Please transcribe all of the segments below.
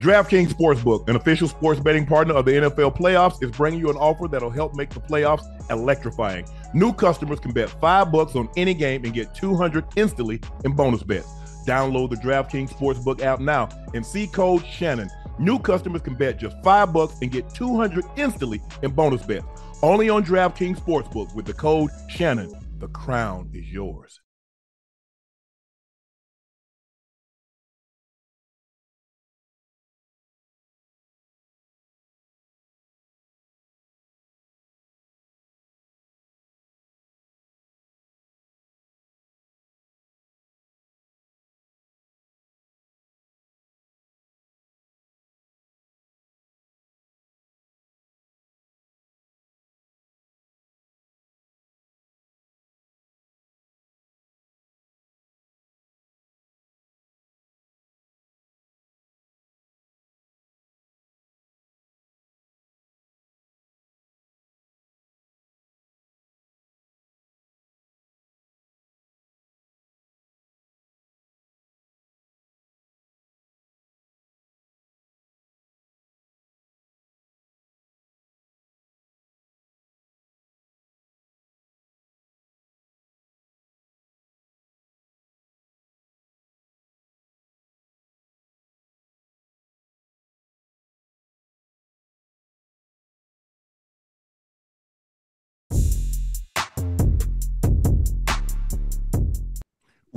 DraftKings Sportsbook, an official sports betting partner of the NFL playoffs, is bringing you an offer that'll help make the playoffs electrifying. New customers can bet five bucks on any game and get 200 instantly in bonus bets. Download the DraftKings Sportsbook app now and see code Shannon. New customers can bet just five bucks and get 200 instantly in bonus bets. Only on DraftKings Sportsbook with the code Shannon. The crown is yours.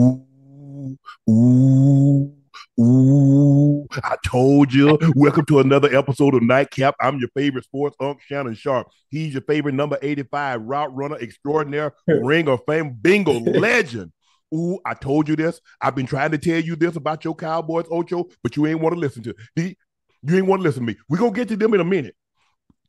Ooh, ooh, ooh. I told you. Welcome to another episode of Nightcap. I'm your favorite sports unk, Shannon Sharpe. He's your favorite number 85 route runner extraordinaire, ring of fame, bingo legend. Ooh, I told you this. I've been trying to tell you this about your Cowboys, Ocho, but you ain't want to listen to it. You ain't want to listen to me. We're going to get to them in a minute.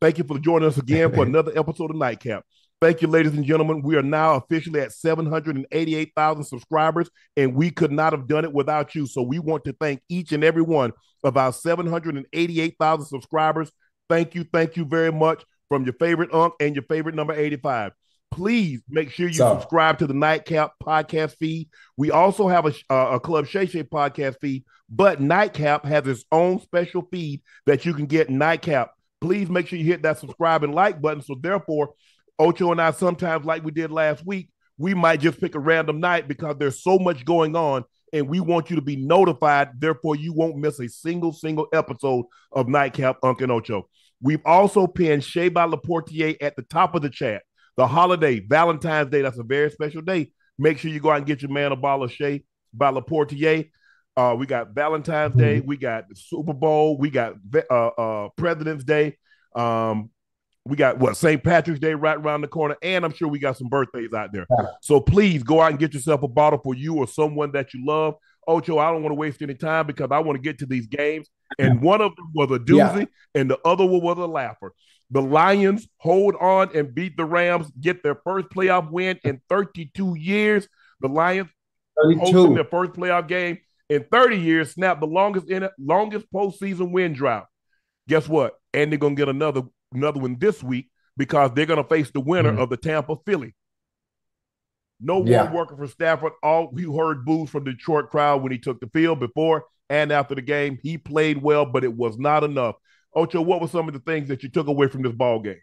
Thank you for joining us again for another episode of Nightcap. Thank you, ladies and gentlemen. We are now officially at 788,000 subscribers, and we could not have done it without you. So we want to thank each and every one of our 788,000 subscribers. Thank you, thank you very much from your favorite unk and your favorite number 85. Please make sure you so, subscribe to the Nightcap podcast feed. We also have a, uh, a Club Shay Shay podcast feed, but Nightcap has its own special feed that you can get Nightcap. Please make sure you hit that subscribe and like button. So therefore, Ocho and I sometimes, like we did last week, we might just pick a random night because there's so much going on and we want you to be notified. Therefore, you won't miss a single, single episode of Nightcap Unc and Ocho. We've also pinned Shay by Laportier at the top of the chat. The holiday, Valentine's Day, that's a very special day. Make sure you go out and get your man a bottle of Shay by Laportier. Uh, we got Valentine's Day, we got the Super Bowl, we got uh, uh, President's Day. Um, we got what St. Patrick's Day right around the corner, and I'm sure we got some birthdays out there. Yeah. So please go out and get yourself a bottle for you or someone that you love. Ocho, I don't want to waste any time because I want to get to these games. And one of them was a doozy, yeah. and the other one was a laugher. The Lions hold on and beat the Rams, get their first playoff win in 32 years. The Lions 32. hosting their first playoff game in 30 years, snap the longest in it, longest postseason win drought. Guess what? And they're gonna get another another one this week because they're going to face the winner mm-hmm. of the Tampa Philly. No yeah. one working for Stafford. All we heard boos from the Detroit crowd when he took the field before and after the game. He played well, but it was not enough. Ocho, what were some of the things that you took away from this ball game?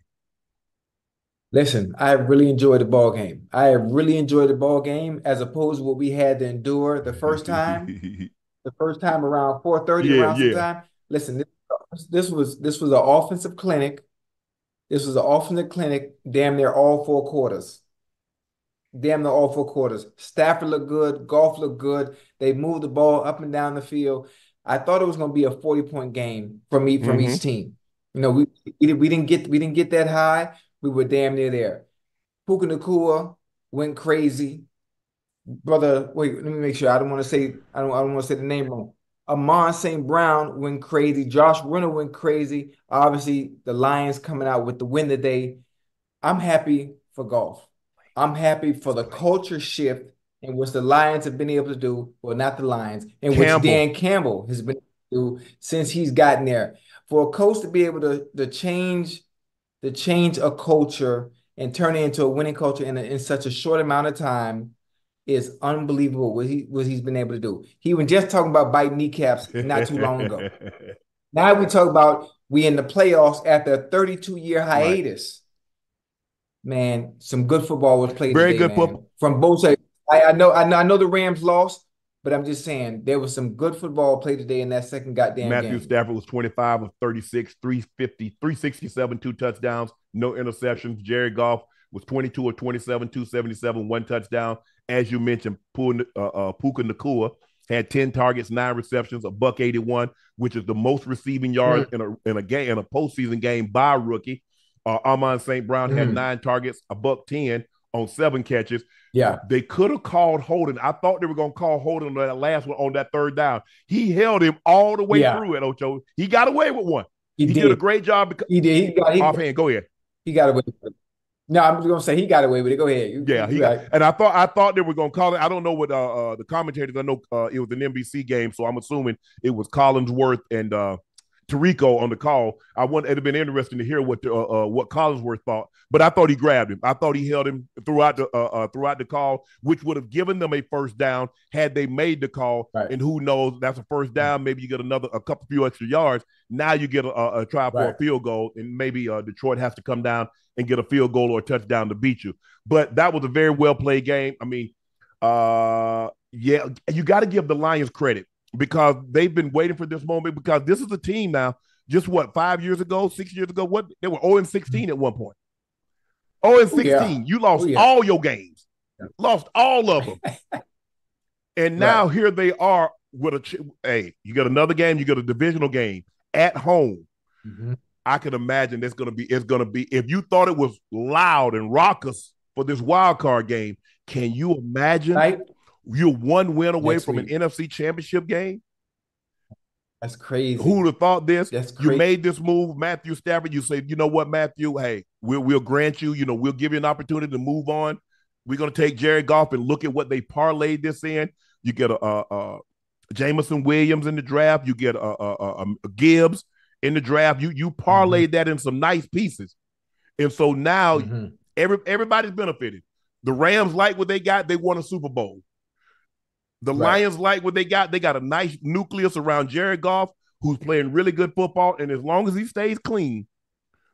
Listen, I really enjoyed the ball game. I really enjoyed the ball game as opposed to what we had to endure the first time. the first time around 4:30 yeah, around yeah. time. Listen, this this was this was an offensive clinic. This was off an offensive clinic. Damn near all four quarters. Damn near all four quarters. Stafford looked good. Goff looked good. They moved the ball up and down the field. I thought it was going to be a forty point game from each from mm-hmm. each team. You know, we, we didn't get we didn't get that high. We were damn near there. Puka Nacua went crazy. Brother, wait, let me make sure. I don't want to say I don't I don't want to say the name wrong. Amon St. Brown went crazy. Josh Reynolds went crazy. Obviously, the Lions coming out with the win today. I'm happy for Goff. I'm happy for the culture shift in which the Lions have been able to do. Well, not the Lions, in Campbell. which Dan Campbell has been able to do since he's gotten there. For a coach to be able to, to change, to change a culture and turn it into a winning culture in, a, in such a short amount of time is unbelievable what he what he's been able to do. He was just talking about biting kneecaps not too long ago. Now we talk about we in the playoffs after a 32 year hiatus. Right. Man, some good football was played. Very today, good football from both sides. I, I, know, I know, I know the Rams lost, but I'm just saying there was some good football played today in that second goddamn Matthew game. Stafford was 25 of 36, 350, 367, two touchdowns, no interceptions. Jared Goff was 22 or 27, 277, one touchdown. As you mentioned, Puka, uh, uh, Puka Nacua had 10 targets, nine receptions, a buck 81, which is the most receiving yards mm. in a in a game in a postseason game by rookie. Uh, Amon St. Brown mm. had nine targets, a buck 10 on seven catches. Yeah. They could have called holding. I thought they were going to call holding on that last one on that third down. He held him all the way yeah. through it, Ocho. He got away with one. He, he did. did. a great job. Because, he did. He got he, offhand. Go ahead. He got away with it. No, I'm just gonna say he got away with it. Go ahead. You, yeah, he got, and I thought I thought they were gonna call it. I don't know what uh, uh the commentators. I know uh, it was an NBC game, so I'm assuming it was Collinsworth and uh Tirico on the call. I want it'd have been interesting to hear what the, uh, uh, what Collinsworth thought, but I thought he grabbed him. I thought he held him throughout the uh, uh, throughout the call, which would have given them a first down had they made the call. Right. And who knows? That's a first down. Maybe you get another a couple few extra yards. Now you get a, a, a try for right. a field goal, and maybe uh, Detroit has to come down and get a field goal or a touchdown to beat you. But that was a very well played game. I mean, uh, yeah, you got to give the Lions credit because they've been waiting for this moment because this is a team now, just what, five years ago, six years ago, what they were 0 and 16 at one point. 0 and 16. Yeah. You lost yeah. all your games, yeah. lost all of them. and now right. here they are with a hey, you got another game, you got a divisional game at home. Mm-hmm. I can imagine it's gonna be it's gonna be if you thought it was loud and raucous for this wild card game, can you imagine right. You're one win away Next from week. an NFC championship game. That's crazy. Who would have thought this? That's crazy. You made this move, Matthew Stafford. You said, you know what, Matthew? Hey, we'll we'll grant you, you know, we'll give you an opportunity to move on. We're gonna take Jared Goff and look at what they parlayed this in. You get a, a, a Jameson Williams in the draft. You get a, a, a Gibbs in the draft. You you parlayed mm-hmm. that in some nice pieces, and so now mm-hmm. every everybody's benefited. The Rams like what they got. They won a Super Bowl. The right. Lions like what they got. They got a nice nucleus around Jared Goff, who's playing really good football. And as long as he stays clean,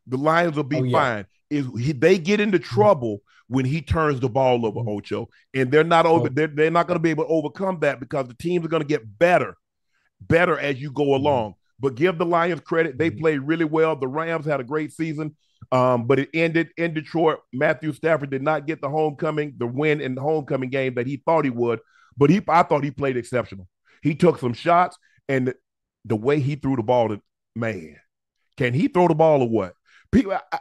the Lions will be oh, yeah. fine. Is he, they get into mm-hmm. trouble when he turns the ball over, mm-hmm. Ocho, and they're not over. Oh. They're, they're not going to be able to overcome that because the teams are going to get better, better as you go mm-hmm. along. But give the Lions credit; they played really well. The Rams had a great season, um, but it ended in Detroit. Matthew Stafford did not get the homecoming, the win in the homecoming game that he thought he would. But he, I thought he played exceptional. He took some shots, and the, the way he threw the ball, to man, can he throw the ball or what? People, I,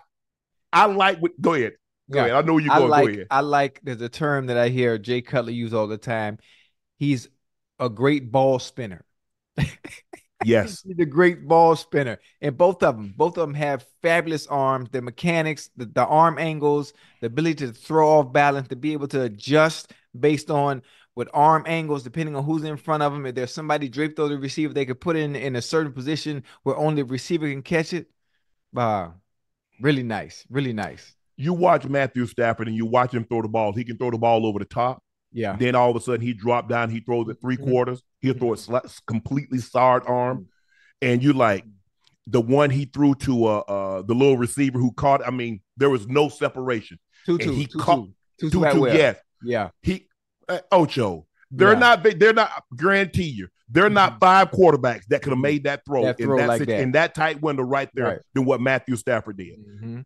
I like. What, go ahead. Go yeah. ahead. I know you. Go, like, go ahead. I like. There's a term that I hear Jay Cutler use all the time. He's a great ball spinner. Yes, he's a great ball spinner, and both of them, both of them have fabulous arms. The mechanics, the, the arm angles, the ability to throw off balance, to be able to adjust based on with arm angles, depending on who's in front of them. If there's somebody draped over the receiver, they could put in in a certain position where only the receiver can catch it. Wow, really nice, really nice. You watch Matthew Stafford and you watch him throw the ball. He can throw the ball over the top. Yeah. Then all of a sudden he dropped down. He throws it 3 mm-hmm. quarters. He'll throw it completely solid arm, and you like the one he threw to uh, uh the little receiver who caught. I mean, there was no separation. Two two. He two, caught two two. two, two yes. Yeah. He uh, Ocho. They're yeah. not. They're not. Guarantee you, they're not mm-hmm. five quarterbacks that could have made that throw, that throw in that, like that, in that tight window right there right. than what Matthew Stafford did. Mm-hmm.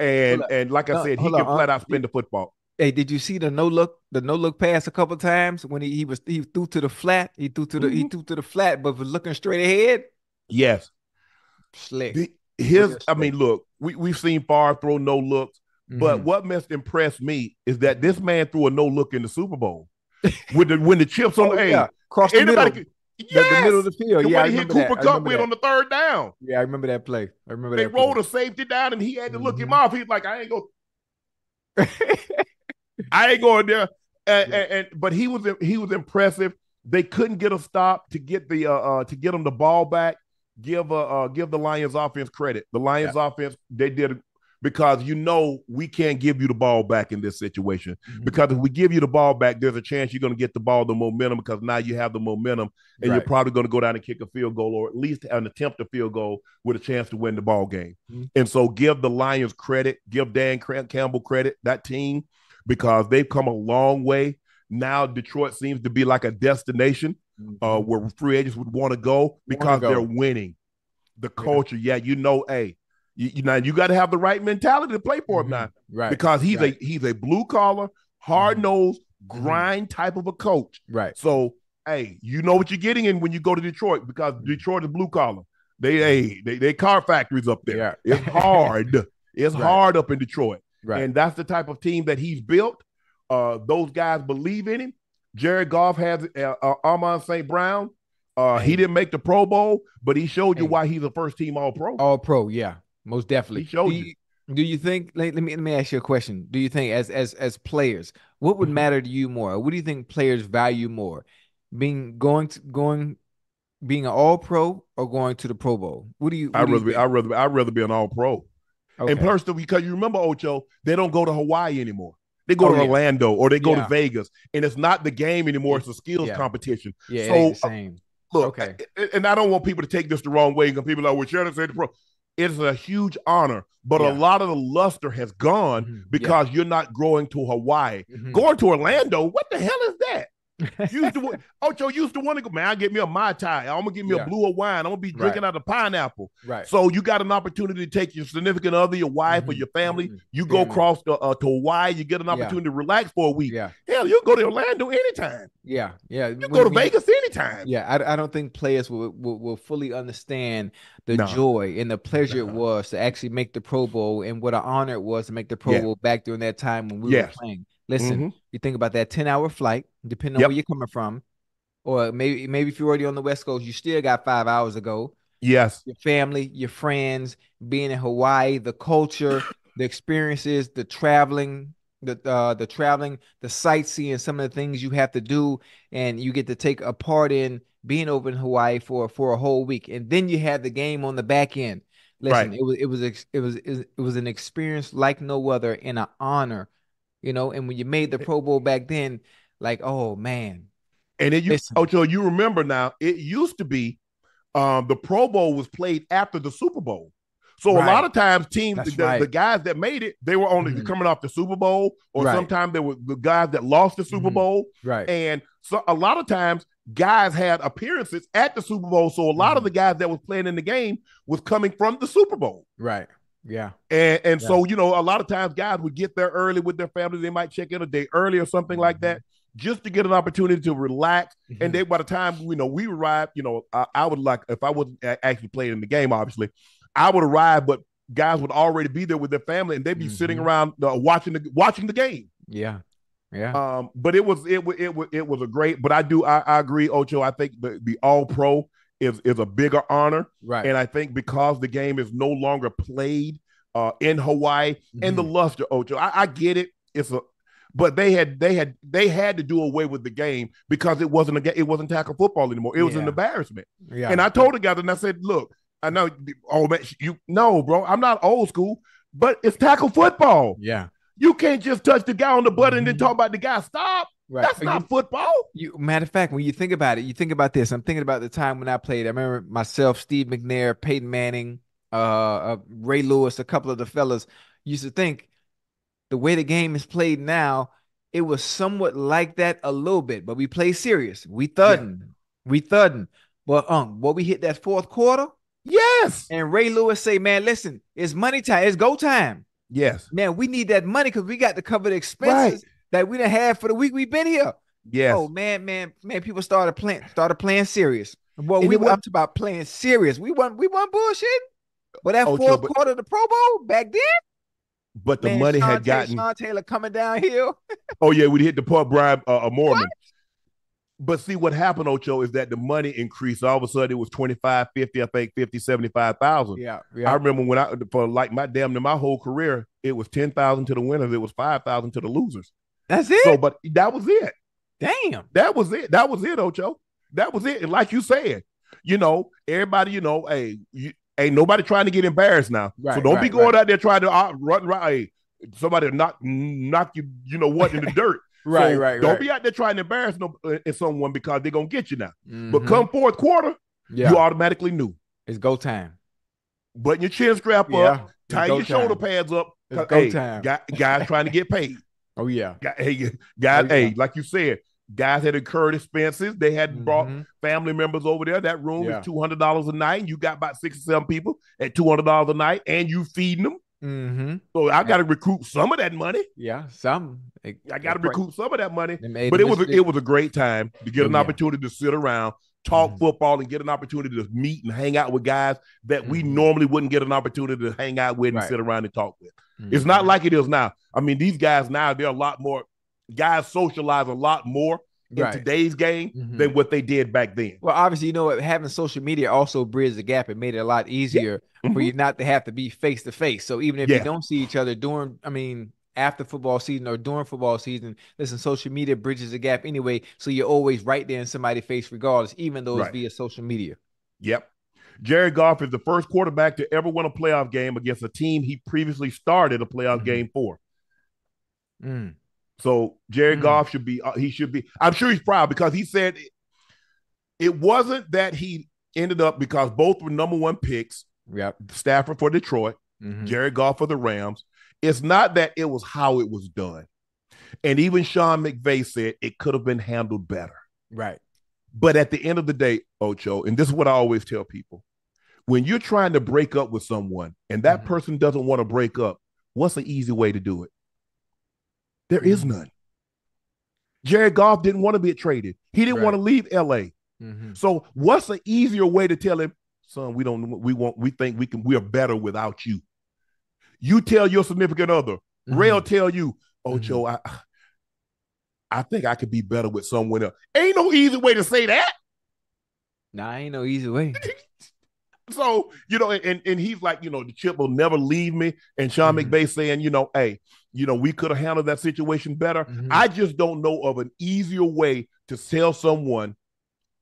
And and like I said, he can flat out spin the football. Hey, did you see the no look the no look pass a couple times when he, he was he threw to the flat? He threw to the mm-hmm. he threw to the flat, but was looking straight ahead. Yes, slick. The, his, I mean, look, we we've seen Favre throw no looks, mm-hmm. but what most impressed me is that this man threw a no look in the Super Bowl with the when the chips on oh, the yeah. cross the middle. Can, yes! the, the, middle of the field. yeah, he hit Cooper Kupp with on the third down. Yeah, I remember that play. I remember they that. They rolled a safety down, and he had to mm-hmm. look him mm-hmm. off. He's like, I ain't go. I ain't going there. And, yeah. and, and, but he was he was impressive. They couldn't get a stop to get the uh, uh to get him the ball back. Give uh, uh give the Lions offense credit. The Lions yeah. offense they did because you know we can't give you the ball back in this situation. Mm-hmm. Because if we give you the ball back, there's a chance you're going to get the ball, the momentum, because now you have the momentum, and right. you're probably going to go down and kick a field goal or at least an attempt a field goal with a chance to win the ball game. Mm-hmm. And so give the Lions credit, give Dan Campbell credit, that team, because they've come a long way. Now Detroit seems to be like a destination mm-hmm. uh, where free agents would want to go because go. they're winning. The culture, yeah. yeah, you know, hey, you, you know, you got to have the right mentality to play for him mm-hmm. now, right? Because he's right. a he's a blue collar, hard nosed, mm-hmm. grind type of a coach, right? So, hey, you know what you're getting in when you go to Detroit because mm-hmm. Detroit is blue collar. They hey, they they car factories up there. Yeah. It's hard. it's right. hard up in Detroit, right? And that's the type of team that he's built. Uh, those guys believe in him. Jared Goff has uh, uh, Amon St. Brown. Uh, he didn't make the Pro Bowl, but he showed you why he's a first team All Pro. All Pro, yeah, most definitely. Do you, you. Do you think? Let, let, me let me ask you a question. Do you think, as as as players, what would mm-hmm. matter to you more? What do you think players value more? Being going to going, being an All Pro or going to the Pro Bowl? What do you? I'd rather be. I'd rather. I'd rather be an All Pro. Okay. And personally, because you remember Ocho, they don't go to Hawaii anymore. They go oh, to yeah. Orlando or they go yeah. to Vegas, and it's not the game anymore; it's a skills yeah. competition. Yeah, so uh, same. Look, okay. and I don't want people to take this the wrong way because people are like, "Well, Sheridan said the pro." It's a huge honor, but a lot of the luster has gone mm-hmm. because you're not growing to Hawaii. Mm-hmm. Going to Orlando, what the hell is that? Used to Ocho used to want to go, man, I get me a Mai Tai. I'm gonna give me yeah. a blue of wine. I'm gonna be drinking right. out of pineapple. Right. So you got an opportunity to take your significant other, your wife, mm-hmm. or your family. Mm-hmm. You go across to, uh, to Hawaii, you get an opportunity yeah. to relax for a week. Yeah. Hell, you go to Orlando anytime. Yeah. Yeah. You go to Vegas anytime. Yeah. I, I don't think players will, will, will fully understand the no. joy and the pleasure no. it was to actually make the Pro Bowl and what an honor it was to make the Pro yeah. Bowl back during that time when we yes. were playing. Listen, mm-hmm. you think about that 10 hour flight, depending on yep. where you're coming from, or maybe maybe if you're already on the West Coast, you still got five hours to go. Yes. Your family, your friends, being in Hawaii, the culture, the experiences, the traveling, the uh, the traveling, the sightseeing, some of the things you have to do, and you get to take a part in being over in Hawaii for for a whole week, and then you have the game on the back end. Listen, right. it was it was it was it was an experience like no other, and an honor you know. And when you made the Pro Bowl back then, like, oh man. And it you Ocho, you remember now, it used to be um the Pro Bowl was played after the Super Bowl. So right. a lot of times teams, the, right. the, guys that made it, they were only mm-hmm. coming off the Super Bowl, or right. sometimes they were the guys that lost the Super mm-hmm. Bowl. Right. And so a lot of times guys had appearances at the Super Bowl. So a lot mm-hmm. of the guys that was playing in the game was coming from the Super Bowl. Right. Yeah. And and yeah. so, you know, a lot of times guys would get there early with their family. They might check in a day early or something mm-hmm. like that just to get an opportunity to relax. Mm-hmm. And then by the time, you know, we arrived, you know, I, I would like, if I wasn't actually playing in the game, obviously, I would arrive, but guys would already be there with their family and they'd be mm-hmm. sitting around uh, watching the watching the game. Yeah. Yeah. Um, but it was it was it was it was a great, but I do I, I agree, Ocho. I think the, the all pro is is a bigger honor. Right. And I think because the game is no longer played uh, in Hawaii mm-hmm. and the mm-hmm. luster, Ocho, I, I get it. It's a but they had they had they had to do away with the game because it wasn't a it wasn't tackle football anymore. It was yeah. an embarrassment. Yeah. And I told the guy and I said, look, I know oh man, you no, bro, I'm not old school, but it's tackle football. Yeah. You can't just touch the guy on the butt and then mm-hmm. talk about the guy. Stop. Right. That's not you, football. You matter of fact, when you think about it, you think about this. I'm thinking about the time when I played. I remember myself, Steve McNair, Peyton Manning, uh, uh, Ray Lewis, a couple of the fellas used to think the way the game is played now, it was somewhat like that a little bit, but we play serious. We thudding, yeah. we thudding. But um, what we hit that fourth quarter, yes. And Ray Lewis say, "Man, listen, it's money time. It's go time." Yes, man, we need that money because we got to cover the expenses right. That we done had for the week we've been here. Yes. Oh man, man, man, people started playing, started playing serious. Well, and we were up to about playing serious. We want, we want bullshit. But that oh, fourth quarter of the Pro Bowl back then, but the Man, money Sean had gotten Sean Taylor coming downhill. oh yeah, we hit the part bribe uh, Mormon. But see what happened, Ocho, is that the money increased. All of a sudden, it was 25, 50, I think 50, 75,000. Yeah, yeah. I remember when I, for like my damn near my whole career, it was 10,000 to the winners, it was 5,000 to the losers. That's it. So, but that was it. Damn. That was it. That was it, Ocho. That was it. And like you said, you know, everybody, you know, hey, you, Ain't nobody trying to get embarrassed now. Right, so don't right, be going right. out there trying to uh, run right. Somebody knock knock you, you know what, in the dirt. right, so right. Don't be out there trying to embarrass no, uh, someone because they're gonna get you now. Mm-hmm. But come fourth quarter, yeah. you automatically knew it's go time. Button your chin strap yeah, up, tie your time. shoulder pads up. It's go hey, time. Guy, guys trying to get paid. Oh yeah. Guy, hey, guys, oh, yeah. hey, like you said, guys had incurred expenses. They had mm-hmm. brought family members over there. That room yeah. is two hundred dollars a night. And you got about six or seven people at two hundred dollars a night, and you feeding them. Mm-hmm. So I got to recruit some of that money. Yeah, some. It, I got to recruit some of that money. But it was a, it was a great time to get an yeah. opportunity to sit around, talk mm-hmm. football, and get an opportunity to meet and hang out with guys that mm-hmm. we normally wouldn't get an opportunity to hang out with and right. sit around and talk with. It's not mm-hmm. like it is now. I mean, these guys now they're a lot more. Guys socialize a lot more in right. today's game mm-hmm. than what they did back then. Well, obviously, you know what having social media also bridged the gap and made it a lot easier yeah. mm-hmm. for you not to have to be face to face. So even if yeah. you don't see each other during, I mean, after football season or during football season, listen, social media bridges the gap anyway. So you're always right there in somebody's face, regardless, even though it's right. via social media. Yep. Jared Goff is the first quarterback to ever win a playoff game against a team he previously started a playoff mm-hmm. game for. Mm. So Jared mm. Goff should be, uh, he should be, I'm sure he's proud because he said it, it wasn't that he ended up because both were number one picks. Yep. Stafford for Detroit, mm-hmm. Jared Goff for the Rams. It's not that it was how it was done. And even Sean McVay said it could have been handled better. Right. But at the end of the day, Ocho, and this is what I always tell people when you're trying to break up with someone and that mm-hmm. person doesn't want to break up, what's the easy way to do it? There is mm-hmm. none. Jared Goff didn't want to be traded. He didn't right. want to leave LA. Mm-hmm. So what's the easier way to tell him, son, we don't we want we think we can we are better without you. You tell your significant other, mm-hmm. Ray will tell you, oh Joe, mm-hmm. I I think I could be better with someone else. Ain't no easy way to say that. Nah, ain't no easy way. so, you know, and, and he's like, you know, the chip will never leave me. And Sean mm-hmm. McVay saying, you know, hey, you know, we could have handled that situation better. Mm-hmm. I just don't know of an easier way to tell someone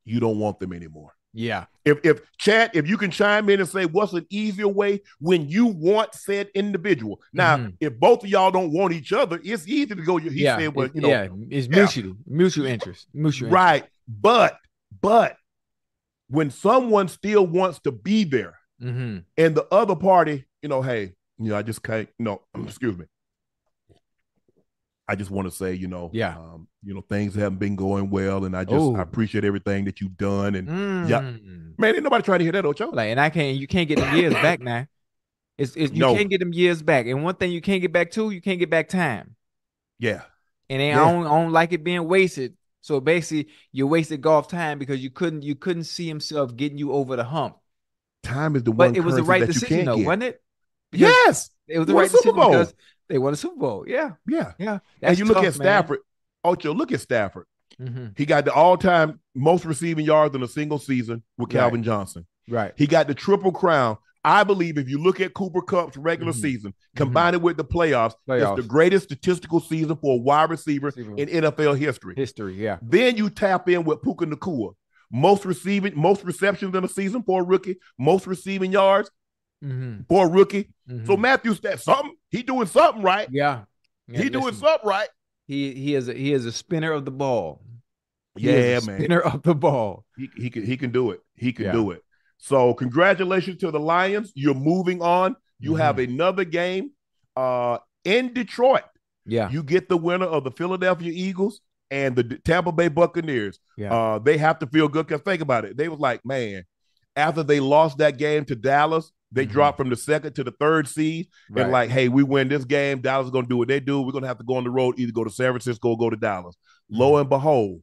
you don't want them anymore. Yeah. If if chat, if you can chime in and say what's an easier way when you want said individual. Now, mm-hmm. if both of y'all don't want each other, it's easy to go. He yeah, said, well, you know, yeah, it's mutual, yeah. mutual interest, mutual interest. Right. But but when someone still wants to be there mm-hmm. and the other party, you know, hey, you know, I just can't, you know, excuse me. I just want to say, you know, yeah, um, you know, things haven't been going well, and I just Ooh. I appreciate everything that you've done. And mm. yeah, man, ain't nobody trying to hear that, Ocho. Like, and I can't, you can't get them years back now. It's, it's you no. can't get them years back. And one thing you can't get back too, you can't get back time. Yeah, and yeah. I don't, I don't like it being wasted. So basically, you wasted Goff time because you couldn't, you couldn't see himself getting you over the hump. Time is the one. But it was the right decision, though, get. wasn't it? Because yes, it was the right decision because they won a Super Bowl. Yeah. Yeah. Yeah. And you look at Stafford. Man. Ocho, look at Stafford. Mm-hmm. He got the all-time most receiving yards in a single season with Calvin right. Johnson. Right. He got the triple crown. I believe if you look at Cooper Kupp's regular mm-hmm. season, combined mm-hmm. with the playoffs, playoffs, it's the greatest statistical season for a wide receiver, receiver, in NFL history. History, yeah. Then you tap in with Puka Nacua. Most receiving, most receptions in a season for a rookie, most receiving yards mm-hmm. for a rookie. Mm-hmm. So Matthew that something, he doing something right. Yeah. Yeah, he doing something right. He he is a, he is a spinner of the ball. He yeah, man. Spinner of the ball. He he can he can do it. He can yeah. do it. So congratulations to the Lions. You're moving on. You mm-hmm. have another game uh in Detroit. Yeah. You get the winner of the Philadelphia Eagles and the Tampa Bay Buccaneers. Yeah. Uh they have to feel good because think about it. They was like, man, after they lost that game to Dallas, they mm-hmm. dropped from the second to the third seed. Right. And like, hey, we win this game. Dallas is going to do what they do. We're going to have to go on the road, either go to San Francisco or go to Dallas. Mm-hmm. Lo and behold,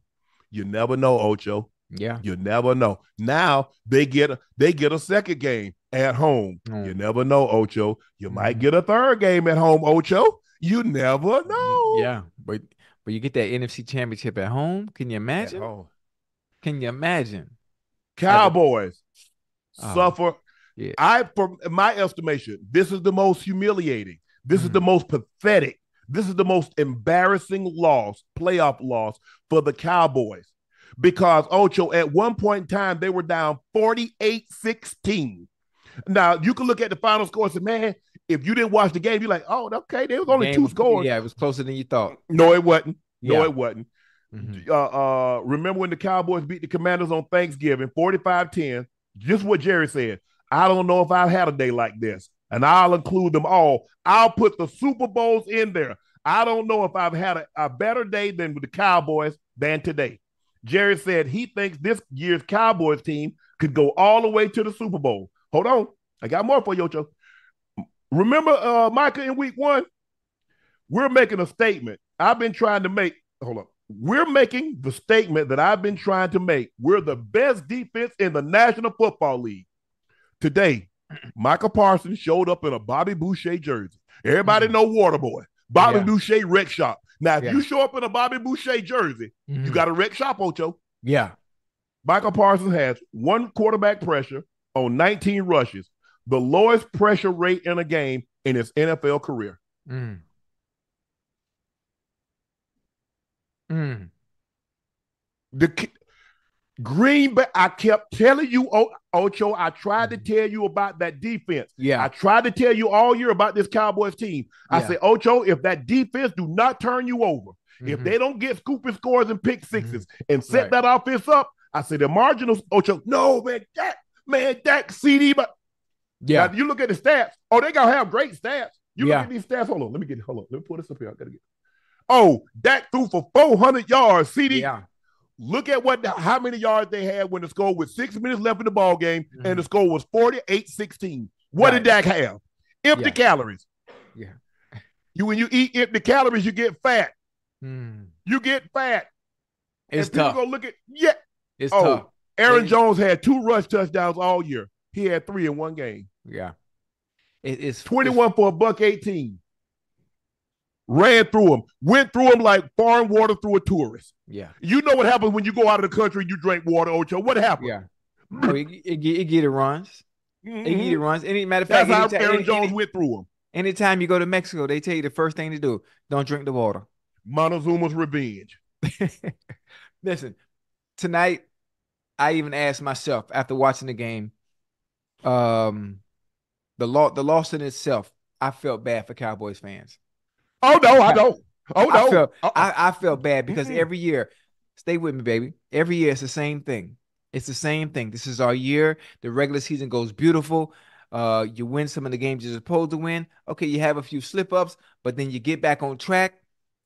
you never know, Ocho. Yeah. You never know. Now they get a they get a second game at home. Mm. You never know, Ocho. You mm-hmm. might get a third game at home, Ocho. You never know. Yeah. But but you get that NFC championship at home. Can you imagine? Can you imagine? Cowboys oh. suffer yeah. I, for my estimation, this is the most humiliating. This mm is the mm. most pathetic. This is the most embarrassing loss, playoff loss for the Cowboys. Because Ocho, at one point in time, they were down 48 16. Now you can look at the final score and say, man, if you didn't watch the game, you're like, oh, okay, there was only two scores. Yeah, it was closer than you thought. No, it wasn't. No, yeah. it wasn't. Mm-hmm. Uh, uh, remember when the Cowboys beat the Commanders on Thanksgiving, 45-10? Just what Jerry said. I don't know if I've had a day like this, and I'll include them all. I'll put the Super Bowls in there. I don't know if I've had a, a better day than with the Cowboys than today. Jerry said he thinks this year's Cowboys team could go all the way to the Super Bowl. Hold on. I got more for you, Ocho. Remember uh Micah in week one? We're making a statement. I've been trying to make, hold on. We're making the statement that I've been trying to make. We're the best defense in the National Football League. Today, Michael Parsons showed up in a Bobby Boucher jersey. Everybody mm-hmm. know Waterboy. Bobby yeah. Boucher wreck shop. Now, if yeah. you show up in a Bobby Boucher jersey, mm-hmm. you got a wreck shop, Ocho. Yeah. Michael Parsons has one quarterback pressure on 19 rushes, the lowest pressure rate in a game in his NFL career. Mm. Mm. The Green Bay, I kept telling you, Ocho, I tried to mm-hmm. tell you about that defense. Yeah. I tried to tell you all year about this Cowboys team. I yeah. said, Ocho, if that defense do not turn you over, mm-hmm. if they don't get scooping scores and pick 6s mm-hmm. and set right. that offense up, I said the marginals, Ocho, no, man, that man, that CeeDee, but yeah, now, you look at the stats. Oh, they gotta have great stats. You yeah. look at these stats. Hold on, let me get hold on. Let me pull this up here. I gotta get. Oh, Dak threw for 400 yards. CeeDee. Yeah. Look at what how many yards they had when the score was six minutes left in the ball game mm-hmm. and the score was 48-16. What right. did Dak have? Empty yeah. calories. Yeah. You when you eat empty calories, you get fat. Mm. You get fat. It's and tough. Go look at yeah. It's oh, tough. Aaron Jones had two rush touchdowns all year. He had three in one game. Yeah. It, it's 21 it's, for a buck 18. Ran through them, went through them like foreign water through a tourist. Yeah. You know what happens when you go out of the country and you drink water, Ocho? What happens? Yeah. Oh, it, it, it get it runs. Mm-hmm. It get it runs. Any matter of fact, that's how Aaron Jones any, went through them. Anytime you go to Mexico, they tell you the first thing to do: don't drink the water. Montezuma's revenge. Listen, tonight I even asked myself after watching the game, um, the law, the loss in itself, I felt bad for Cowboys fans. Oh no, I don't. Oh no, I felt, I, I felt bad because mm-hmm. every year, stay with me, baby. Every year it's the same thing. It's the same thing. This is our year. The regular season goes beautiful. Uh, you win some of the games you're supposed to win. Okay, you have a few slip ups, but then you get back on track,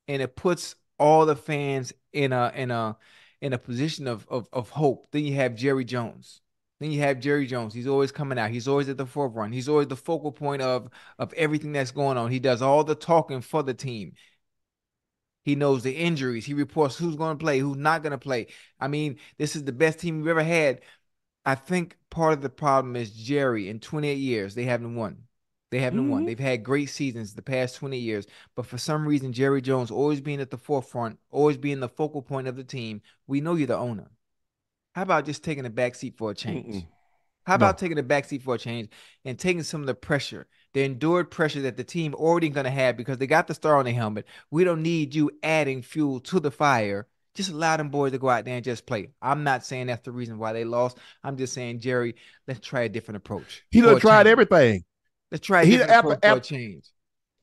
and it puts all the fans in a in a in a position of, of, of hope. Then you have Jerry Jones. Then you have Jerry Jones. He's always coming out. He's always at the forefront. He's always the focal point of of everything that's going on. He does all the talking for the team. He knows the injuries. He reports who's going to play, who's not going to play. I mean, this is the best team we've ever had. I think part of the problem is Jerry. In 28 years, they haven't won. They haven't mm-hmm. won. They've had great seasons the past 20 years, but for some reason, Jerry Jones always being at the forefront, always being the focal point of the team. We know you're the owner. How about just taking a back seat for a change? Mm-mm. How about no. taking a back seat for a change and taking some of the pressure, the endured pressure that the team already going to have because they got the star on their helmet? We don't need you adding fuel to the fire. Just allow them boys to go out there and just play. I'm not saying that's the reason why they lost. I'm just saying, Jerry, let's try a different approach. He done tried everything. Let's try a he, after, after, change.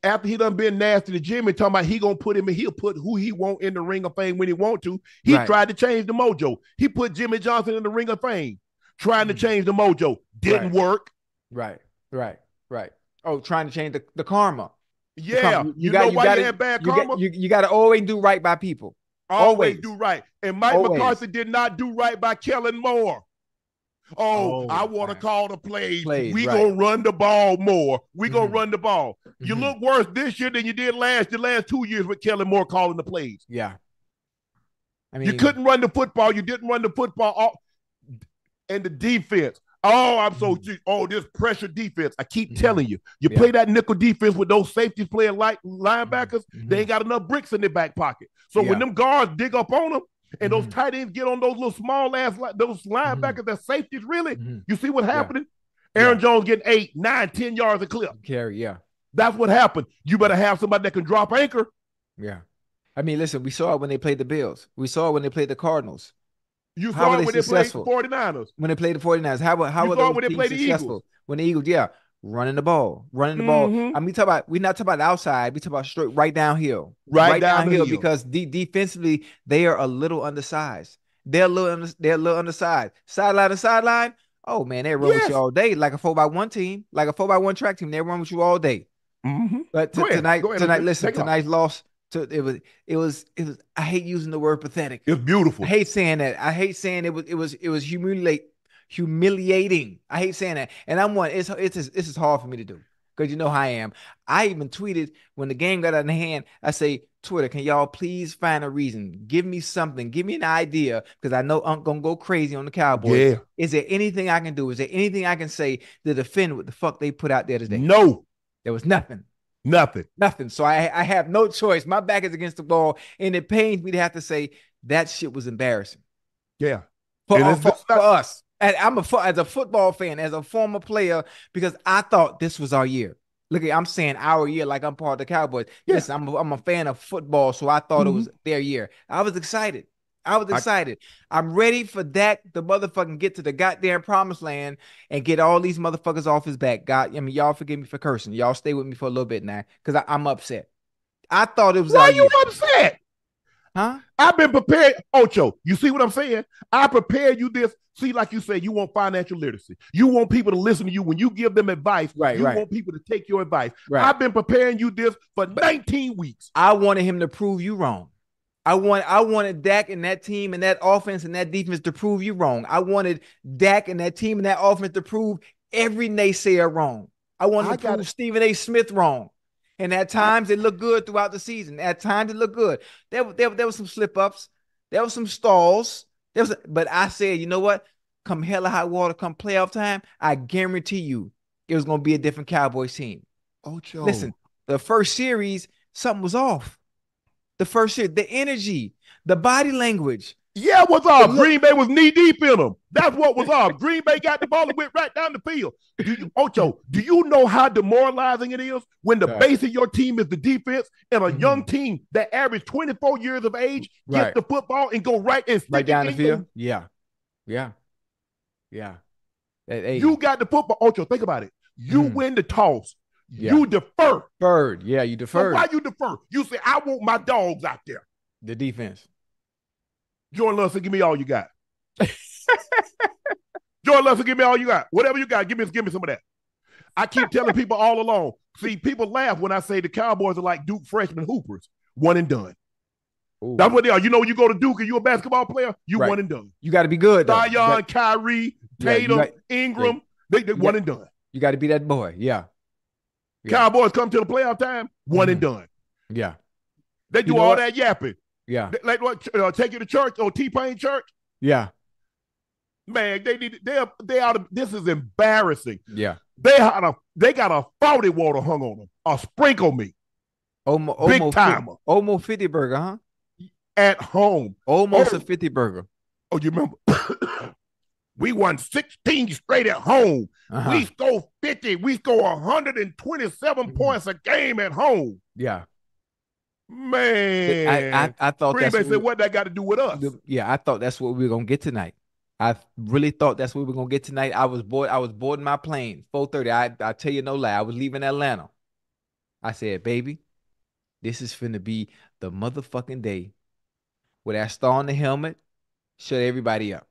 After he done been nasty to Jimmy, talking about he gonna put him in, he'll put who he want in the ring of fame when he want to. He right. tried to change the mojo. He put Jimmy Johnson in the ring of fame, trying mm-hmm. to change the mojo. Didn't right. work. Right, right, right. Oh, trying to change the, the karma. Yeah, the karma. You, you, got, know you why gotta, you had bad you karma? Got, you, you got to always do right by people. Always, always. do right. And Mike always. McCarthy did not do right by Kellen Moore. Oh, oh I want to call the plays. plays we right. gonna run the ball more. We mm-hmm. gonna run the ball. You mm-hmm. look worse this year than you did last the last two years with Kellen Moore calling the plays. Yeah. I mean, you couldn't run the football. You didn't run the football. All, and the defense. Oh, I'm so mm-hmm. oh this pressure defense. I keep mm-hmm. telling you, you yeah. play that nickel defense with those safeties playing like linebackers. Mm-hmm. They ain't got enough bricks in their back pocket. So yeah. when them guards dig up on them, and mm-hmm. those tight ends get on those little small ass like those linebackers mm-hmm. that safeties really. Mm-hmm. You see what's happening? Yeah. Aaron yeah. Jones getting eight, nine, ten yards a clip. Carry, yeah. That's what happened. You better have somebody that can drop anchor. Yeah. I mean, listen, we saw it when they played the Bills. We saw it when they played the Cardinals. You saw it when they played the 49ers. When they played the 49ers. How, how you were when they played successful? The Eagles. When the Eagles, yeah. Running the ball, running the mm-hmm. ball. I mean, talk about we're not talking about outside. We talk about straight right downhill, right, right downhill, downhill because de- defensively they are a little undersized. They're a little under, they're a little undersized. Sideline to sideline. Oh man, they run yes. with you all day like a four by one team, like a four by one track team. They run with you all day. Mm-hmm. But t- tonight, ahead, tonight, listen, tonight's loss. To, it was, it was, it was. I hate using the word pathetic. It's beautiful. I hate saying that. I hate saying it was, it was, it was humiliate, humiliating. I hate saying that. And I'm one. It's, it's, it's, it's hard for me to do because you know how I am. I even tweeted when the game got out of hand. I say, Twitter, can y'all please find a reason? Give me something. Give me an idea because I know I'm gonna go crazy on the Cowboys. Yeah. Is there anything I can do? Is there anything I can say to defend what the fuck they put out there today? No. There was nothing. Nothing. Nothing. So I, I have no choice. My back is against the wall, and it pains me to have to say that shit was embarrassing. Yeah. For, uh, for, for us. And I'm a as a football fan, as a former player, because I thought this was our year. Look, I'm saying our year like I'm part of the Cowboys. Yeah. Listen, I'm a, I'm a fan of football, so I thought mm-hmm. it was their year. I was excited. I was excited. I, am ready for Dak the motherfucking get to the goddamn promised land and get all these motherfuckers off his back. God, I mean, y'all forgive me for cursing. Y'all stay with me for a little bit now because I'm upset. I thought it was. Why you year. upset? Huh? I've been prepared. Ocho, you see what I'm saying? I prepared you this. See, like you said, you want financial literacy. You want people to listen to you when you give them advice. Right, you right. want people to take your advice. Right. I've been preparing you this for but 19 weeks. I wanted him to prove you wrong. I want I wanted Dak and that team and that offense and that defense to prove you wrong. I wanted Dak and that team and that offense to prove every naysayer wrong. I wanted I to prove Stephen A. Smith wrong. And at times it looked good throughout the season. At times it looked good. There, there, there was some slip ups. There was some stalls. There was, a, but I said, you know what? Come hell or high water, come playoff time, I guarantee you it was going to be a different Cowboys team. Ocho. Listen, the first series, something was off. The first series, the energy, the body language, yeah, what's up? Green Bay was knee deep in them. That's what was up. Green Bay got the ball and went right down the field. Do you, Ocho, do you know how demoralizing it is when the right. base of your team is the defense and a mm-hmm. young team that average 24 years of age right. get the football and go right and right down the field? Yeah. Yeah. Yeah. Hey, you got the football. Ocho, think about it. You mm. win the toss. Yeah. You defer. Deferred. Yeah, you defer. So why you defer? You say, I want my dogs out there. The defense. Jordan Love said, "Give me all you got." Jordan Love said, "Give me all you got. Whatever you got, give me, give me some of that." I keep telling people all along. See, people laugh when I say the Cowboys are like Duke freshman hoopers, one and done. Ooh. That's what they are. You know, when you go to Duke and you're a basketball player, you right. one and done. You got to be good. Though. Zion, got, Kyrie, Tatum, yeah, got, Ingram, they, they one and done. You got to be that boy. Yeah. yeah. Cowboys come to the playoff time, one mm. and done. Yeah. They do you know all what? that yapping. Yeah. Like what? Uh, take you to church or T Pain church? Yeah. Man, they need they are they are this is embarrassing. Yeah. They had a they got a faulty water hung on them. A sprinkle me. Omo, Big time. Almost 50 burger, huh? At home. Almost oh, a 50 burger. Oh, you remember? we won 16 straight at home. Uh-huh. We score 50. We score 127 mm-hmm. points a game at home. Yeah. Man, I, I, I thought Green that's Bay said, what that got to do with us? Yeah, I thought that's what we were gonna get tonight. I really thought that's what we were gonna get tonight. I was bored. I was boarding my plane, four thirty. I I tell you no lie. I was leaving Atlanta. I said, baby, this is finna be the motherfucking day with that star on the helmet. Shut everybody up.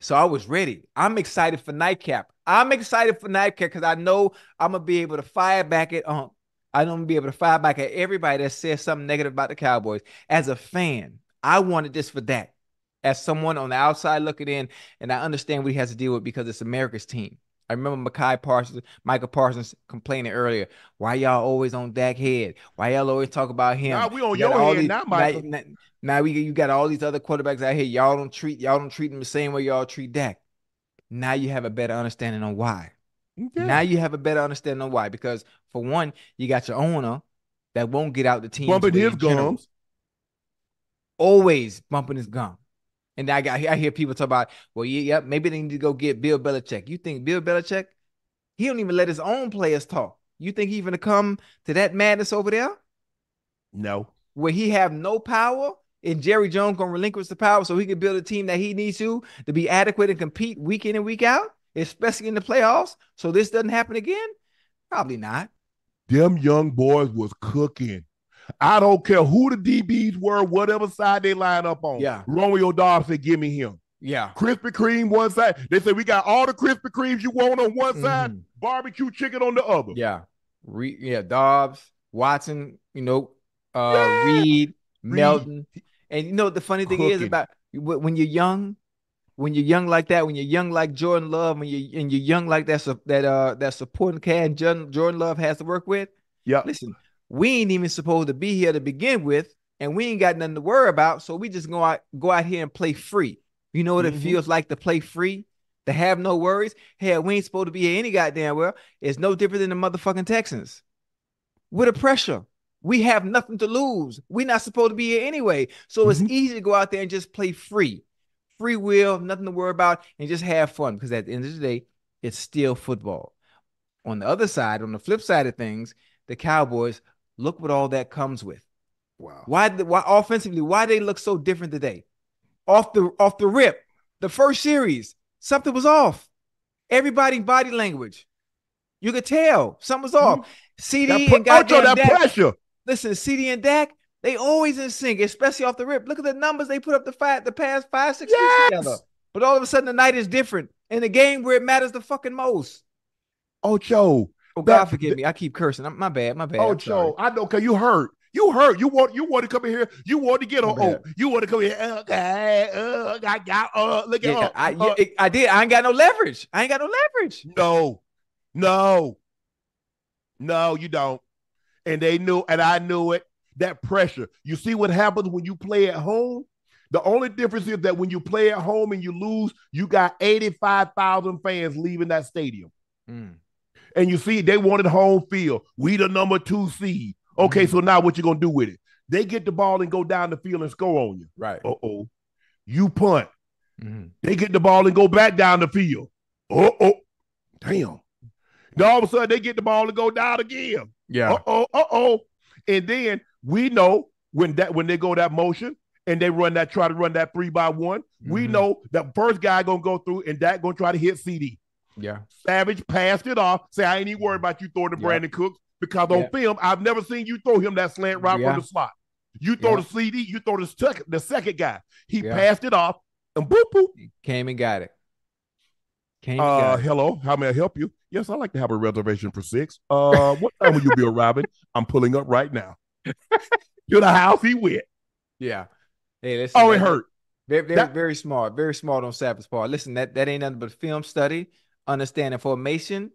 So I was ready. I'm excited for nightcap. I'm excited for nightcap because I know I'm gonna be able to fire back at um I don't be able to fire back at everybody that says something negative about the Cowboys. As a fan, I wanted this for that. As someone on the outside looking in, and I understand what he has to deal with because it's America's team. I remember Micah Parsons, Michael Parsons complaining earlier. Why y'all always on Dak head? Why y'all always talk about him? Nah, we on you your head these, now, Michael. Now, now, we you got all these other quarterbacks out here. Y'all don't treat y'all don't treat them the same way y'all treat Dak. Now you have a better understanding on why. Yeah. Now you have a better understanding on why. Because for one, you got your owner that won't get out the team. Bumping his gums. Always bumping his gum. And I got I hear people talk about, well, yeah, yep, maybe they need to go get Bill Belichick. You think Bill Belichick? He don't even let his own players talk. You think he gonna come to that madness over there? No. Where he have no power? and Jerry Jones gonna relinquish the power so he can build a team that he needs to to be adequate and compete week in and week out, especially in the playoffs. So this doesn't happen again? Probably not. Them young boys was cooking. I don't care who the DBs were, whatever side they line up on. Yeah. Romeo Doubs said, give me him. Yeah. Krispy Kreme one side. They said we got all the Krispy Kremes you want on one side, mm-hmm. barbecue chicken on the other. Yeah. Re- yeah, Doubs, Watson, you know, uh yeah. Reed, Melton. And you know the funny thing Cooking. is about when you're young, when you're young like that, when you're young like Jordan Love, when you and you're young like that, that uh that supporting cast Jordan, Jordan Love has to work with. Yeah. Listen, we ain't even supposed to be here to begin with, and we ain't got nothing to worry about. So we just go out go out here and play free. You know what mm-hmm. it feels like to play free, to have no worries. Hell, we ain't supposed to be here any goddamn well. It's no different than the motherfucking Texans. With the pressure. We have nothing to lose. We're not supposed to be here anyway. So mm-hmm. it's easy to go out there and just play free. Free will, nothing to worry about, and just have fun. Because at the end of the day, it's still football. On the other side, on the flip side of things, the Cowboys, look what all that comes with. Wow. Why why offensively, why they look so different today? Off the off the rip, the first series, something was off. Everybody body language. You could tell something was off. Mm-hmm. CeeDee and goddamn that Dak, pressure. Listen, CeeDee and Dak, they always in sync, especially off the rip. Look at the numbers they put up the five, the past five, six yes. weeks together. But all of a sudden, the night is different in the game where it matters the fucking most. Ocho. Oh, God that, forgive me. I keep cursing. I'm, my bad. My bad. Ocho, I know because you hurt. You hurt. You want. You want to come in here. You want to get on. Oh, you want to come in here. Okay. Uh, I got. Uh, look at. Yeah, I, uh, I did. I ain't got no leverage. I ain't got no leverage. No, no, no. You don't. And they knew, and I knew it. That pressure. You see what happens when you play at home. The only difference is that when you play at home and you lose, you got 85,000 fans leaving that stadium. Mm. And you see, they wanted home field. We the number two seed. Okay, mm-hmm. so now what you gonna do with it? They get the ball and go down the field and score on you. Right. Uh oh. You punt. Mm-hmm. They get the ball and go back down the field. Uh oh. Damn. Then all of a sudden they get the ball and go down again. Yeah. Uh oh. Uh oh. And then we know when that when they go that motion and they run that try to run that three by one, mm-hmm. we know that first guy gonna go through and that gonna try to hit CeeDee. Yeah. Savage passed it off. Say I ain't even worried about you throwing to Brandin Cooks because on film, I've never seen you throw him that slant right yeah. from the slot. You throw yeah. the CeeDee, you throw the second, the second guy. He yeah. passed it off and boop boop. He came and got it. Came uh, got hello, how may I help you? Yes, I'd like to have a reservation for six. Uh, what time will you be arriving? I'm pulling up right now. to the house he went. Yeah. Hey, listen. Oh, it hurt. Very, very, that, very smart. Very smart on Savage's part. Listen, that, that ain't nothing but film study, understanding formation,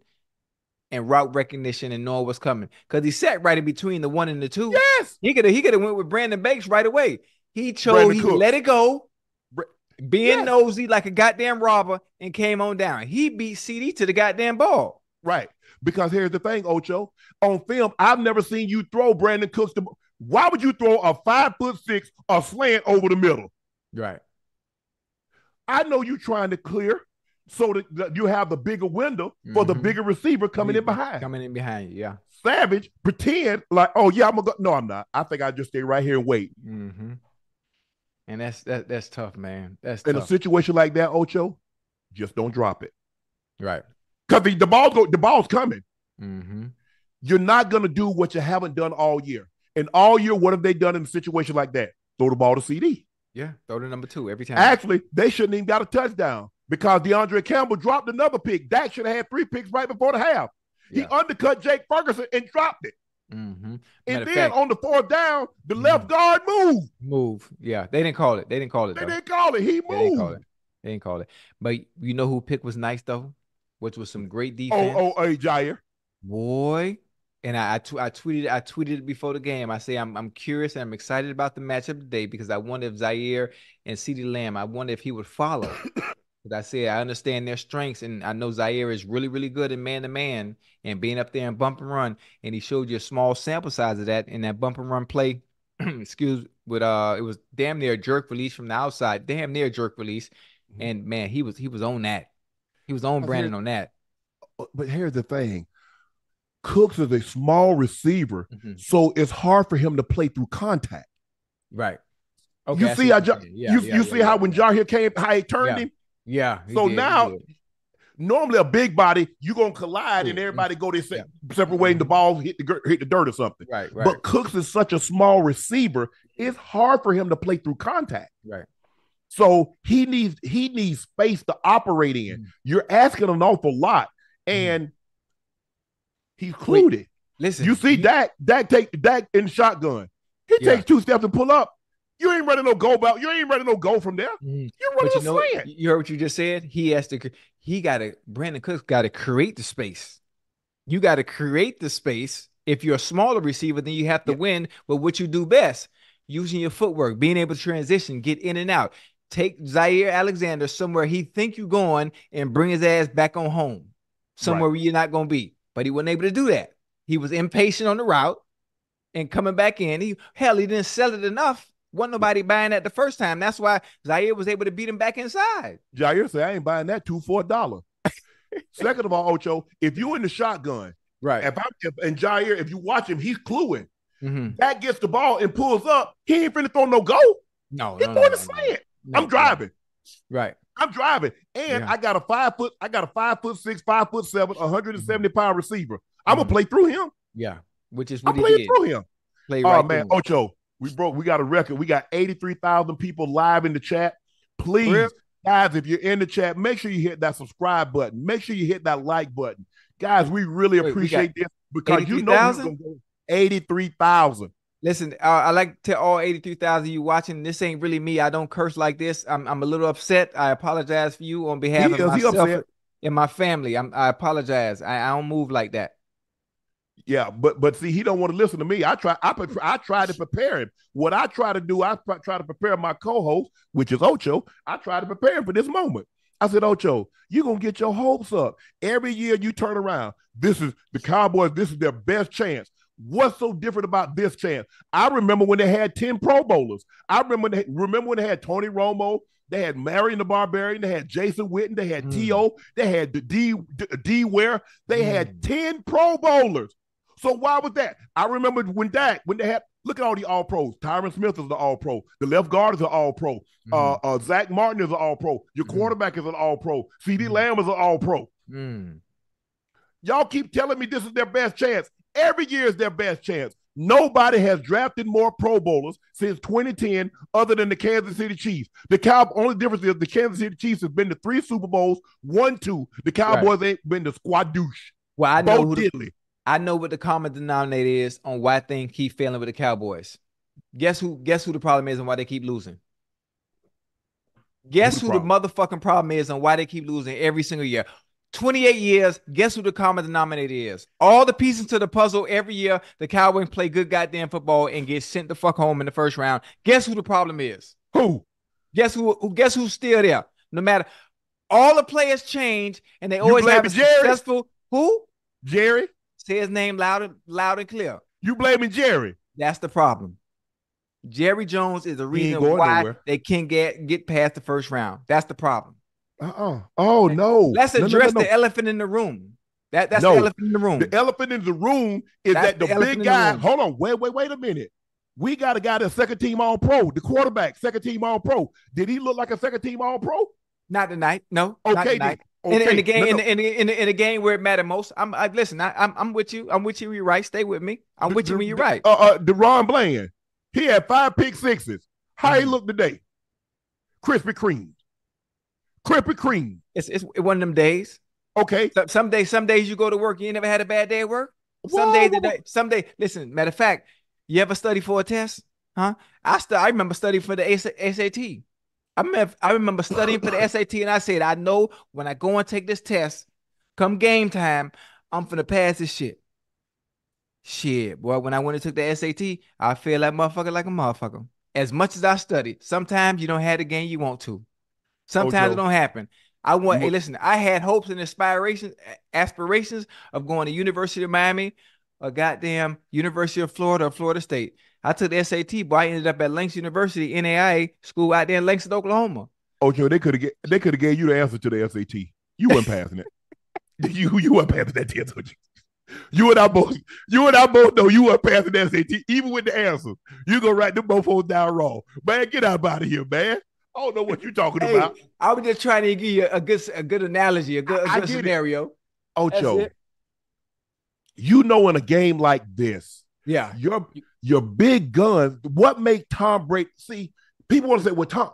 and route recognition and knowing what's coming. Because he sat right in between the one and the two. Yes. He could have he could have went with Brandon Banks right away. He chose he Cook. let it go, being yes. nosy like a goddamn robber, and came on down. He beat CeeDee to the goddamn ball. Right. Because here's the thing, Ocho. On film, I've never seen you throw Brandin Cooks to why would you throw a five foot six a slant over the middle? Right. I know you're trying to clear so that you have the bigger window mm-hmm. for the mm-hmm. bigger receiver coming in behind. Coming in behind you, yeah. Savage pretend like, oh yeah, I'm gonna go. No, I'm not. I think I just stay right here and wait. Mm-hmm. And that's that, that's tough, man. That's in tough. a situation like that, Ocho, just don't drop it. Right. Because the, the ball's go, the ball's coming. Mm-hmm. You're not gonna do what you haven't done all year. And all year, what have they done in a situation like that? Throw the ball to CeeDee. Yeah, throw to number two every time. Actually, they shouldn't even got a touchdown because De'Vondre Campbell dropped another pick. Dak should have had three picks right before the half. Yeah. He undercut Jake Ferguson and dropped it. Mm-hmm. And then fact, on the fourth down, the mm-hmm. left guard moved. Move. Yeah. They didn't call it. They didn't call it. They though. didn't call it. He moved. They didn't call it. They didn't call it. But you know who pick was nice though? Which was some great defense. Oh, oh, hey, Jaire. Boy. And I, I, t- I tweeted I tweeted it before the game. I say I'm I'm curious and I'm excited about the matchup today because I wonder if Zaire and CeeDee Lamb, I wonder if he would follow. Because I said I understand their strengths, and I know Zaire is really, really good in man to man and being up there and bump and run. And he showed you a small sample size of that in that bump and run play. excuse with uh, it was damn near a jerk release from the outside, damn near jerk release. Mm-hmm. And man, he was he was on that. He was on Brandin on that. Uh, but here's the thing. Cooks is a small receiver, mm-hmm. so it's hard for him to play through contact. Right. Okay, you see how ja, yeah, you, yeah, you yeah, see how when Jair came, how he turned him. Yeah. So did, now, normally a big body, you're gonna collide and everybody go their se- separate way, and the ball hit the hit the dirt or something. Right, right. But Cooks is such a small receiver; it's hard for him to play through contact. Right. So he needs he needs space to operate in. Mm. You're asking an awful lot, mm. and mm. he's clued. Listen, you see he, Dak Dak take Dak in shotgun. He yeah. takes two steps and pull up. You ain't ready no go about. You ain't ready no go from there. Mm. You're running you know, slant. You heard what you just said. He has to. He got to. Brandin Cooks got to create the space. You got to create the space. If you're a smaller receiver, then you have to yeah. win with what you do best using your footwork, being able to transition, get in and out take Zaire Alexander somewhere he think you going and bring his ass back on home, somewhere right. where you're not going to be. But he wasn't able to do that. He was impatient on the route and coming back in. He hell, he didn't sell it enough. Wasn't nobody buying that the first time. That's why Zaire was able to beat him back inside. Jaire said, "I ain't buying that two for a dollar." Second of all, Ocho, if you in the shotgun, right? If I if, and Jaire, if you watch him, he's cluing. Mm-hmm. That gets the ball and pulls up. He ain't finna throw no go. No, he's no, going no, to slant. I'm driving. Right. I'm driving. And yeah. I got a five foot, I got a five foot six, five foot seven, 170 mm-hmm. pound receiver. I'm gonna mm-hmm. play through him. Yeah. Which is what I'm playing through him. Play oh right man, Ocho, we broke, we got a record. We got 83,000 people live in the chat. Please, guys, if you're in the chat, make sure you hit that subscribe button. Make sure you hit that like button. Guys, we really Wait, appreciate we this because you know we're gonna go 83,000. Listen, uh, I like to all 83,000 you watching. This ain't really me. I don't curse like this. I'm, I'm a little upset. I apologize for you on behalf he of myself and my family. I'm, I apologize. I, I don't move like that. Yeah, but but see, he don't want to listen to me. I try. I I try to prepare him. What I try to do, I try to prepare my co-host, which is Ocho. I try to prepare him for this moment. I said, Ocho, you're gonna get your hopes up. Every year you turn around. This is the Cowboys, this is their best chance. What's so different about this chance? I remember when they had 10 Pro Bowlers. I remember they, remember when they had Tony Romo, they had Marion the Barbarian, they had Jason Witten, they had mm. T.O., they had the D, D, D Ware, they mm. had 10 Pro Bowlers. So why was that? I remember when Dak, when they had look at all the all pros. Tyron Smith is the all pro. The left guard is an all pro. Mm. Uh, uh, Zack Martin is an all pro. Your mm. quarterback is an all pro. CeeDee mm. Lamb is an all pro. Mm. Y'all keep telling me this is their best chance. Every year is their best chance. Nobody has drafted more Pro Bowlers since 2010 other than the Kansas City Chiefs. The Cow only difference is the Kansas City Chiefs have been to three Super Bowls, one, two. The Cowboys right. ain't been to squadouche. Well, I know who the, I know what the common denominator is on why things keep failing with the Cowboys. Guess who? Guess who the problem is and why they keep losing? Guess who the, who the motherfucking problem is and why they keep losing every single year? 28 years, guess who the common denominator is? All the pieces to the puzzle every year, the Cowboys play good goddamn football and get sent the fuck home in the first round. Guess who the problem is? Who? Guess who, who guess who's still there? No matter all the players change and they always have a Jerry? successful who? Jerry. Say his name loud and loud and clear. You blaming Jerry. That's the problem. Jerry Jones is the reason why nowhere. they can't get get past the first round. That's the problem. Uh-uh. Oh no. Let's address no, no, no, the elephant in the room. That that's the elephant in the room. The elephant in the room is that's that the, the big guy. Hold on, wait, wait, wait a minute. We got a guy that's second team all pro, the quarterback, second team all pro. Did he look like a second team all pro? Not tonight. No. Okay. Not Okay. In, in, the game, in, in, in, in, the game where it mattered most, I'm I, listen. I, am I'm, I'm with you. I'm with you. You're right. Stay with me. I'm the, with you when you're right. Uh, uh, DaRon Bland, he had five pick sixes. How mm-hmm. he look today? Krispy Kreme. Krispy Kreme. It's it's one of them days. Okay. So, some days, some days you go to work, you ain't never had a bad day at work. Some days, some day. Listen, matter of fact, you ever study for a test? Huh? I st- I remember studying for the SAT. I remember, I remember studying for the SAT, and I said, I know when I go and take this test, come game time, I'm finna pass this shit. Shit, boy, when I went and took the SAT, I feel like motherfucker like a motherfucker. As much as I studied, sometimes you don't have the game you want to. Sometimes Ocho. it don't happen. I want. Hey, listen. I had hopes and aspirations, aspirations of going to University of Miami, a goddamn University of Florida, or Florida State. I took the SAT, but I ended up at Langston University, NAIA school out there in Langston, Oklahoma. Ocho, they could have get they could have gave you the answer to the SAT. You weren't passing it. You you weren't passing that test. You and I both, you and I both know you are passing the SAT, even with the answers. You gonna write them both holes down wrong. Man, get out of here, man. I don't know what you're talking hey, about. I was just trying to give you a good a good analogy, a good, a good scenario. It. Ocho, you know, in a game like this, yeah, your your big guns. What make Tom Brady? See, people want to say, "Well, Tom,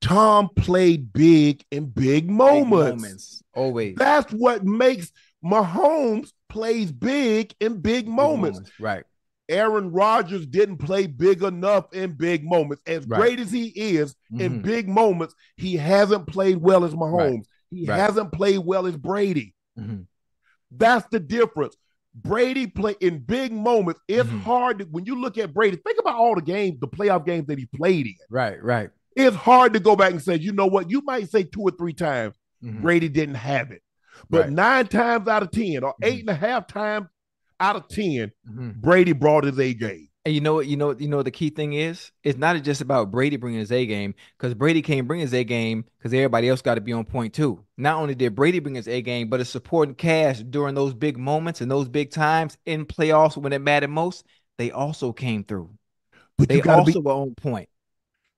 Tom played big in big moments. Big moments. Always. That's what makes Mahomes plays big in big moments. moments. Right. Aaron Rodgers didn't play big enough in big moments. As right. great as he is mm-hmm. in big moments, he hasn't played well as Mahomes. Right. He right. hasn't played well as Brady. Mm-hmm. That's the difference. Brady play in big moments. It's mm-hmm. hard to, when you look at Brady. Think about all the games, the playoff games that he played in. Right, right. It's hard to go back and say, you know what? You might say two or three times mm-hmm. Brady didn't have it, but nine times out of ten, or mm-hmm. eight and a half times out of 10 mm-hmm. Brady brought his A game. And you know what? You know, you know the key thing is, it's not just about Brady bringing his A game because Brady can't bring his A game because everybody else got to be on point too. Not only did Brady bring his A game, but his supporting cast during those big moments and those big times in playoffs when it mattered most, they also came through. But they also be, were on point.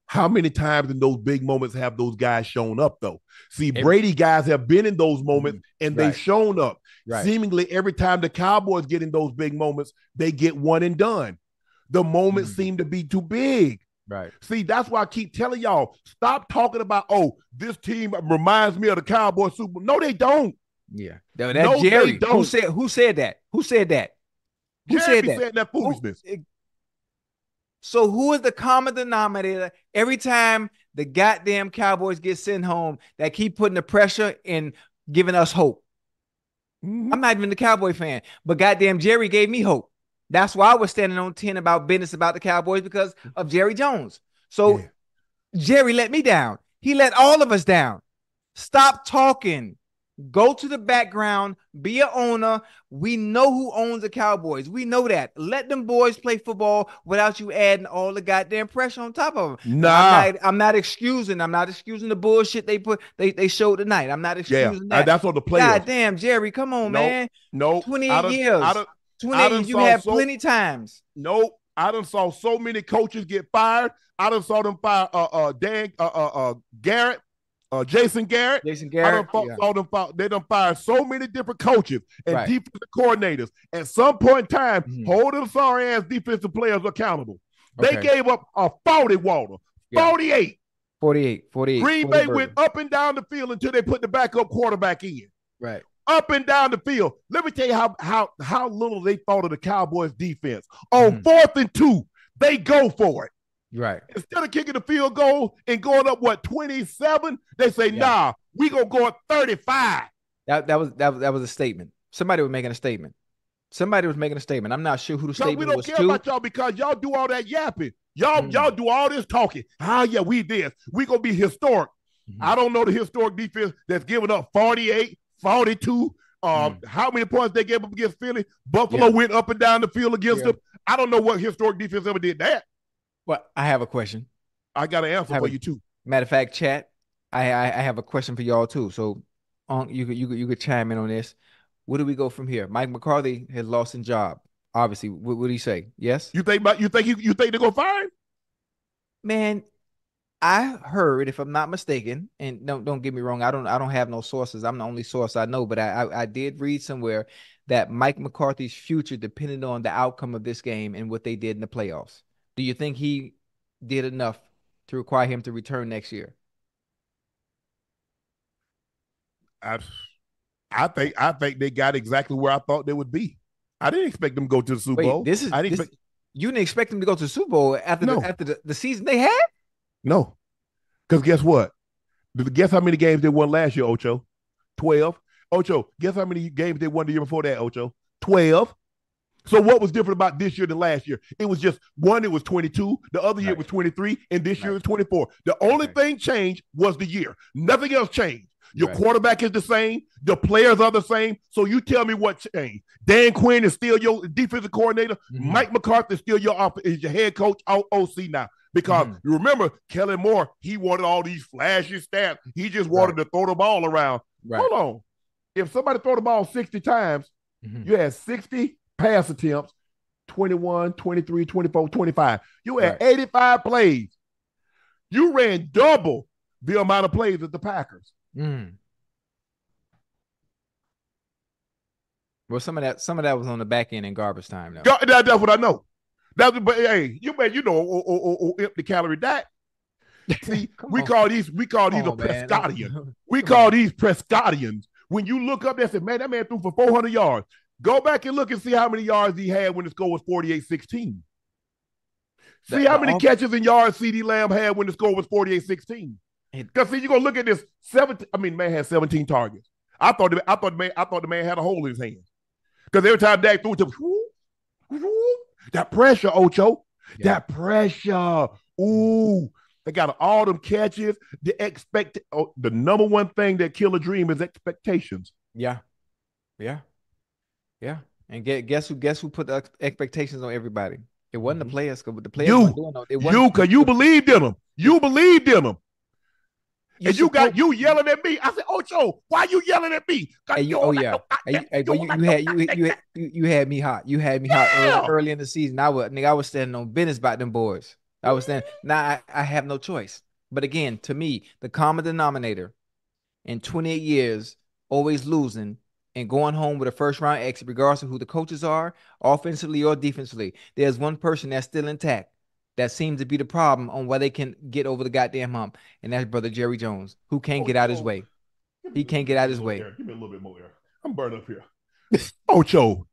How many times in those big moments have those guys shown up though? See, Brady guys have been in those moments mm-hmm. and right. they've shown up. Right. Seemingly every time the Cowboys get in those big moments, they get one and done. The moments mm-hmm. seem to be too big. Right. See, that's why I keep telling y'all stop talking about, oh, this team reminds me of the Cowboy Super. No, they don't. Yeah. No, that's no, Jerry. Who said who said that? Who said that? Who Jerry said that? Said that foolishness. Who, so who is the common denominator every time the goddamn Cowboys get sent home that keep putting the pressure and giving us hope? Mm-hmm. I'm not even the Cowboy fan, but goddamn Jerry gave me hope. That's why I was standing on 10 about business about the Cowboys because of Jerry Jones. So yeah. Jerry let me down. He let all of us down. Stop talking. Go to the background, be a owner. We know who owns the Cowboys. We know that. Let them boys play football without you adding all the goddamn pressure on top of them. Nah, I'm not, I'm not excusing. I'm not excusing the bullshit they put they they showed tonight. I'm not excusing yeah, that. That's what the players. God damn, Jerry, come on, nope, man. No, 28 years. I 28 you had so, plenty times. Nope. I done saw so many coaches get fired. I done saw them fire uh uh Dan uh uh, uh Garrett, uh Jason Garrett. Jason Garrett. Done yeah. them fire, they done fired so many different coaches and right. defensive coordinators. At some point in time, mm-hmm. holding sorry ass defensive players accountable. Okay. They gave up a 40 Walter. Yeah. 48. 48. 48. Green Bay went up and down the field until they put the backup quarterback in. Right up and down the field. Let me tell you how how how little they thought of the Cowboys defense. On mm. fourth and two, they go for it. Right. Instead of kicking the field goal and going up what 27, they say, yeah. nah, we gonna go at 35. That that was that was that was a statement. Somebody was making a statement. Somebody was making a statement. I'm not sure who the statement was. We don't care to. about y'all because y'all do all that yapping. Y'all, mm. y'all do all this talking. Ah, yeah, we did. We gonna be historic. Mm-hmm. I don't know the historic defense that's giving up 48, 42. Um, mm. how many points they gave up against Philly? Buffalo yeah. went up and down the field against yeah. them. I don't know what historic defense ever did that. Well, I have a question. I got an answer for a, you too. Matter of fact, chat. I, I, I have a question for y'all too. So, on you could you could you could chime in on this. Where do we go from here? Mike McCarthy has lost his job. Obviously, what would he say? Yes. You think about you think you, you think they're gonna fire him? Man, I heard, if I'm not mistaken, and don't don't get me wrong, I don't I don't have no sources. I'm the only source I know, but I I, I did read somewhere that Mike McCarthy's future depended on the outcome of this game and what they did in the playoffs. Do you think he did enough to require him to return next year? I I think I think they got exactly where I thought they would be. I didn't expect them to go to the Super Wait, Bowl. This is I didn't this, expect, you didn't expect them to go to the Super Bowl after no. the, after the, the season they had. No. Because guess what? Guess how many games they won last year, Ocho? 12. Ocho, guess how many games they won the year before that, Ocho? 12. So what was different about this year than last year? It was just one, it was 22, the other year right. was 23, and this right. year was 24. The only right. thing changed was the year. Nothing else changed. Your quarterback is the same. The players are the same. So you tell me what changed. Dan Quinn is still your defensive coordinator. Mm-hmm. Mike McCarthy is still your is your head coach, OC now. Because mm-hmm. you remember Kellen Moore, he wanted all these flashy stats. He just wanted to throw the ball around. Right. Hold on. If somebody throw the ball 60 times, Mm-hmm. You had 60 pass attempts, 21, 23, 24, 25. You had right. 85 plays. You ran double the amount of plays of the Packers. Mm. Well, some of that, some of that was on the back end in garbage time. Though. That, that's what I know. That's but hey, you man, you know, oh, oh, oh empty calorie diet. See, we on. call these we call Come these on, a Prescottian. we call on. these Prescottians. When you look up there and say, man, that man threw for 400 yards. Go back and look and see how many yards he had when the score was 48 16. See how many catches and yards CeeDee Lamb had when the score was 48 16. Because see, you're gonna look at this 17. I mean, man had 17 targets. I thought the, I thought the man, I thought the man had a hole in his hand. Because every time Dak threw it to whoo, whoo, that pressure, Ocho. Yeah. That pressure. Ooh. They got all them catches. The expect oh, the number one thing that kill a dream is expectations. Yeah. Yeah. Yeah. And get, guess who guess who put the expectations on everybody? It wasn't mm-hmm. the players, but the players you, no, you, cause you believed in them. You believed in them. You and you got you yelling at me. I said, Ocho, why you yelling at me? Hey, you, oh yeah, hey, you, you, had you, you, you, you had me hot. You had me hot yeah. early, early, in the season. I was nigga, I was standing on business about them boys. I was standing. Now I, I have no choice. But again, to me, the common denominator in 28 years, always losing and going home with a first round exit, regardless of who the coaches are, offensively or defensively. There's one person that's still intact that seems to be the problem on why they can get over the goddamn hump, and that's brother Jerry Jones, who can't oh, get out oh, his way. He can't get out his way. Give me a little bit more air. I'm burned up here. Ocho.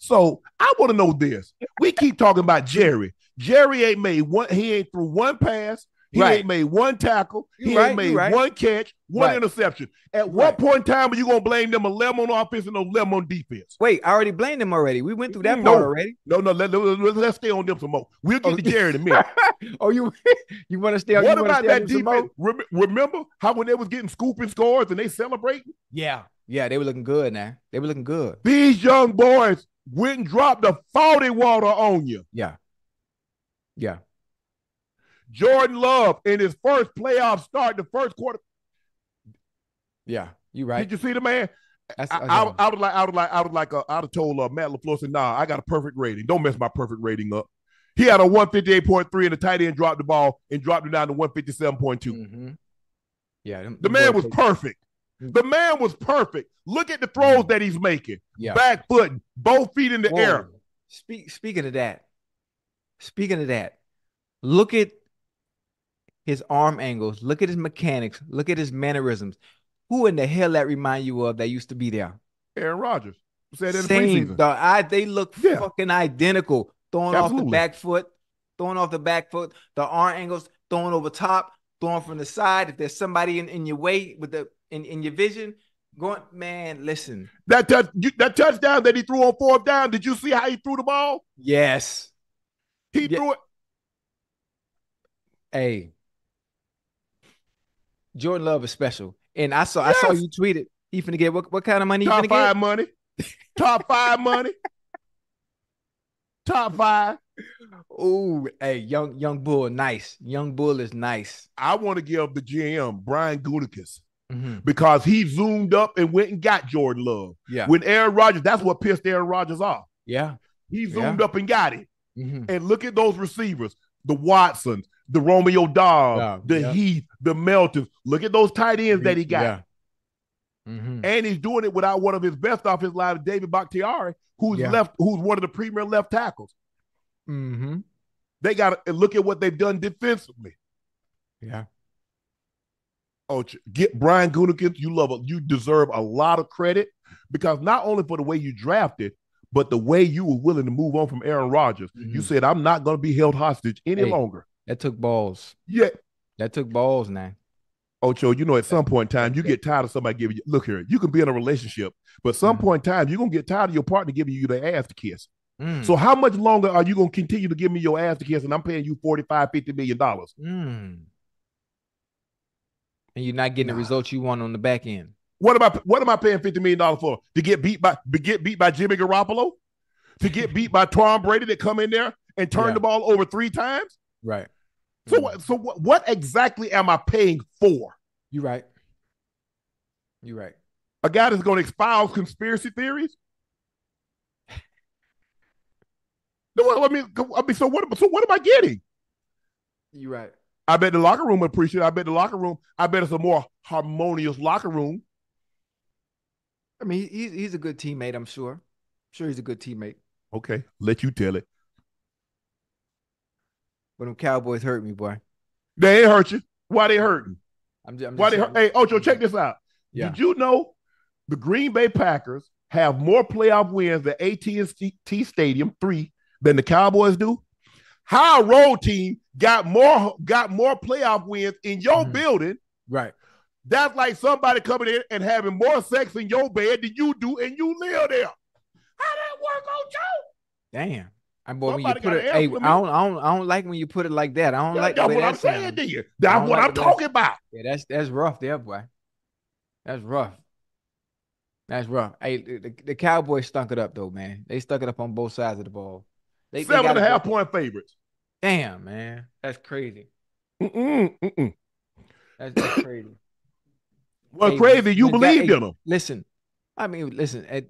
so I want to know this. We keep talking about Jerry. Jerry ain't made one. He ain't threw one pass. He right. ain't made one tackle. He right, ain't made right. one catch, one interception. At what point in time are you gonna blame them a lemon on offense and a lemon on defense? Wait, I already blamed them already. We went through that no, part already. No, no, let, us let, stay on them some more. We'll get oh, to Jared in a minute. oh, you you want to stay on? What about that defense? remember how when they was getting scooping scores and they celebrating? Yeah, yeah, they were looking good now. They were looking good. These young boys went and dropped the 40 water on you. Yeah. Yeah. Jordan Love in his first playoff start, the first quarter. Yeah, you right. Did you see the man? I, I, I, would like, I would like, I would like, uh, I would have told uh, Matt LaFleur, said, "Nah, I got a perfect rating. Don't mess my perfect rating up." He had a one fifty eight point three, and the tight end dropped the ball and dropped it down to one fifty seven point two. Mm-hmm. Yeah, the man was perfect. Mm-hmm. The man was perfect. Look at the throws mm-hmm. that he's making. Yeah, back foot, both feet in the Whoa. air. Speak, speaking of that, speaking of that, look at his arm angles, look at his mechanics, look at his mannerisms. Who in the hell that remind you of that used to be there? Aaron Rodgers. Said in Same, the dog. I, they look yeah. fucking identical. Throwing Absolutely. off the back foot, throwing off the back foot, the arm angles, throwing over top, throwing from the side. If there's somebody in, in your way with the in, in your vision, going, man, listen. That touch, that touchdown that he threw on fourth down, did you see how he threw the ball? Yes. He yeah. threw it. Hey, Jordan Love is special. And I saw yes. I saw you tweeted he finna get what, what kind of money? You get? Top five get? money. Top five money. Top five. Oh, hey, young young bull, nice. Young bull is nice. I want to give the GM Brian Gutekunst mm-hmm. because he zoomed up and went and got Jordan Love. Yeah. When Aaron Rodgers, that's what pissed Aaron Rodgers off. Yeah. He zoomed yeah. up and got it. Mm-hmm. And look at those receivers, the Watsons, the Romeo yeah, the yeah. Heath, the Meltons. Look at those tight ends that he got. Yeah. Mm-hmm. And he's doing it without one of his best off his line, David Bakhtiari, who's left, who's one of the premier left tackles. Mm-hmm. They got to look at what they've done defensively. Yeah. Oh, get Brian Gutekunst. You love. You deserve a lot of credit because not only for the way you drafted, but the way you were willing to move on from Aaron Rodgers. Mm-hmm. You said, "I'm not going to be held hostage any hey, longer." That took balls. Yeah. That took balls, man. Ocho, you know, at some point in time, you get tired of somebody giving you, look here, you can be in a relationship, but some mm-hmm. point in time, you're going to get tired of your partner giving you the ass to kiss. Mm. So how much longer are you going to continue to give me your ass to kiss and I'm paying you 45, 50 million dollars? Mm. And you're not getting nah. the results you want on the back end. What am I what am I paying 50 million dollars for? To get beat by to get beat by Jimmy Garoppolo? To get beat by Tom Brady that come in there and turn yeah. the ball over three times? Right. So mm-hmm. so what, what exactly am I paying for? You're right. You're right. A guy that's going to espouse conspiracy theories? No, I mean, I mean, so what? So what am I getting? You're right. I bet the locker room appreciate. It. I bet the locker room. I bet it's a more harmonious locker room. I mean, he's he's a good teammate. I'm sure. I'm sure he's a good teammate. Okay, let you tell it. But them Cowboys hurt me, boy. They ain't hurt you. Why they hurting? I'm just, I'm just Why they hurt? Hey, Ocho, check this out. Yeah. Did you know the Green Bay Packers have more playoff wins at AT&T Stadium three than the Cowboys do? How a road team got more got more playoff wins in your mm-hmm. building? Right. That's like somebody coming in and having more sex in your bed than you do, and you live there. How that work, Ocho? Damn. I boy, when you put it, hey, I don't, I don't, I don't like when you put it like that. I don't yeah, like that's what I'm saying to you. That's what like I'm talking about. Yeah, that's that's rough, there, boy. That's rough. That's rough. Hey, the, the Cowboys stunk it up though, man. They stuck it up on both sides of the ball. They, Seven they and a half point favorites. Damn, man, that's crazy. Mm-mm, mm-mm. That's, that's crazy. well, hey, crazy. You believed that, in them. Listen, I mean, listen. at,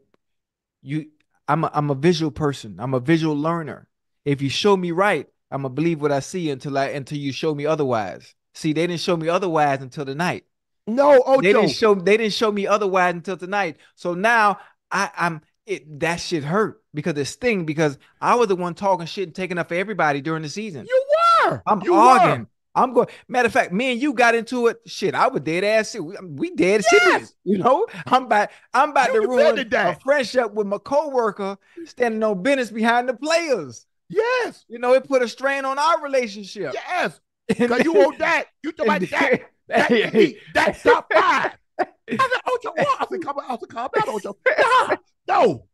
you, I'm a, I'm a visual person. I'm a visual learner. If you show me right, I'm gonna believe what I see until I until you show me otherwise. See, they didn't show me otherwise until tonight. No, oh, they didn't show they didn't show me otherwise until tonight. So now I, I'm it that shit hurt because it sting because I was the one talking shit and taking up for everybody during the season. You were. I'm you arguing. Were. I'm going. Matter of fact, me and you got into it. Shit, I was dead ass. We, we dead yes. serious. You know, I'm about. I'm about you to ruin a friendship with my coworker standing on business behind the players. Yes. You know, it put a strain on our relationship. Yes. Because you want that. You talking about that. That, that, that top five. I said, Ocho, what? I said, come on, I said, calm down, Ocho. Nah, no.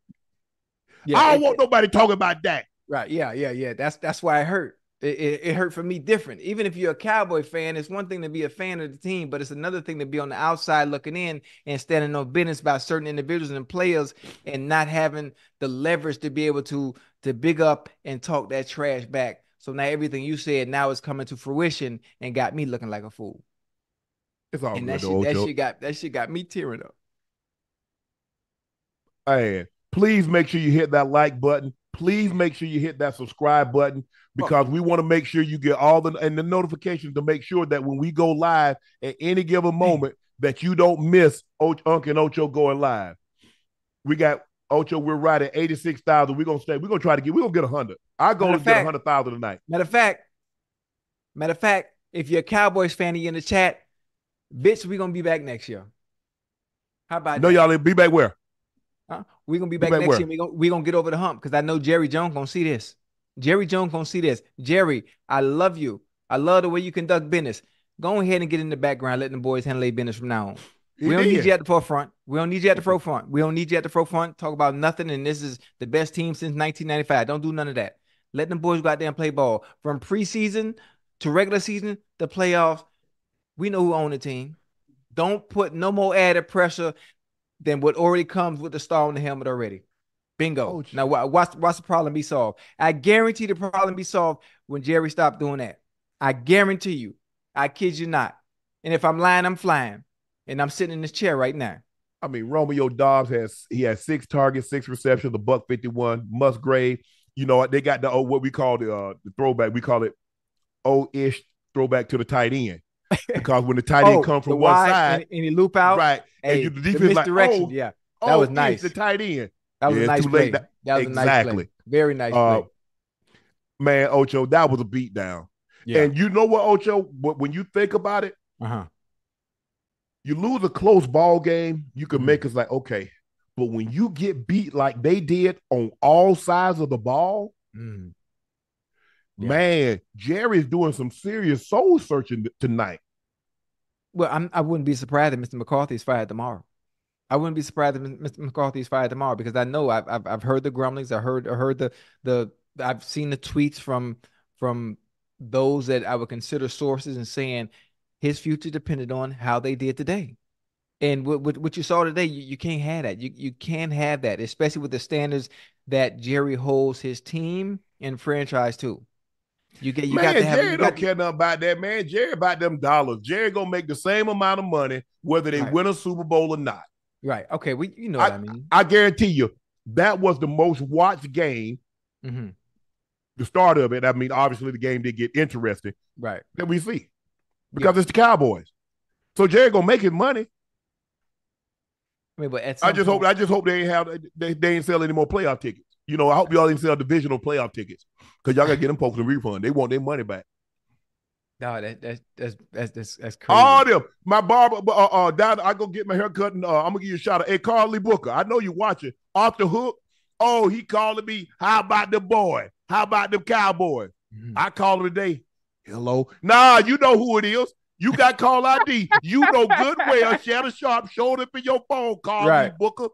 Yeah, I don't want nobody talking about that. Right. Yeah. Yeah. Yeah. That's that's why it hurt. It, it, it, hurt for me different. Even if you're a Cowboy fan, it's one thing to be a fan of the team, but it's another thing to be on the outside looking in and standing on business about certain individuals and players and not having the leverage to be able to to big up and talk that trash back. So now everything you said now is coming to fruition and got me looking like a fool. It's all and good, that, shit, that shit got that shit got me tearing up. Hey, please make sure you hit that like button. Please make sure you hit that subscribe button because we want to make sure you get all the and the notifications to make sure that when we go live at any given hmm. moment that you don't miss Unc and Ocho going live. We got Ocho, we're right at 86,000. We're gonna stay, we're gonna try to get, we're gonna get a hundred. Our goal is to get a hundred thousand tonight. Matter of fact, matter of fact, if you're a Cowboys fan you in the chat, bitch, we're gonna be back next year. How about no, that? y'all be back where? Huh? We're gonna be back, back next where? year. We're gonna, we gonna get over the hump because I know Jerry Jones gonna see this. Jerry Jones gonna see this. Jerry, I love you. I love the way you conduct business. Go ahead and get in the background, letting the boys handle their business from now on. We don't need you at the forefront. We don't need you at the forefront. We don't need you at the forefront. Talk about nothing. And this is the best team since 1995. Don't do none of that. Let them boys go out there and play ball. From preseason to regular season, the playoffs, we know who own the team. Don't put no more added pressure than what already comes with the star on the helmet already. Bingo. Now watch, watch the problem be solved. I guarantee the problem be solved when Jerry stopped doing that. I guarantee you. I kid you not. And if I'm lying, I'm flying and I'm sitting in this chair right now. I mean, Romeo Doubs has he has six targets, six receptions, the buck fifty one. Musgrave, you know, what? they got the oh, what we call the uh, the throwback. We call it old ish throwback to the tight end because when the tight end oh, come from one side and, and, he loop out, right, hey, and you, the defense the like, oh, yeah, that oh, was nice. The tight end, that was yeah, a nice play. That, that, was exactly. a nice play. Very nice uh, play. Man, Ocho, that was a beatdown. Yeah. And you know what, Ocho? When you think about it, uh-huh you lose a close ball game, you can mm-hmm. make us like, okay. But when you get beat like they did on all sides of the ball, mm. yeah. man, Jerry's doing some serious soul searching tonight. Well, I'm, I would not be surprised if Mr. McCarthy's fired tomorrow. I wouldn't be surprised if Mr. McCarthy's fired tomorrow because I know I've, I've, I've heard the grumblings. I heard I heard the the I've seen the tweets from from those that I would consider sources and saying his future depended on how they did today. And what, what, you saw today, you, you can't have that. You, you can't have that, especially with the standards that Jerry holds his team and franchise to. You get you man, got to have. Jerry don't care nothing about that, man. Jerry about them dollars. Jerry gonna make the same amount of money whether they right. win a Super Bowl or not. Right. Okay. We you know I, what I mean. I guarantee you that was the most watched game. Mm-hmm. The start of it. I mean, obviously the game did get interesting. Right. That we see. Because yeah. it's the Cowboys. So Jerry gonna make his money. I mean, but I just point, hope I just hope they ain't have they, they ain't sell any more playoff tickets. You know, I hope y'all didn't sell divisional playoff tickets because y'all gotta get them folks a refund. They want their money back. No, that, that that's that's that's that's crazy. All them, my barber, uh, uh, down. I go get my hair cut, and uh, I'm gonna give you a shout out. Hey, Carly Booker, I know you watching off the hook. Oh, he calling me. How about the boy? How about the Cowboys? Mm-hmm. I call him today. Hello. Nah, you know who it is. You got call ID. you know good well. Shannon Sharpe showed up in your phone. Carly right. Booker.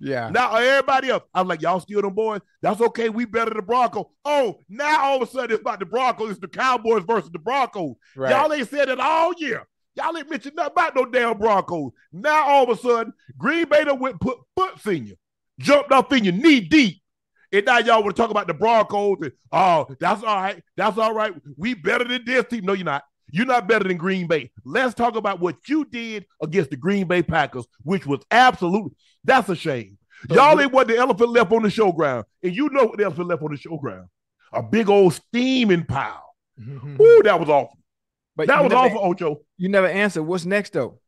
Yeah. Now everybody else, I'm like, y'all steal them boys. That's okay. We better the Broncos. Oh, now all of a sudden it's about the Broncos. It's the Cowboys versus the Broncos. Right. Y'all ain't said it all year. Y'all ain't mentioned nothing about no damn Broncos. Now all of a sudden, Green Bay done went put foot you, jumped up in your knee deep. And now y'all want to talk about the Broncos. And, oh, that's all right. That's all right. We better than this team. No, you're not. You're not better than Green Bay. Let's talk about what you did against the Green Bay Packers, which was absolutely that's a shame. So Y'all ain't what the elephant left on the showground. And you know what the elephant left on the showground. A big old steaming pile. Mm-hmm. Ooh, that was awful. But that was never, awful, Ocho. You never answered. What's next though?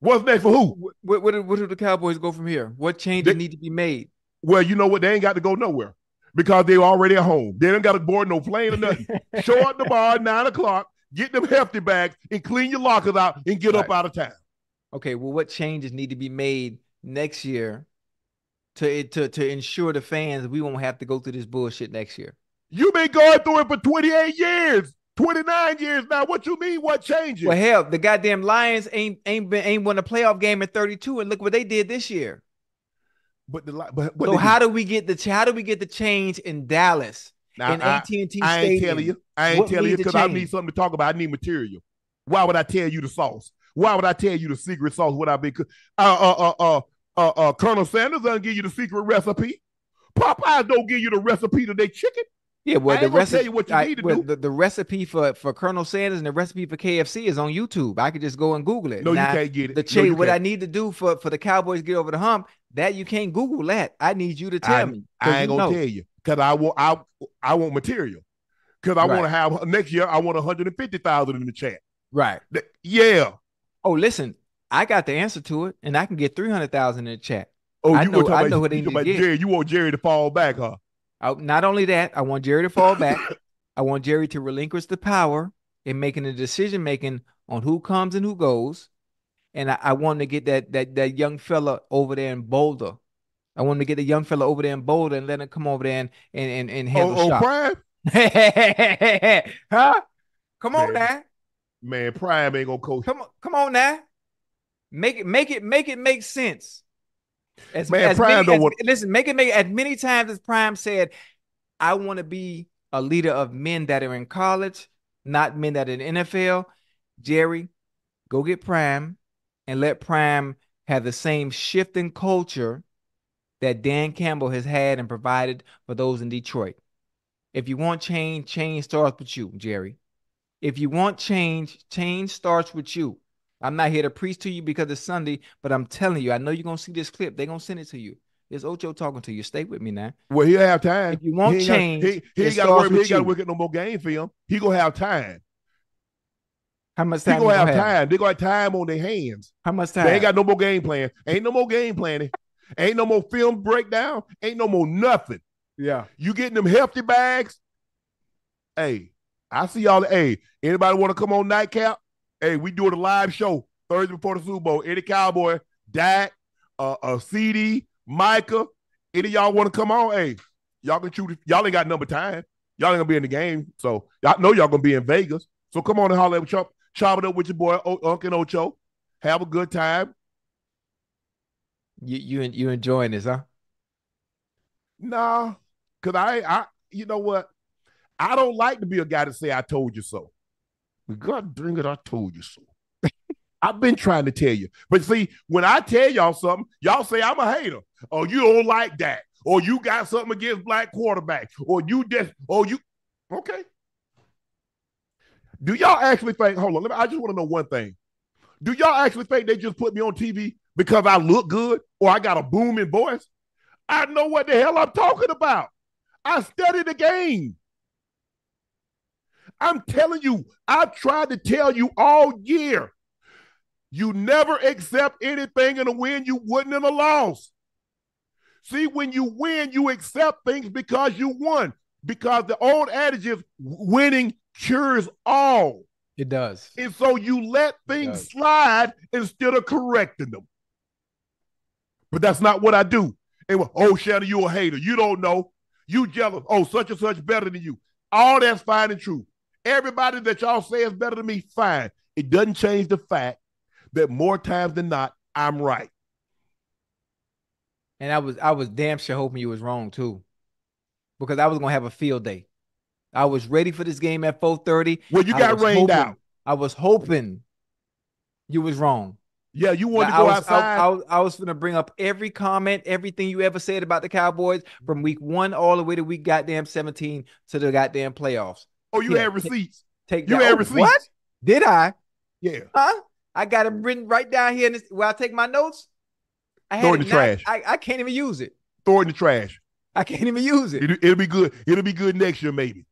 What's next for who? What, what, what do the Cowboys go from here? What changes they, need to be made? Well, you know what? They ain't got to go nowhere because they're already at home. They don't got to board no plane or nothing. Show up the bar at nine o'clock get them hefty bags, and clean your lockers out and get right. up out of town. Okay, well, what changes need to be made next year to to to ensure the fans we won't have to go through this bullshit next year? You've been going through it for 28 years. 29 years now. What you mean? What changes? Well, hell, the goddamn Lions ain't ain't been ain't won a playoff game in 32, and look what they did this year. But the but, but so how do we get the how do we get the change in Dallas? Now, in AT&T I, I ain't telling you. I ain't telling you because I need something to talk about. I need material. Why would I tell you the sauce? Why would I tell you the secret sauce? What I be? Uh, uh, uh, uh, uh, uh, Colonel Sanders doesn't give you the secret recipe. Popeyes don't give you the recipe to their chicken. Yeah, well, the recipe. what you I, well, the, the, recipe for for Colonel Sanders and the recipe for KFC is on YouTube. I could just go and Google it. No, now, you can't get it. The cha- no, what I need to do for for the Cowboys get over the hump, that you can't Google that. I need you to tell I, me. I ain't gonna know. tell you because I want I I want material because I right. want to have next year. I want one hundred and fifty thousand in the chat. Right. Yeah. Oh, listen, I got the answer to it, and I can get three hundred thousand in the chat. Oh, I you know, I know what they need to get. Jerry, you want Jerry to fall back, huh? I, oh, not only that, I want Jerry to fall back. I want Jerry to relinquish the power in making the decision making on who comes and who goes. And I, I want to get that that that young fella over there in Boulder I want to get the young fella over there in Boulder and let him come over there and and and, and oh, handle oh, oh, Prime? huh? Come man, on now. Man, Prime ain't gonna coach. Come on, come on now. Make it, make it, make it make sense. As, man, as Prime many, don't as. Listen, make it make as many times as Prime said, I want to be a leader of men that are in college, not men that are in NFL. Jerry, go get Prime and let Prime have the same shift in culture that Dan Campbell has had and provided for those in Detroit. If you want change, change starts with you, Jerry. If you want change, change starts with you. I'm not here to preach to you because it's Sunday, but I'm telling you, I know you're gonna see this clip. They're gonna send it to you. It's Ocho talking to you. Stay with me now. Well, he'll have time. If you want he change, got, he, he ain't got to worry. He ain't got to work at no more game for him. He gonna have time. How much time? He gonna have, have time. They gonna have time on their hands. How much time? They ain't got no more game plan. Ain't no more game planning. Ain't no more film breakdown. Ain't no more nothing. Yeah. You getting them hefty bags? Hey, I see y'all. Hey, anybody want to come on nightcap? Hey, we doing a live show Thursday before the Super Bowl. Any Cowboy, Dak, uh, uh CeeDee, Micah. Any y'all want to come on? Hey, y'all can shoot. Y'all ain't got number time. Y'all ain't gonna be in the game, so y'all know y'all gonna be in Vegas. So come on and holler at chop, chop it up with your boy o- Uncle Ocho. Have a good time. You you you enjoying this, huh? Nah, cause I I you know what? I don't like to be a guy to say I told you so. Got bring it, I told you so. I've been trying to tell you. But see, when I tell y'all something, y'all say I'm a hater. Or you don't like that. Or you got something against black quarterbacks. Or you just or you okay. Do y'all actually think, hold on, me, I just want to know one thing. Do y'all actually think they just put me on TV because I look good or I got a booming voice. I know what the hell I'm talking about. I study the game. I'm telling you, I've tried to tell you all year. You never accept anything in a win you wouldn't in a loss. See, when you win, you accept things because you won. Because the old adage is winning cures all. It does. And so you let things slide instead of correcting them. But that's not what I do. And oh, Shannon, you a hater. You don't know. You jealous. Oh, such and such better than you. All that's fine and true. Everybody that y'all say is better than me, fine. It doesn't change the fact that more times than not, I'm right. And I was I was damn sure hoping you was wrong too. Because I was gonna have a field day. I was ready for this game at 4:30. Well, you got rained hoping, out. I was hoping you was wrong. Yeah, you wanted now, to go I was, outside. I, I, I was going to bring up every comment, everything you ever said about the Cowboys from week one all the way to week goddamn 17 to the goddamn playoffs. Oh, you yeah, had receipts. Take, take you that. had oh, receipts. What? Did I? Yeah. Huh? I got them written right down here. In this, where I take my notes. I Throw it in the not, trash. I, I can't even use it. Throw it in the trash. I can't even use it. It'll, it'll be good. It'll be good next year, maybe.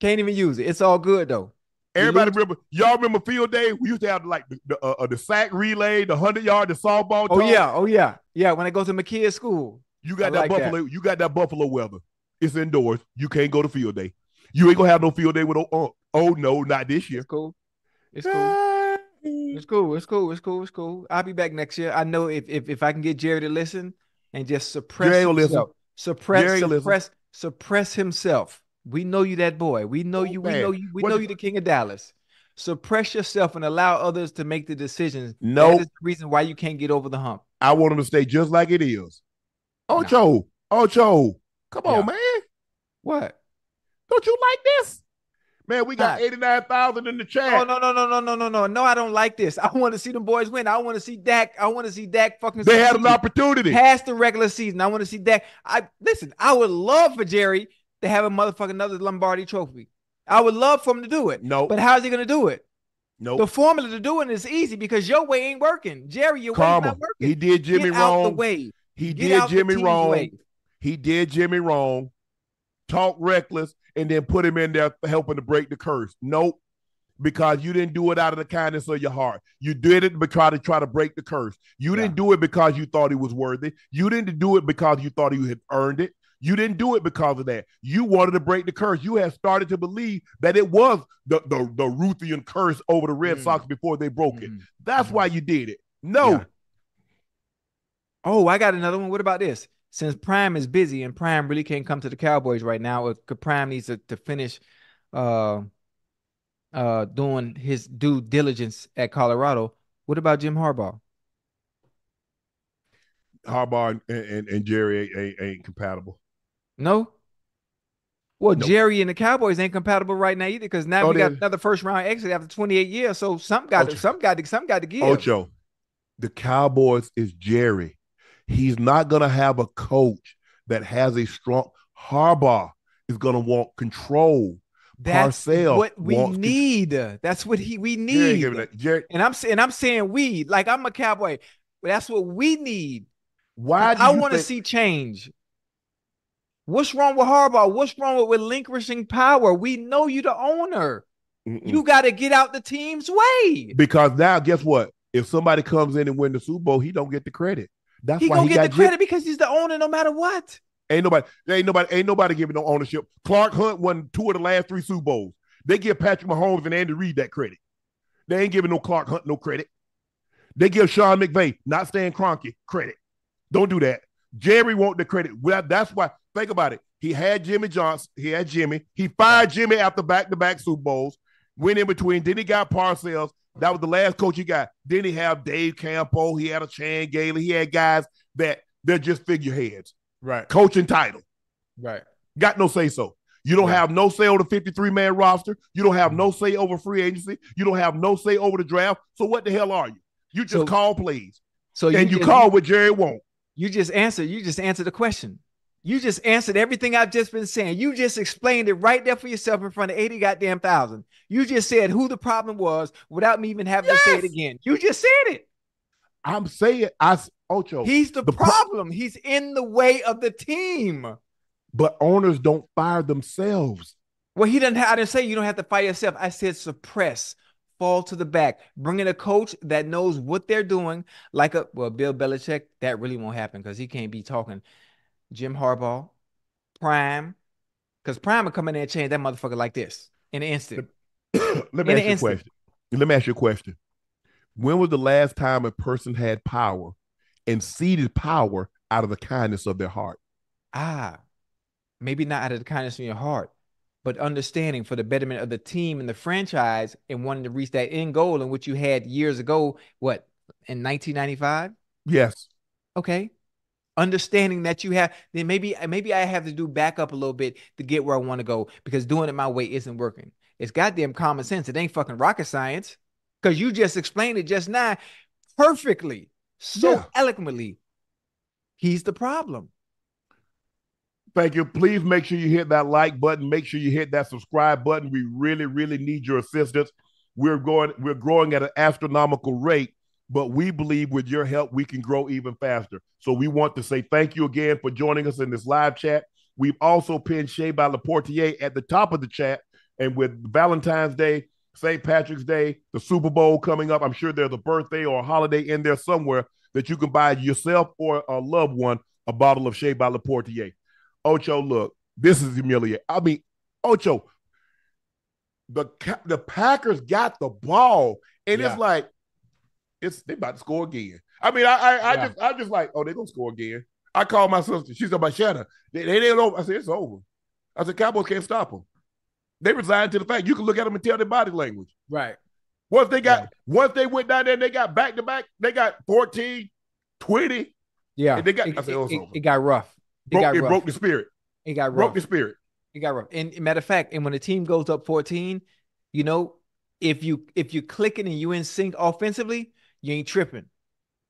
Can't even use it. It's all good though. Everybody remember? Y'all remember field day? We used to have like the the, uh, the sack relay, the hundred yard, the softball. Oh yeah, oh yeah, yeah. When I go to McKeer School, you got I that like buffalo. That. You got that buffalo weather. It's indoors. You can't go to field day. You ain't gonna have no field day with oh, oh no, not this year. It's cool. It's cool. It's cool. It's cool. It's cool. It's cool. I'll be back next year. I know if if, if I can get Jerry to listen and just suppress Jerry himself, listen. suppress, Jerry suppress, listen. suppress himself. We know you that boy. We know Oh, you. We know you. We What know you the king of Dallas. Suppress yourself and allow others to make the decisions. Nope. That is the reason why you can't get over the hump. I want them to stay just like it is. Ocho, Ocho, come on, man. What? Don't you like this? Man, we got 89,000 in the chat. Oh, no, no, no, no, no, no, no. No, I don't like this. I want to see them boys win. I want to see Dak. I want to see Dak fucking. They had an opportunity. Past the regular season. I want to see Dak. I listen, I would love for Jerry to have a motherfucking another Lombardi trophy. I would love for him to do it. No. Nope. But how's he gonna do it? No. Nope. The formula to doing it is easy because your way ain't working. Jerry, your Karma. way not working. He did Jimmy Get wrong. the way. He Get did Jimmy wrong. Way. He did Jimmy wrong. Talk reckless and then put him in there helping to break the curse. Nope. Because you didn't do it out of the kindness of your heart. You did it because to try to break the curse. You didn't do it because you thought he was worthy. You didn't do it because you thought he had earned it. You didn't do it because of that. You wanted to break the curse. You had started to believe that it was the the, the Ruthian curse over the Red Mm. Sox before they broke it. Mhm. That's Mhm. why you did it. No, Yeah. Oh, I got another one. What about this? Since Prime is busy and Prime really can't come to the Cowboys right now, or Prime needs to, to finish uh uh doing his due diligence at Colorado. What about Jim Harbaugh? Harbaugh and, and, and Jerry ain't, ain't, ain't compatible. No. Well, Nope. Jerry and the Cowboys ain't compatible right now either because now Oh, we got another first round exit after 28 years. So some got to, some got to, some got to give. Ocho, the Cowboys is Jerry. He's not going to have a coach that has a strong. Harbaugh is going to want control. That's Parcells what we need. That's what he we need. Jerry, And I'm saying I'm saying we like I'm a cowboy. But that's what we need. why do I want to think- see change. What's wrong with Harbaugh? What's wrong with relinquishing power? We know you the owner. Mm-mm. You got to get out the team's way. because now guess what? If somebody comes in and win the Super Bowl, he don't get the credit. That's He why gonna he get got the credit because he's the owner no matter what. Ain't nobody, ain't nobody, ain't nobody giving no ownership. Clark Hunt won two of the last three Super Bowls. They give Patrick Mahomes and Andy Reid that credit. They ain't giving no Clark Hunt no credit. They give Sean McVay, not Stan Kroenke, credit. Don't do that. Jerry want the credit. Well, that's why. Think about it. He had Jimmy Johnson. He had Jimmy. He fired Jimmy after back-to-back Super Bowls. Went in between. Then he got Parcells. That was the last coach he got. Then he had Dave Campo. He had a Chan Gailey. He had guys that they're just figureheads. Right. Coaching title. Right. Got no say so. You don't Yeah. have no say over the 53 man roster. You don't have no mm-hmm. say over free agency. You don't have no say over the draft. So what the hell are you? You just So- call plays. So and you call what Jerry won't. You just answer. You just answer the question. You just answered everything I've just been saying. You just explained it right there for yourself in front of 80 goddamn thousand. You just said who the problem was without me even having to say it again. You just said it. I'm saying I Ocho. He's the, the problem. Pro- He's in the way of the team. But owners don't fire themselves. Well, he doesn't. Have, I didn't say you don't have to fire yourself. I said suppress, fall to the back, bring in a coach that knows what they're doing. Like a well, Bill Belichick. That really won't happen because he can't be talking. Jim Harbaugh, Prime, because Prime would come in there and change that motherfucker like this in an instant. Let me in ask you a question. Let me ask you a question. When was the last time a person had power and ceded power out of the kindness of their heart? Ah, maybe not out of the kindness of your heart, but understanding for the betterment of the team and the franchise and wanting to reach that end goal in which you had years ago, what, in 1995? Yes. Okay. Understanding that you have, then maybe maybe I have to do back up a little bit to get where I want to go because doing it my way isn't working. It's goddamn common sense. It ain't fucking rocket science. Because you just explained it just now perfectly, so yeah. eloquently. He's the problem. Thank you. Please make sure you hit that like button. Make sure you hit that subscribe button. We really, really need your assistance. We're going, we're growing at an astronomical rate, but we believe with your help, we can grow even faster. So we want to say thank you again for joining us in this live chat. We've also pinned Shea by Laportier at the top of the chat. And with Valentine's Day, St. Patrick's Day, the Super Bowl coming up, I'm sure there's a birthday or a holiday in there somewhere that you can buy yourself or a loved one a bottle of Shea by Laportier. Ocho, look, this is humiliating. I mean, Ocho, the the Packers got the ball, and yeah. it's like it's they about to score again. I mean, I I, I yeah. just I just like, oh, they're gonna score again. I called my sister. She's about Shanna. They, they didn't know. I said it's over. I said Cowboys can't stop them. They resigned to the fact you can look at them and tell their body language. Right. Once they got, right. once they went down there and they got back to back, they got 14, 20. Yeah. they got, it, I said, oh, it, it, got rough. It, broke, got it rough. broke the spirit. It got rough. Broke the spirit. It got rough. And matter of fact, and when the team goes up 14, you know, if you if you're clicking and you in sync offensively, you ain't tripping.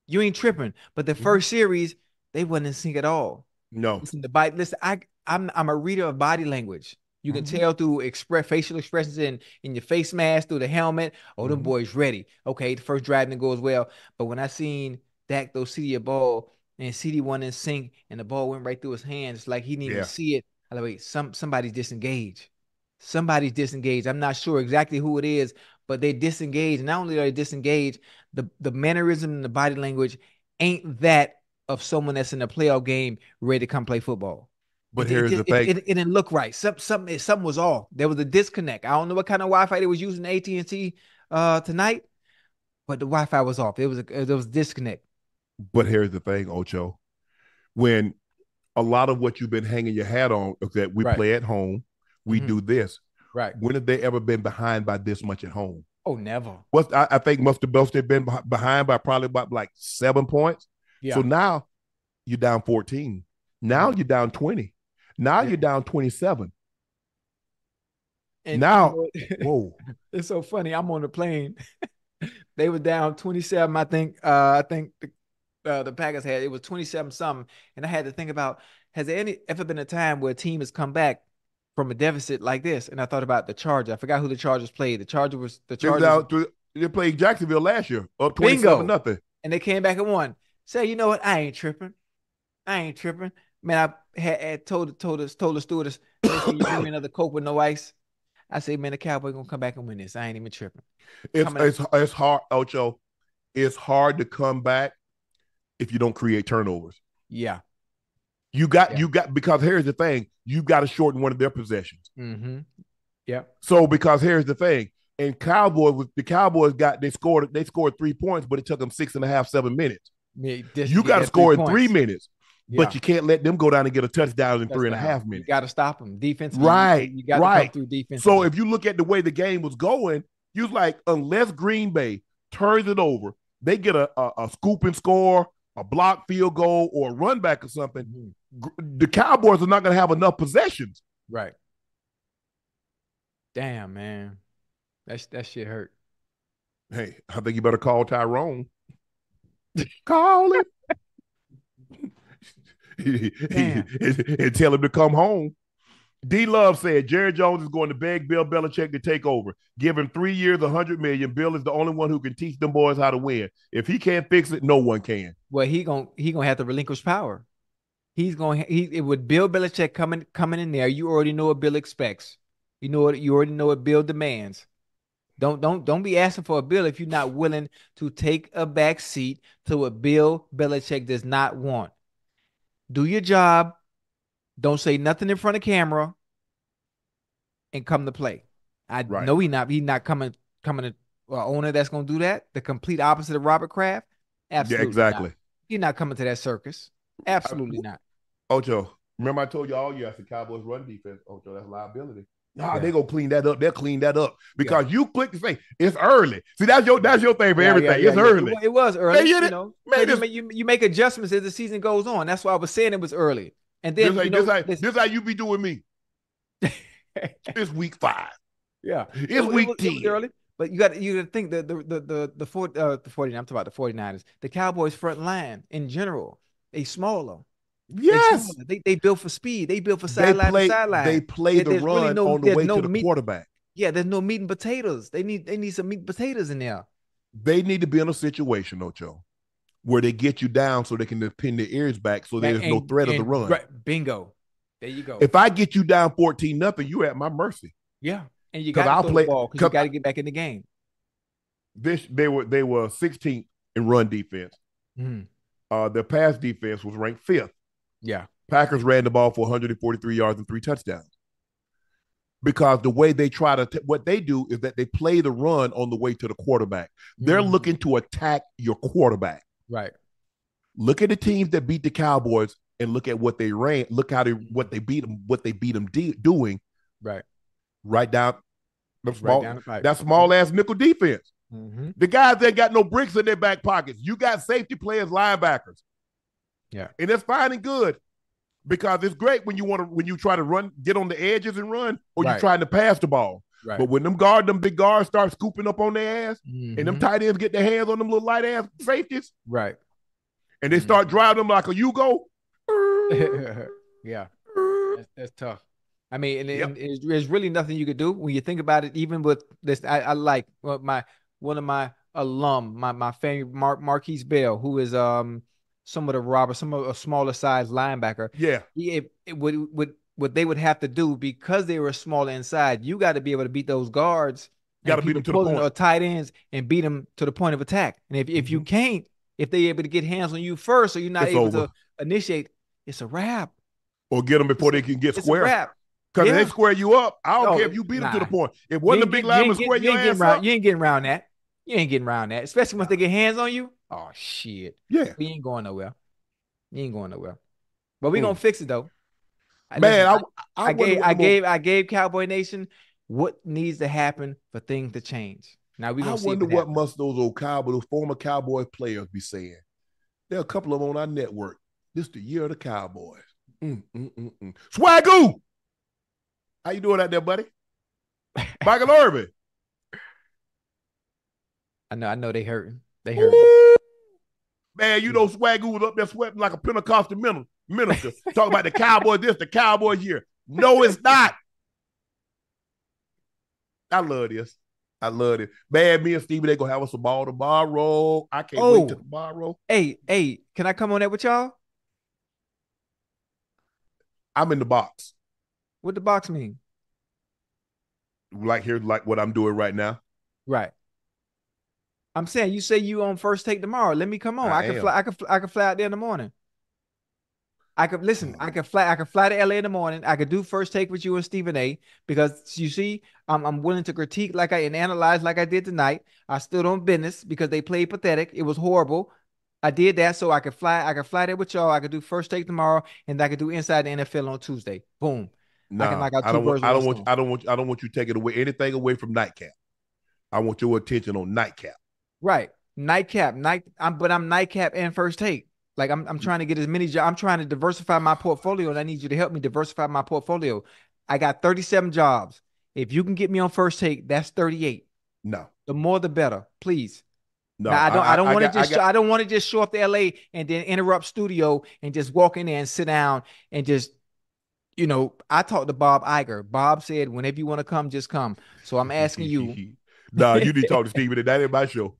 You ain't tripping. But the 1st mm-hmm. series, they wasn't in sync at all. No. Listen, the body, listen, I I'm I'm a reader of body language. You can mm-hmm. tell through express facial expressions in in your face mask, through the helmet. Oh, mm-hmm. them boys ready. Okay, the first drive didn't go as well. But when I seen Dak throw CeeDee a ball and CeeDee one in sync and the ball went right through his hands, it's like he didn't yeah. even see it. I like, wait, some somebody's disengaged. Somebody's disengaged. I'm not sure exactly who it is, but they disengaged. Not only are they disengaged, the the mannerism and the body language ain't that of someone that's in a playoff game ready to come play football. But it, here's it, the thing: it, it, didn't look right. Some, something, something was off. There was a disconnect. I don't know what kind of Wi-Fi they was using AT and T uh, tonight, but the Wi-Fi was off. It was a, there was a disconnect. But here's the thing, Ocho: when a lot of what you've been hanging your hat on is that we right. play at home, we mm-hmm. do this. Right. When have they ever been behind by this much at home? Oh, never. What I, I think must have both they've been behind by probably about like seven points. Yeah. So now you're down 14. Now mm-hmm. you're down 20. Now yeah. you're down 27. And now, you know, whoa. It's so funny. I'm on the plane. they were down 27. I think, uh, I think the, uh, the Packers had, it was 27 something. And I had to think about, has there any ever been a time where a team has come back from a deficit like this? And I thought about the Charger. I forgot who the Chargers played. The Charger was the Chargers. They played Jacksonville last year, up 27 nothing. And they came back and won. Say, you know what? I ain't tripping. I ain't tripping man, I had, had told told us told the stewardess, you give me another coke with no ice. I say, man, the Cowboy gonna come back and win this. I ain't even tripping. It's it's, it's hard, Ocho. It's hard to come back if you don't create turnovers. Yeah. You got yeah. you got because here's the thing, you've got to shorten one of their possessions. Mm-hmm. Yeah. So because here's the thing, and Cowboys with the Cowboys got they scored they scored three points, but it took them six and a half seven minutes. Yeah, you got to score in three minutes but you can't let them go down and get a touchdown in touchdown. three and a half minutes. You got to stop them. Defense, right? You, got to right. come through defense. So if you look at the way the game was going, you was like, unless Green Bay turns it over, they get a, a, a scoop and score, a block field goal, or a run back or something. Mm-hmm. The Cowboys are not going to have enough possessions. Right. Damn, man, that that shit hurt. Hey, I think you better call Tyrone. call him. and, tell him to come home. D Love said Jerry Jones is going to beg Bill Belichick to take over. Give him three years, a hundred million. Bill is the only one who can teach them boys how to win. If he can't fix it, no one can. Well, he gonna he gonna have to relinquish power. He's going he it with Bill Belichick coming coming in there. You already know what Bill expects. You know what you already know what Bill demands. Don't don't don't be asking for a bill if you're not willing to take a back seat to what Bill Belichick does not want. Do your job. Don't say nothing in front of camera and come to play. I right. know he not he not coming coming to uh, owner that's going to do that. The complete opposite of Robert Kraft. Absolutely, yeah, exactly. Not. You're not coming to that circus. Absolutely I, not. Ocho, remember I told you all year the Cowboys run defense. Ocho, that's liability. Nah, yeah. they gonna clean that up. They'll clean that up because yeah. you click to say it's early. See, that's your that's your thing for yeah, everything. it's early. It, was early. you, know, man, this, you, you make adjustments as the season goes on. That's why I was saying it was early. And then this, you know, this, this, this how you be doing me. it's week five. Yeah, it's it, week it was, 10. early. But you got you got to think the the the the the, 40, uh, the 49, I'm talking about the 49ers, the Cowboys front line in general, a smaller. Yes, they they built for speed. They built for sideline to sideline. They play the run really no, on the way no to the meat, quarterback. Yeah, there's no meat and potatoes. They need they need some meat and potatoes in there. They need to be in a situation, Ocho, where they get you down so they can pin their ears back, so there's and, no threat and, of the run. Bingo. There you go. If I get you down 14 nothing, you're at my mercy. Yeah. And you got to play ball because you got to get back in the game. This they were they were 16th in run defense. Mm. Uh, their pass defense was ranked fifth. Yeah. Packers ran the ball for 143 yards and three touchdowns. Because the way they try to, t- what they do is that they play the run on the way to the quarterback. They're mm-hmm. looking to attack your quarterback. Right. Look at the teams that beat the Cowboys and look at what they ran. Look how they what they beat them, what they beat them de- doing. Right. Right down the small, right down the that small ass nickel defense. Mm-hmm. The guys that got no bricks in their back pockets. You got safety players, linebackers. Yeah. And that's fine and good because it's great when you want to when you try to run, get on the edges and run, or right. you're trying to pass the ball. Right. But when them guard, them big guards start scooping up on their ass, mm-hmm. and them mm-hmm. tight ends get their hands on them little light ass safeties, right? And they mm-hmm. start driving them like a you go. yeah, that's, that's, tough. I mean, and, yep. and there's really nothing you could do when you think about it. Even with this, I, I like my one of my alum, my my favorite Mark Markquese Bell, who is um some of the robbers, some of a smaller size linebacker. Yeah. It, it would would what they would have to do because they were smaller inside. You got to be able to beat those guards. Got to beat them to the point. Or tight ends and beat them to the point of attack. And if, if mm-hmm. you can't, if they're able to get hands on you first, or you're not it's able over. to initiate, it's a wrap. Or get them before it's they can get square. Because yeah. they square you up, I don't no, care if you beat nah. them to the point. If wasn't a big linemen square you your ass around, up, you ain't getting around that. You ain't getting around that, especially once they get hands on you. Oh shit. Yeah. We ain't going nowhere. You ain't going nowhere. But we mm. gonna fix it though. Man, I, I, I gave I gave I gave Cowboy Nation what needs to happen for things to change. Now we gonna I wonder what must those old cowboy, those former cowboy players be saying. There are a couple of them on our network. This the year of the Cowboys. Mm, mm, mm, mm. Swagoo, how you doing out there, buddy? Michael Irvin. I know, I know they hurting. They hurting. Man, you know, Swagoo was up there sweating like a Pentecostal minister. Talk about the Cowboy this, the Cowboy year. No, it's not. I love this. I love it. Man, me and Stevie, they gonna have us a ball tomorrow. I can't oh. wait till oh. tomorrow. Hey, hey, can I come on that with y'all? I'm in the box. What the box mean? Like here, like what I'm doing right now. Right. I'm saying you say you on first take tomorrow. Let me come on. I, I can fly. I can. I can fly out there in the morning. I could listen. Oh, I could fly. I could fly to LA in the morning. I could do first take with you and Stephen A. Because you see, I'm, I'm willing to critique like I and analyze like I did tonight. I stood on business because they played pathetic. It was horrible. I did that so I could fly. I could fly there with y'all. I could do first take tomorrow, and I could do inside the NFL on Tuesday. Boom. No, I, I, don't want. I don't want. I don't want. I don't want you taking away anything away from nightcap. I want your attention on nightcap. Right. Nightcap, night. I'm but I'm nightcap and first take. Like I'm I'm mm. trying to get as many jobs. I'm trying to diversify my portfolio, and I need you to help me diversify my portfolio. I got 37 jobs. If you can get me on first take, that's 38. No. The more the better, please. No, now, I don't. I, I don't want to just. I, got, I don't want to just show up to LA and then interrupt studio and just walk in there and sit down and just you know, I talked to Bob Iger. Bob said, whenever you want to come, just come. So I'm asking you. no, you need to talk to Stephen. That ain't my show.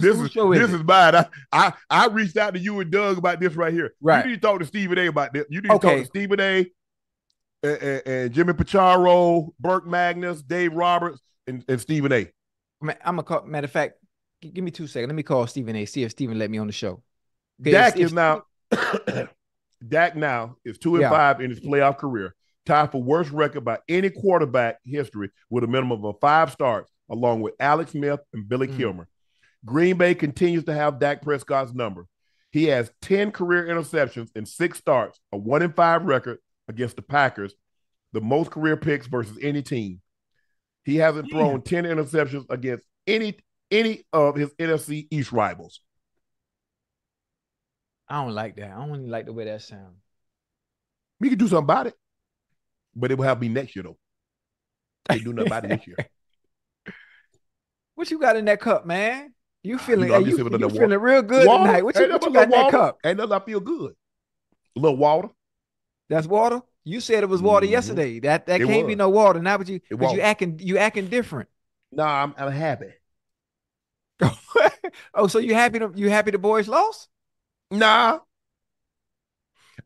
This is this is, is mine. I, I I reached out to you and Doug about this right here. Right. You need to talk to Stephen A about this. You need okay. to talk to Stephen A. And, and, and, Jimmy Pitaro, Burke Magnus, Dave Roberts, and, and Stephen A. I'm a call. Matter of fact, give me two seconds. Let me call Stephen A. See if Stephen let me on the show. Dak is now. Dak now is two and yeah. five in his playoff career, tied for worst record by any quarterback history with a minimum of five starts, along with Alex Smith and Billy mm. Kilmer. Green Bay continues to have Dak Prescott's number. He has 10 career interceptions and six starts, a one in five record against the Packers, the most career picks versus any team. He hasn't yeah. thrown 10 interceptions against any any of his NFC East rivals. I don't like that. I don't like the way that sounds. We could do something about it. But it will have me next year though. They do nothing about it this year. What you got in that cup, man? You feeling you, know, you, you, you feeling real good water. tonight. What you, what you got in that cup? Ain't nothing I feel good. A little water. That's water. You said it was water mm-hmm. yesterday. That that it can't was. be no water. Now, but you it but you acting you acting different. No, nah, I'm I'm happy. oh, so you happy? To, you happy the boys lost? Nah,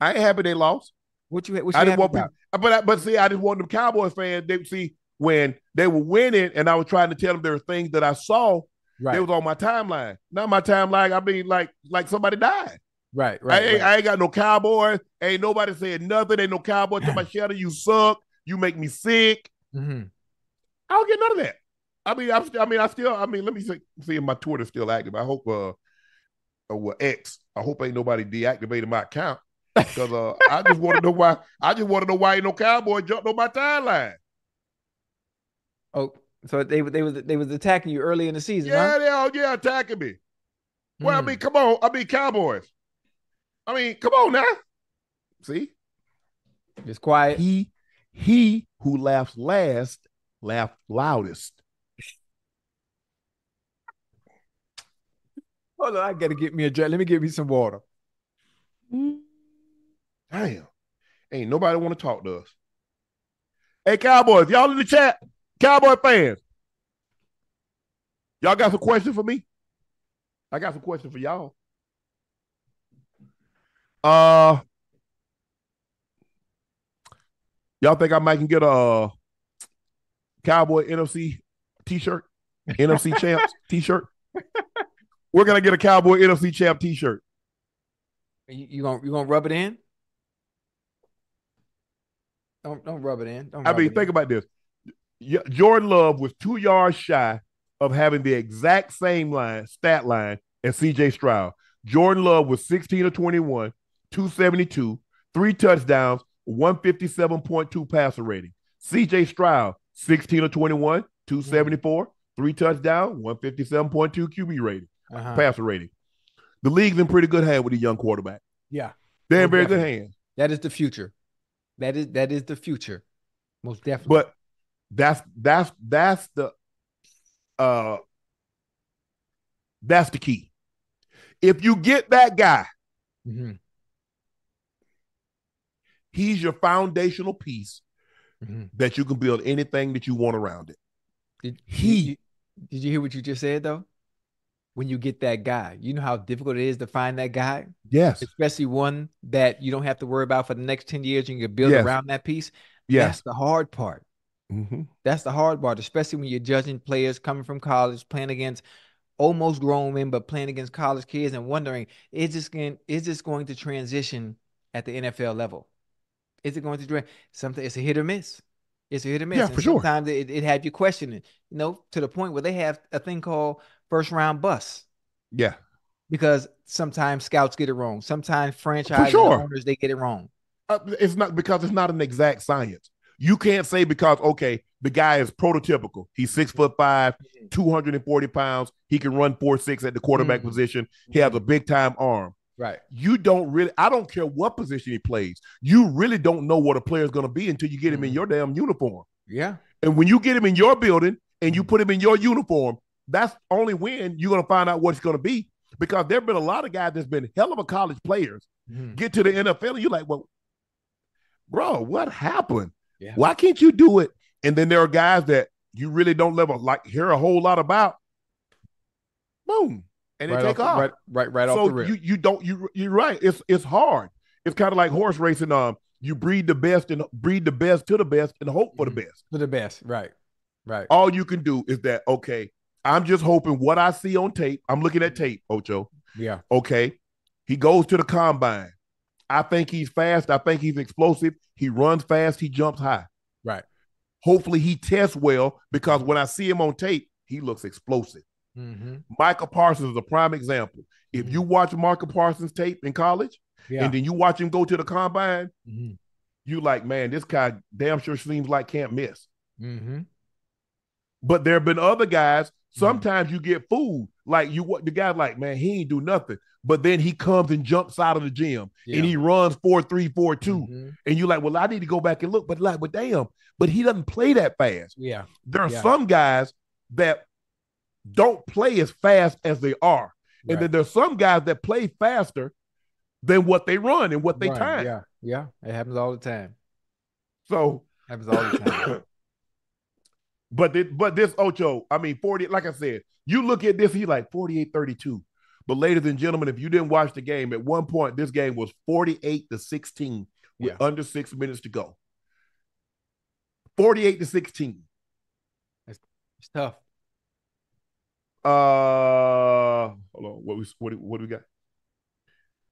I ain't happy they lost. What you? What you I didn't want people, but but see, I just want them Cowboys fans. They see when they were winning, and I was trying to tell them there were things that I saw Right. It was on my timeline. Not my timeline. I mean, like like somebody died. Right, right. I ain't, right. I ain't got no cowboy. Ain't nobody saying nothing. Ain't no cowboy to my shadow. You suck. You make me sick. Mm-hmm. I don't get none of that. I mean, I'm still. I mean, I still. I mean, let me see, see if my Twitter's still active. I hope. Uh, uh well, X. I hope ain't nobody deactivated my account because uh, I just want to know why. I just want to know why ain't no cowboy jumped on my timeline. Oh, so they they was they was attacking you early in the season. Yeah, huh? they all yeah attacking me. Well, I hmm. mean, come on. I mean, Cowboys. I mean, come on now. See, it's quiet. He he who laughs last laughed loudest. Hold on, I gotta get me a drink. Let me get me some water. Damn, ain't nobody want to talk to us. Hey, Cowboys, y'all in the chat? Cowboy fans, y'all got some questions for me? I got some questions for y'all. Uh, y'all think I might can get a Cowboy NFC T-shirt, NFC champs T-shirt? We're gonna get a Cowboy NFC champ T-shirt. You, you gonna you gonna rub it in? Don't don't rub it in. Don't I mean, think in. about this. Jordan Love was two yards shy of having the exact same line, stat line as CJ Stroud. Jordan Love was 16 of 21, 272, three touchdowns, 157.2 passer rating. CJ Stroud, 16 of 21, 274, three touchdowns, 157.2 QB rating, uh-huh. passer rating. The league's in pretty good hand with a young quarterback. Yeah. They're in very definitely. good hands. That is the future. That is that is the future. Most definitely. But that's that's that's the uh that's the key. If you get that guy, mm-hmm. he's your foundational piece mm-hmm. that you can build anything that you want around it. Did, he did you hear what you just said though? When you get that guy, you know how difficult it is to find that guy. Yes, especially one that you don't have to worry about for the next ten years. and You can build yes. around that piece. Yes, that's the hard part. Mm-hmm. That's the hard part, especially when you're judging players coming from college, playing against almost grown men, but playing against college kids and wondering, is this going, is this going to transition at the NFL level? Is it going to drain? something? It's a hit or miss. It's a hit or miss. Yeah, for sure. Sometimes it, it had you questioning, you know, to the point where they have a thing called first round bust. Yeah. Because sometimes scouts get it wrong. Sometimes franchise sure. owners they get it wrong. Uh, it's not because it's not an exact science. You can't say because okay, the guy is prototypical. He's six foot five, mm-hmm. 240 pounds. He can run four six at the quarterback mm-hmm. position. He has a big time arm. Right. You don't really, I don't care what position he plays. You really don't know what a player is going to be until you get him in mm-hmm. your damn uniform. Yeah. And when you get him in your building and you put him in your uniform, that's only when you're going to find out what it's going to be. Because there have been a lot of guys that's been hell of a college players mm-hmm. get to the NFL and you're like, well, bro, what happened? Yeah. Why can't you do it? And then there are guys that you really don't level like hear a whole lot about. Boom. And right they take off, off. Right, right, right so off the rip. You you don't you you're right. It's it's hard. It's kind of like horse racing. Um, you breed the best and breed the best to the best and hope for the mm-hmm. best. For the best, right. Right. All you can do is that, okay, I'm just hoping what I see on tape. I'm looking at tape, Ocho. Yeah. Okay. He goes to the combine. I think he's fast. I think he's explosive. He runs fast. He jumps high. Right. Hopefully he tests well because when I see him on tape, he looks explosive. Mm-hmm. Micah Parsons is a prime example. If you mm-hmm. watch Micah Parsons tape in college yeah. and then you watch him go to the combine, mm-hmm. you like, man, this guy damn sure seems like can't miss. Mm-hmm. But there have been other guys. Sometimes you get fooled. Like you, what the guy like, man, he ain't do nothing. But then he comes and jumps out of the gym yeah. and he runs four three four two, mm-hmm. and you're like, well, I need to go back and look. But like, but damn, but he doesn't play that fast. Yeah, there are yeah. some guys that don't play as fast as they are, right. and then there's some guys that play faster than what they run and what they right. time. Yeah, yeah, it happens all the time. So happens all the time. But this, but this Ocho, I mean, 40, like I said, you look at this, he's like 48 32. But ladies and gentlemen, if you didn't watch the game, at one point, this game was 48 to 16 with yeah. under six minutes to go. 48 to 16. It's, it's tough. Uh hold on. What we what, what do we got?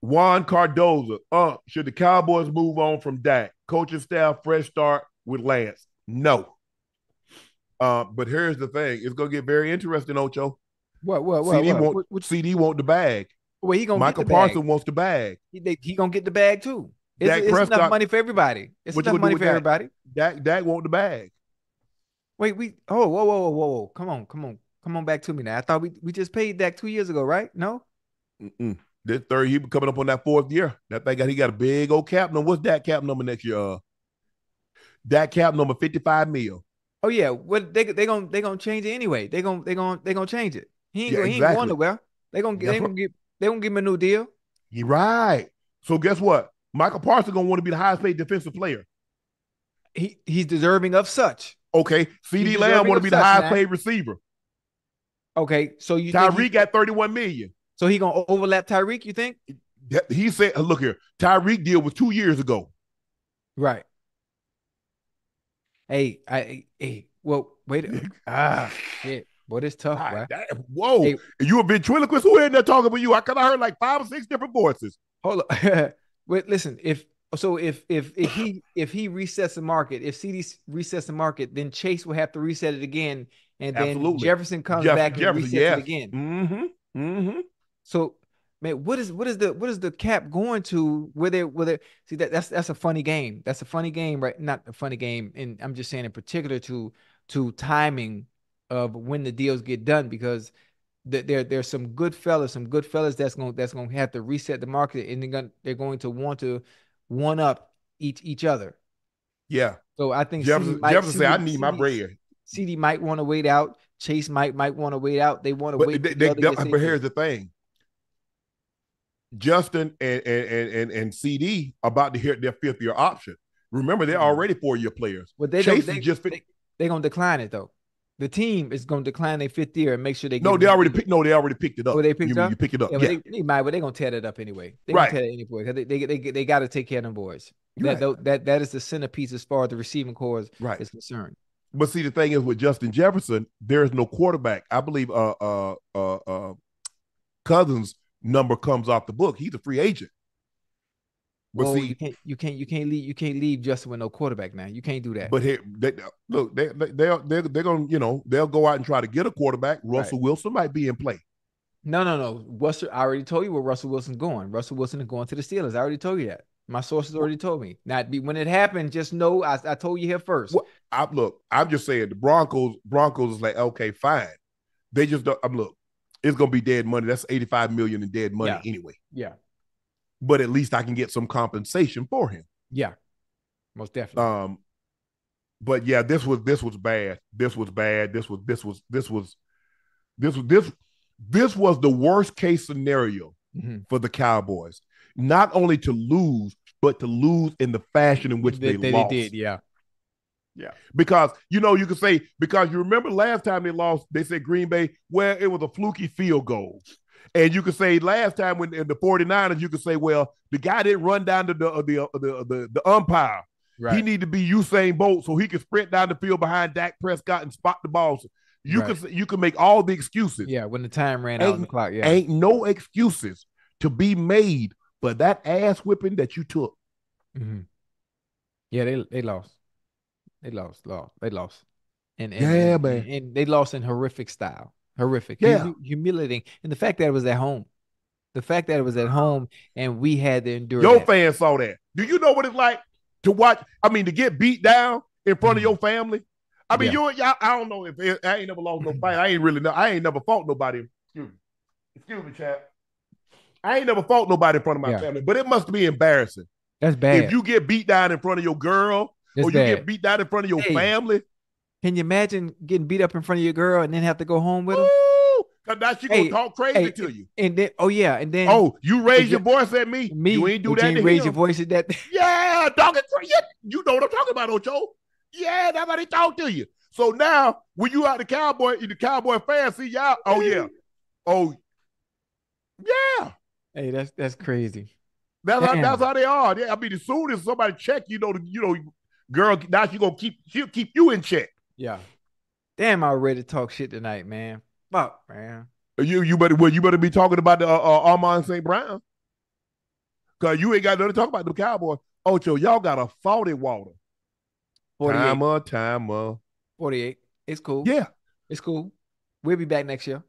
Juan Cardoza. Uh, should the Cowboys move on from Dak? Coaching staff, fresh start with Lance. No. Uh, but here's the thing: it's gonna get very interesting, Ocho. What? What? What? CeeDee what, want what, CeeDee want the bag. Well, he gonna Micah Parsons wants the bag. He, they, he gonna get the bag too. It's, Dak it's Prescott, enough money for everybody. It's enough money for Dak? everybody. Dak Dak want the bag. Wait, we oh whoa whoa whoa whoa come on come on come on back to me now. I thought we we just paid Dak two years ago, right? No. Mm-mm. This third, he coming up on that fourth year. That thing got he got a big old cap number. What's that cap number next year? Uh, that cap number fifty five mil. Oh yeah, what they they gonna they gonna change it anyway. They gonna they gonna they gonna change it. He ain't, yeah, he ain't going nowhere. They gonna get they gonna get they gonna give him a new deal. You right. So guess what? Micah Parsons gonna want to be the highest paid defensive player. He he's deserving of such. Okay. CeeDee Lamb want to be the highest paid receiver. Okay, so you Tyreek got 31 million. So he gonna overlap Tyreek, you think? He said, look here, Tyreek deal was two years ago. Right. Hey, I hey, well, wait. A ah, shit. Boy, this tough, right? Whoa. Hey, you a ventriloquist? Who in there talking with you? I could have heard like five or six different voices. Hold on. Wait, listen, if so if if if he if he resets the market, if CeeDee resets the market, then Chase will have to reset it again, and then Absolutely. Jefferson comes Jeff, back and resets yes. it again. Mm-hmm. Mm-hmm. So man, what is what is the what is the cap going to? Where they where they see that that's that's a funny game. That's a funny game, right? Not a funny game, and I'm just saying in particular to to timing of when the deals get done because there there's some good fellas, some good fellas that's going that's going to have to reset the market, and they're going they're going to want to one up each each other. Yeah. So I think Jefferson, might, Jefferson CeeDee, "I need CeeDee, my bread." CeeDee might want to wait out. Chase might might want to wait out. They want to wait. They, they, they, but here's the thing: Justin and and and, and CeeDee about to hit their fifth year option. Remember, they're mm-hmm. already four year players. But they Chase they, just they, they're gonna decline it though. The team is gonna decline their fifth year and make sure they no. They already picked. No, they already picked it up. Oh, they picked you, it up. You pick it up. Yeah, yeah. But they, they might, but they're gonna tear that up anyway. They right. tear it anyway because they they they, they got to take care of them boys. That, right. that that is the centerpiece as far as the receiving corps right. is concerned. But see, the thing is with Justin Jefferson, there is no quarterback. I believe uh uh uh, uh Cousins number comes off the book. He's a free agent. But well, see, you can't you can't you can't leave you can't leave Justin with no quarterback now. You can't do that. But here, they, uh, look, they they they're, they're they're gonna you know they'll go out and try to get a quarterback. Russell right. Wilson might be in play. No, no, no. Russell, I already told you where Russell Wilson's going. Russell Wilson is going to the Steelers. I already told you that. My sources already told me. Now, be when it happened, just know I, I told you here first. Well, I, look, I'm just saying the Broncos. Broncos is like okay, fine. They just don't. I'm look. It's gonna be dead money. That's 85 million in dead money yeah. anyway. Yeah but at least I can get some compensation for him. Yeah, most definitely. Um, but yeah, this was this was bad. This was bad. This was this was this was this was this this was the worst case scenario mm-hmm. for the Cowboys. Not only to lose, but to lose in the fashion in which they, they, lost. They did, yeah. Yeah. Because, you know, you could say, because you remember last time they lost, they said Green Bay, where it was a fluky field goal. And you could say last time when in the 49ers, you could say, well, the guy didn't run down to the uh, the, uh, the, uh, the, the umpire. Right. He need to be Usain Bolt so he can sprint down the field behind Dak Prescott and spot the balls. You right. can you can make all the excuses. Yeah, when the time ran ain't, out on the clock. Yeah, ain't no excuses to be made for that ass whipping that you took. Mm-hmm. Yeah, they they lost. They lost. Lost. They lost. And, and yeah, and, man. And they lost in horrific style. Horrific. Yeah. Hum- humiliating. And the fact that it was at home. The fact that it was at home and we had to endure. Your that. fans saw that. Do you know what it's like to watch? I mean, to get beat down in front mm-hmm. of your family. I mean, yeah. you, I don't know if it, I ain't never lost no fight. I ain't really know. I ain't never fought nobody. Excuse me, excuse me, chap. I ain't never fought nobody in front of my yeah. family, but it must be embarrassing. That's bad. If you get beat down in front of your girl, That's or you bad. get beat down in front of your hey, family. Can you imagine getting beat up in front of your girl and then have to go home with her? Cause now she gonna talk crazy hey, to you. And then, oh yeah, and then, oh, you raise your voice at me. Me, you ain't do that. You raise him. your voice at that. Yeah, crazy. You know what I'm talking about, Ocho. Yeah, that's how they talk to you. So now, when you out the cowboy, the cowboy fans see y'all. Oh yeah, oh yeah. Hey, that's that's crazy. That's how, that's how they are. I mean, as soon as somebody check, you know, you know, girl, now she gonna keep she'll keep you in check. Yeah. Damn, I'm ready to talk shit tonight, man. Fuck, man. You you better well, you better be talking about the uh, uh, Amon St. Brown. Cause you ain't got nothing to talk about the Cowboys. Ocho, y'all got a faulty water. 48. Timer, timer. 48. It's cool. Yeah. It's cool. We'll be back next year.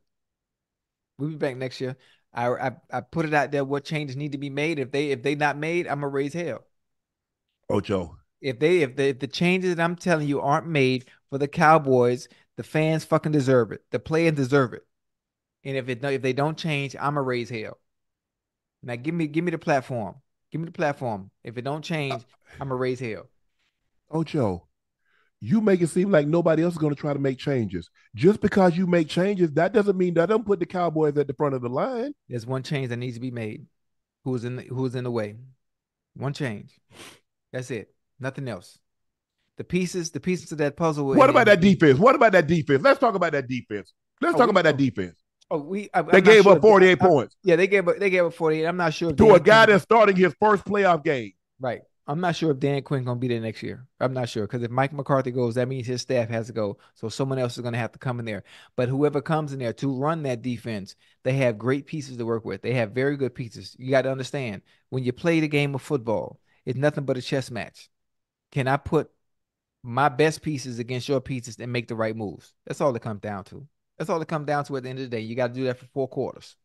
We'll be back next year. I, I I put it out there what changes need to be made. If they if they not made, I'm gonna raise hell. Ocho. If they if the if the changes that I'm telling you aren't made for the Cowboys, the fans fucking deserve it. The players deserve it. And if it if they don't change, I'm gonna raise hell. Now give me give me the platform. Give me the platform. If it don't change, uh, I'm gonna raise hell. Ocho, you make it seem like nobody else is going to try to make changes. Just because you make changes, that doesn't mean that doesn't put the Cowboys at the front of the line. There's one change that needs to be made. Who's in the, who's in the way? One change. That's it. Nothing else. The pieces, the pieces of that puzzle. What about that defense? What about that defense? Let's talk about that defense. Let's oh, talk we, about that defense. Oh, we. I, they gave sure up 48 points. yeah, they gave up. They gave up 48. I'm not sure. To a guy that's starting his first playoff game. Right. I'm not sure if Dan Quinn gonna be there next year. I'm not sure because if Mike McCarthy goes, that means his staff has to go. So someone else is gonna have to come in there. But whoever comes in there to run that defense, they have great pieces to work with. They have very good pieces. You got to understand when you play the game of football, it's nothing but a chess match. Can I put my best pieces against your pieces and make the right moves? That's all it comes down to. That's all it comes down to at the end of the day. You got to do that for four quarters.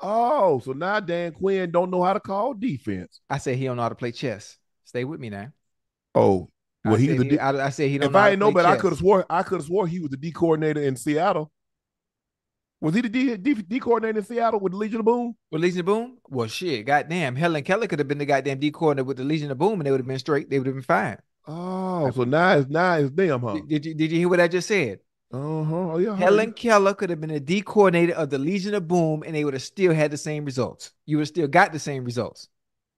Oh, so now Dan Quinn don't know how to call defense. I said he don't know how to play chess. Stay with me now. Oh, well, I he's the. He, I, I said he don't. If I didn't know, but I could have swore I could have swore he was the D coordinator in Seattle. Was he the D, D, D coordinator in Seattle with the Legion of Boom? With Legion of Boom? Well, shit, goddamn. Helen Keller could have been the goddamn D coordinator with the Legion of Boom, and they would have been straight. They would have been fine. Oh, so now it's now it's them, huh? Did, did you did you hear what I just said? Uh huh. Oh yeah. Helen Keller could have been a D coordinator of the Legion of Boom, and they would have still had the same results. You would have still got the same results.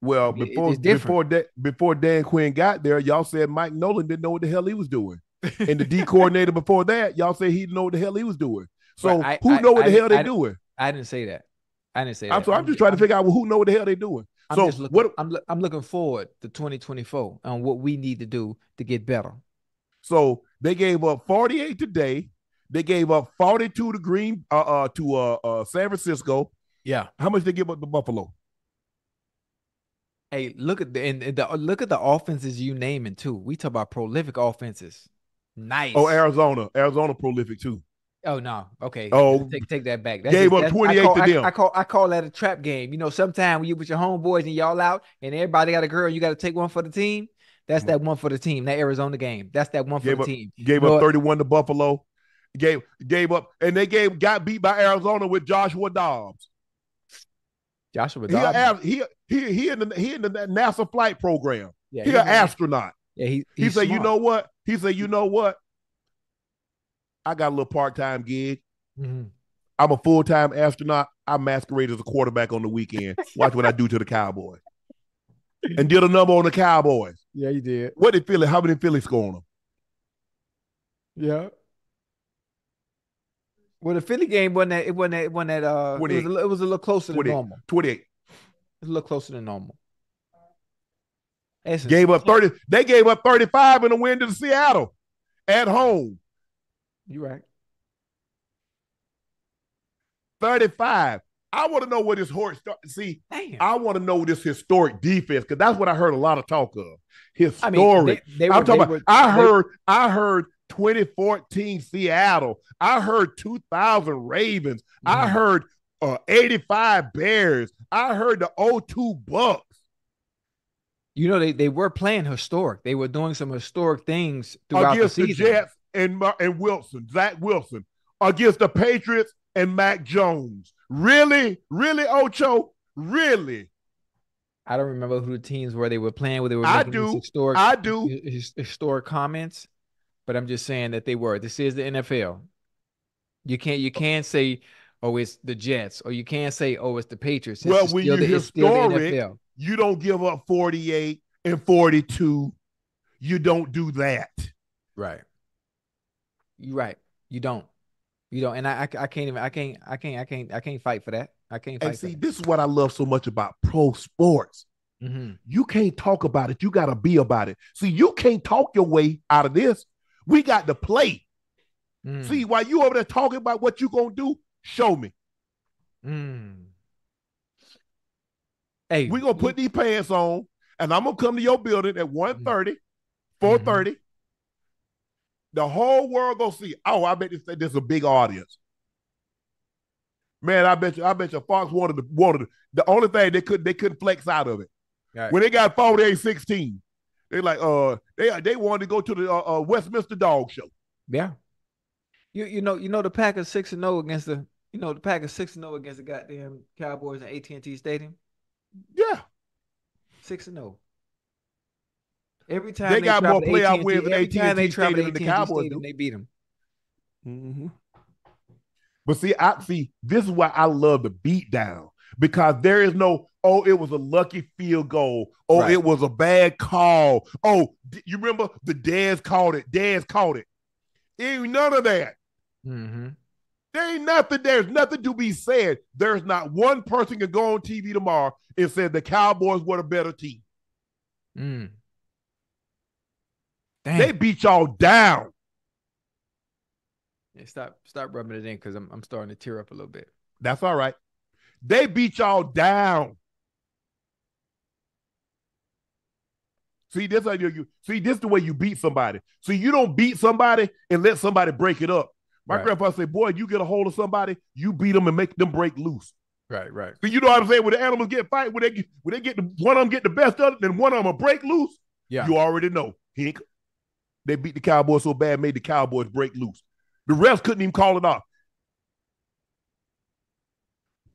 Well, before before that before Dan Quinn got there, y'all said Mike Nolan didn't know what the hell he was doing, and the D coordinator before that, y'all said he didn't know what the hell he was doing. So I, who I, know what I, the hell they doing? I didn't say that. I didn't say I'm that. So I'm, I'm just trying I'm, to figure out well, who know what the hell they doing. I'm so looking, what I'm I'm looking forward to 2024 on what we need to do to get better. So they gave up 48 today. They gave up 42 to Green uh, uh to uh, uh San Francisco. Yeah. How much they give up to Buffalo? Hey, look at the and the look at the offenses you naming too. We talk about prolific offenses. Nice. Oh, Arizona, Arizona prolific too. Oh no. Okay. Oh, take take that back. That's gave just, up twenty eight to I, them. I, call I call that a trap game. You know, sometimes when you with your homeboys and y'all out and everybody got a girl, you got to take one for the team. That's mm-hmm. that one for the team. That Arizona game. That's that one for gave the up, team. Gave up thirty one to Buffalo. Gave gave up and they gave got beat by Arizona with Joshua Dobbs. Joshua Dobbs. He, he, he, he in the he in the NASA flight program. Yeah, he an astronaut. Yeah, he he said, you know what? He said, you know what? I got a little part time gig. Mm-hmm. I'm a full time astronaut. I masquerade as a quarterback on the weekend. Watch what I do to the Cowboys. and did a number on the Cowboys. Yeah, he did. What did Philly? How many Philly score on them? Yeah. Well, the Philly game wasn't that. It wasn't that. It wasn't that. Uh, it was, a, it was a little closer than normal. Twenty-eight. It's a little closer than normal. Essence. Gave up 30. They gave up 35 in the win to Seattle at home. You're right. 35. I want to know what this horse start. See, Damn. I want to know this historic defense because that's what I heard a lot of talk of. Historic. I mean, they, they were, I'm talking about. Were, I heard. I heard 2014 Seattle. I heard 2000 Ravens. Mm-hmm. I heard uh, 85 Bears. I heard the 02 Bucks. You know, they, they were playing historic. They were doing some historic things throughout against the season. the Jets and, and Wilson, Zach Wilson, against the Patriots and Mac Jones. Really? Really, Ocho? Really? I don't remember who the teams were they were playing where they were I do. historic I do historic comments, but I'm just saying that they were. This is the NFL. You can't you can't say oh it's the Jets or you can't say oh it's the Patriots. It's well, when you're the, historic, you don't give up 48 and 42. You don't do that. Right. You're right. You don't. You don't. And I, I, I can't even. I can't. I can't. I can't. I can't fight for that. I can't. and see, this is what I love so much about pro sports. Mm-hmm. You can't talk about it. You got to be about it. See, you can't talk your way out of this. We got to play. Mm. See, while you over there talking about what you gonna do, show me. Mm. Hey, we're gonna put these pants on, and I'm gonna come to your building at 1 30, 4 30. Mm-hmm. The whole world gonna see. Oh, I bet this, this is a big audience. Man, I bet you, I bet you Fox wanted to wanted to, the only thing they could they couldn't flex out of it. Right. When they got 48 16, they like uh they they wanted to go to the uh, uh, Westminster Dog Show. Yeah. You you know you know the Packers six and zero oh against the you know the Packers six and zero oh against the goddamn Cowboys at AT and T Stadium. Yeah. Six and zero. Every time they, they got more playoff wins than AT&T they travel than the Cowboys Stadium, they beat them. Mm-hmm. But see, I see this is why I love the beat down because there is no oh it was a lucky field goal oh right. it was a bad call oh you remember the Dez called it Dez called it ain't none of that. Mm-hmm. There ain't nothing. There's nothing to be said. There's not one person can go on TV tomorrow and say the Cowboys were a better team. Mm. They beat y'all down. Yeah, stop, stop rubbing it in because I'm, I'm starting to tear up a little bit. That's all right. They beat y'all down. See, this how you, you see this the way you beat somebody. See, you don't beat somebody and let somebody break it up. My right. grandpa said, "Boy, you get a hold of somebody, you beat them and make them break loose." Right, right. So you know what I'm saying? When the animals get fight, when they get, when they get the, one of them get the best of it, then one of them will break loose. Yeah, you already know. He they beat the Cowboys so bad, made the Cowboys break loose. The refs couldn't even call it off.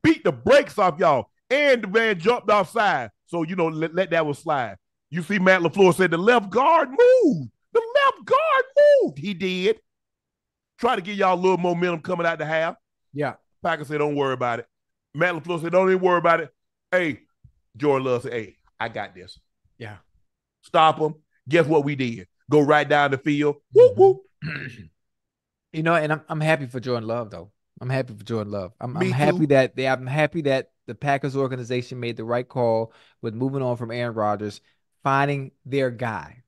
Beat the brakes off y'all, and the man jumped offside. So you know, let, let that one slide. You see, Matt LaFleur said the left guard moved. The left guard moved. He did. Try to get y'all a little momentum coming out the half. Yeah. Packer said, don't worry about it. Matt LaFleur said, don't even worry about it. Hey, Jordan Love said, hey, I got this. Yeah. Stop them. Guess what we did? Go right down the field. Whoop, whoop. you know, and I'm, I'm happy for Jordan Love, though. I'm happy for Jordan Love. I'm, I'm happy that they I'm happy that the Packers organization made the right call with moving on from Aaron Rodgers, finding their guy.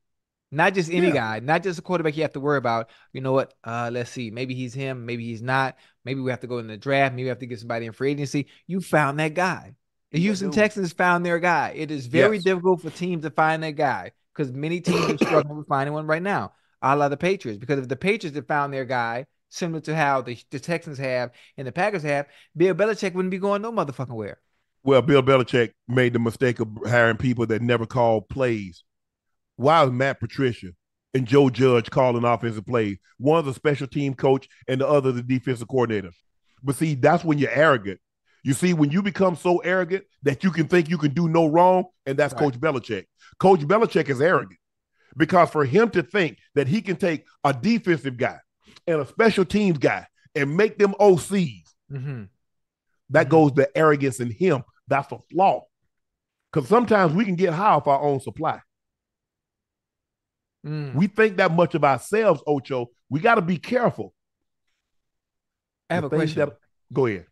Not just any yeah. guy, not just a quarterback you have to worry about. You know what? Uh, let's see. Maybe he's him. Maybe he's not. Maybe we have to go in the draft. Maybe we have to get somebody in free agency. You found that guy. The Houston Texans found their guy. It is very yes. difficult for teams to find that guy because many teams are struggling with finding one right now, a la the Patriots. Because if the Patriots had found their guy, similar to how the, the Texans have and the Packers have, Bill Belichick wouldn't be going no motherfucking where. Well, Bill Belichick made the mistake of hiring people that never called plays why is Matt Patricia and Joe Judge calling offensive plays? One's a special team coach and the other the defensive coordinator. But see, that's when you're arrogant. You see, when you become so arrogant that you can think you can do no wrong, and that's right. Coach Belichick. Coach Belichick is arrogant because for him to think that he can take a defensive guy and a special teams guy and make them OCs, mm-hmm. that mm-hmm. goes to arrogance in him. That's a flaw. Because sometimes we can get high off our own supply. Mm. We think that much of ourselves, Ocho. We got to be careful. I have the a question. That, go ahead.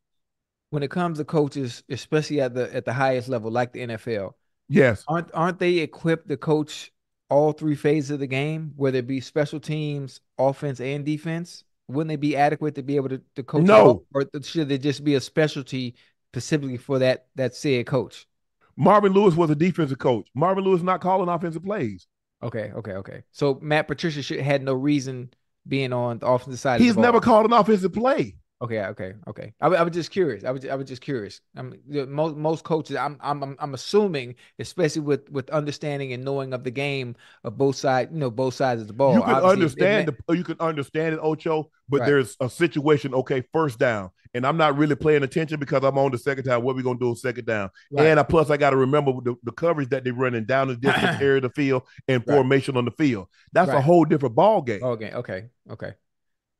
When it comes to coaches, especially at the at the highest level, like the NFL, yes, aren't aren't they equipped to coach all three phases of the game, whether it be special teams, offense, and defense? Wouldn't they be adequate to be able to, to coach? No, or should there just be a specialty specifically for that that said coach? Marvin Lewis was a defensive coach. Marvin Lewis not calling offensive plays. Okay, okay, okay. So Matt Patricia should had no reason being on the offensive side. He's never called an offensive play. Okay, okay, okay. I, I was just curious. I was I was just curious. I'm most most coaches. I'm I'm I'm assuming, especially with with understanding and knowing of the game of both sides. You know, both sides of the ball. You can Obviously, understand it, the you can understand it, Ocho. But right. there's a situation. Okay, first down, and I'm not really paying attention because I'm on the second down. What we gonna do on second down? Right. And I, plus I got to remember the, the coverage that they're running down the distance area of the field and right. formation on the field. That's a whole different ball game. Okay, okay, okay.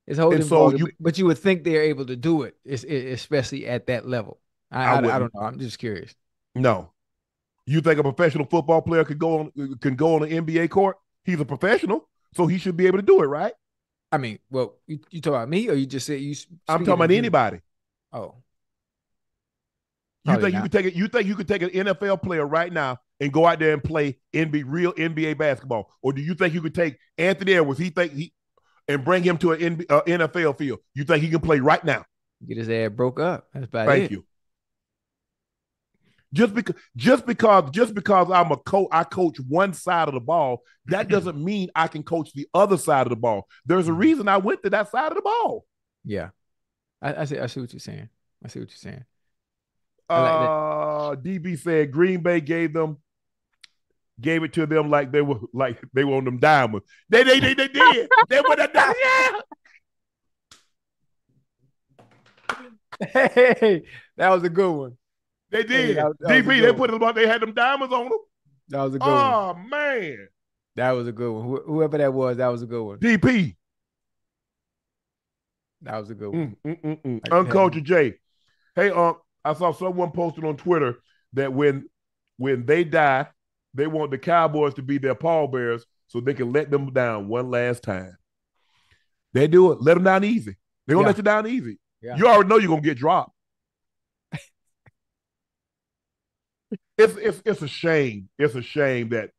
It's holding so you, but you would think they're able to do it, especially at that level. I, I, I, I, don't know. I'm just curious. No, you think a professional football player could go on can go on an NBA court? He's a professional, so he should be able to do it, right? I mean, well, you, you talk about me, or you just say you? I'm talking about anybody. Oh, you think not. you could take it? You think you could take an NFL player right now and go out there and play NBA real NBA basketball, or do you think you could take Anthony Edwards? He think he and bring him to an NFL field, you think he can play right now? Get his ass broke up. That's about Thank it. you. Just because, just because, just because I'm a coach, I coach one side of the ball. That doesn't mean I can coach the other side of the ball. There's a mm-hmm. reason I went to that side of the ball. Yeah, I, I see. I see what you're saying. I see what you're saying. uh, DB said Green Bay gave them gave it to them like they were like they were on them diamonds. They they they, they did. they were the diamonds. Hey, that was a good one. They did. Hey, that, that DP, they put them on. They had them diamonds on them. That was a good oh, one. Oh man, that was a good one. Wh- whoever that was, that was a good one. DP. That was a good one. Mm, mm, mm, mm. Uncultured J. Hey, um, I saw someone posted on Twitter that when when they die, they want the Cowboys to be their pallbearers so they can let them down one last time. They do it. Let them down easy. They're gonna yeah. let you down easy. Yeah. You already know you're gonna get dropped. it's it's it's a shame. It's a shame that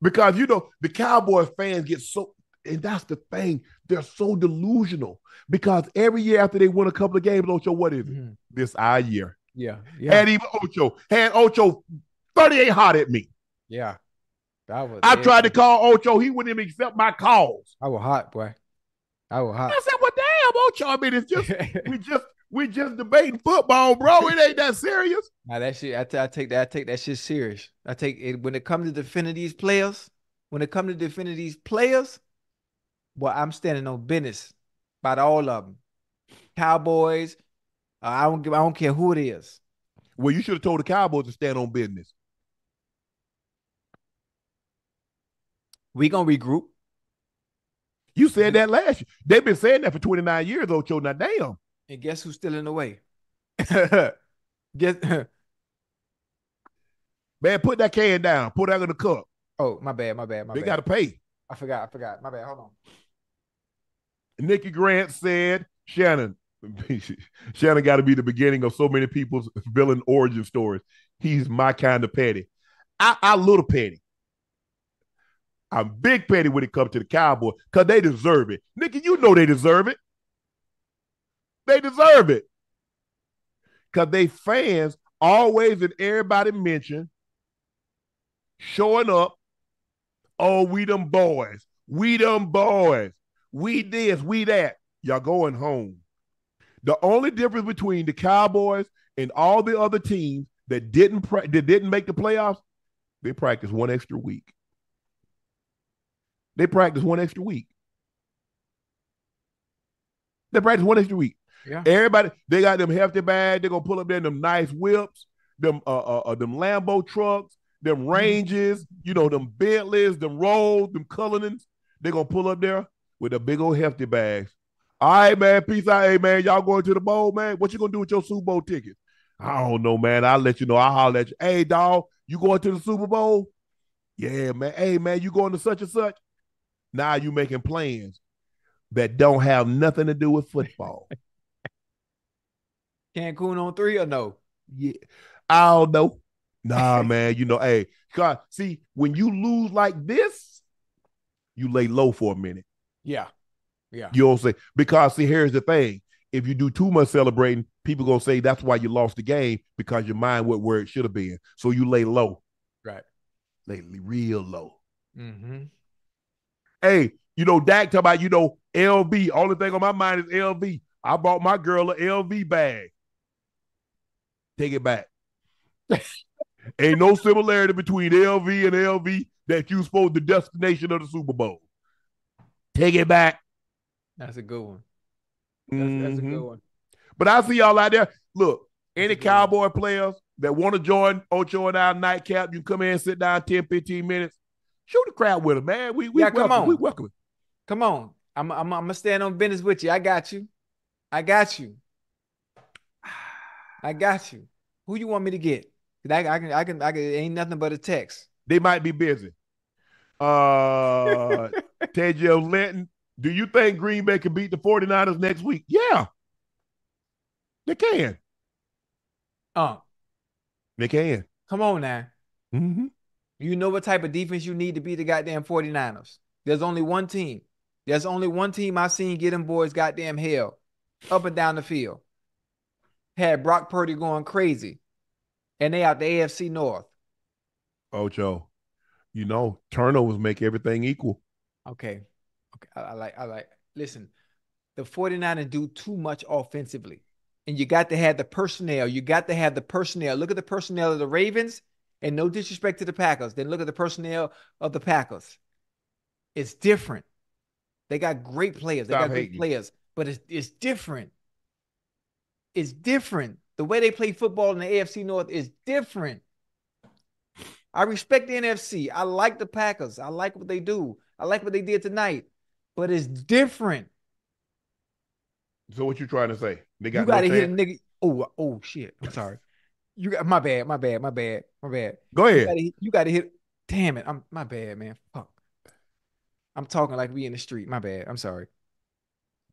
because you know the Cowboys fans get so and that's the thing. They're so delusional because every year after they win a couple of games, Ocho, what is it? Mm-hmm. This our year. Yeah. yeah. And even Ocho had Ocho 38 hot at me. Yeah. That was I it. tried to call Ocho. He wouldn't even accept my calls. I was hot, boy. I was hot. I said, well, damn, Ocho. I mean, it's just we just we just debating football, bro. It ain't that serious. Now that shit, I, t- I take that, I take that shit serious. I take it when it comes to defending these players. When it comes to defending these players, well, I'm standing on business about all of them. Cowboys. Uh, I don't give. I don't care who it is. Well, you should have told the Cowboys to stand on business. We gonna regroup. You said that last year. They've been saying that for 29 years, Ocho. Now damn. And guess who's still in the way? Guess Man, put that can down. Put that in the cup. Oh, my bad, my bad, my they bad. gotta pay. I forgot, I forgot. My bad. Hold on. Nikki Grant said, Shannon, Shannon got to be the beginning of so many people's villain origin stories. He's my kind of petty. I, I little petty. I'm big petty when it comes to the Cowboys because they deserve it. Nikki, you know they deserve it. They deserve it. Because they fans always and everybody mention showing up. Oh, we them boys. We them boys. We this, we that. Y'all going home. The only difference between the Cowboys and all the other teams that didn't pra- that didn't make the playoffs, they practice one extra week. They practice one extra week. They practice one extra week. Yeah. Everybody, they got them hefty bags. They're gonna pull up there in them nice whips, them uh, uh, uh them Lambo trucks, them mm-hmm. Ranges, you know, them Bentleys, them Rolls, them Cullinans. They're gonna pull up there with the big old hefty bags. All right, man. Peace out. Hey, man. Y'all going to the bowl, man? What you gonna do with your Super Bowl tickets? I don't know, man. I'll let you know. I'll holler at you. Hey, dog, You going to the Super Bowl? Yeah, man. Hey, man, you going to such and such? Now you making plans that don't have nothing to do with football. Cancun on three or no? Yeah, I don't know. Nah, man. You know, hey, God, see, when you lose like this, you lay low for a minute. Yeah. Yeah. You know what I'm saying? Because see, here's the thing. If you do too much celebrating, people gonna say that's why you lost the game because your mind went where it should have been. So you lay low. Right. Lay real low. Mm-hmm. Hey, you know, Dak talk about, you know, LV. Only thing on my mind is LV. I bought my girl a LV bag. Take it back. Ain't no similarity between LV and LV that you supposed the destination of the Super Bowl. Take it back. That's a good one. That's, mm-hmm. that's a good mm-hmm. one. But I see y'all out there. Look, any Cowboy players that want to join Ocho and our nightcap, you come in and sit down 10, 15 minutes. Shoot the crowd with them, man. We, we yeah, welcome, come on. We welcome Come on. I'm, I'm, I'm to stand on business with you. I got you. I got you. I got you. Who you want me to get? I, I can, I can, I can. Ain't nothing but a text. They might be busy. Uh, Tedjo Linton, do you think Green Bay can beat the 49ers next week? Yeah, they can. Uh, they can. Come on now. Mm-hmm. You know what type of defense you need to be the goddamn 49ers. There's only one team. There's only one team I've seen get them boys goddamn hell up and down the field. Had Brock Purdy going crazy. And they out the AFC North. Ocho, you know, turnovers make everything equal. Okay. Okay. I, I like, I like, listen, the 49ers do too much offensively. And you got to have the personnel. You got to have the personnel. Look at the personnel of the Ravens, and no disrespect to the Packers. Then look at the personnel of the Packers. It's different. They got great players. They Stop got hating. great players, but it's it's different. It's different. The way they play football in the AFC North is different. I respect the NFC. I like the Packers. I like what they do. I like what they did tonight, but it's different. So what you trying to say? They got you got to no hit a nigga. Oh, oh shit! I'm sorry. You got my bad, my bad, my bad, my bad. Go ahead. You got to hit. Damn it! I'm my bad, man. Fuck. I'm talking like we in the street. My bad. I'm sorry.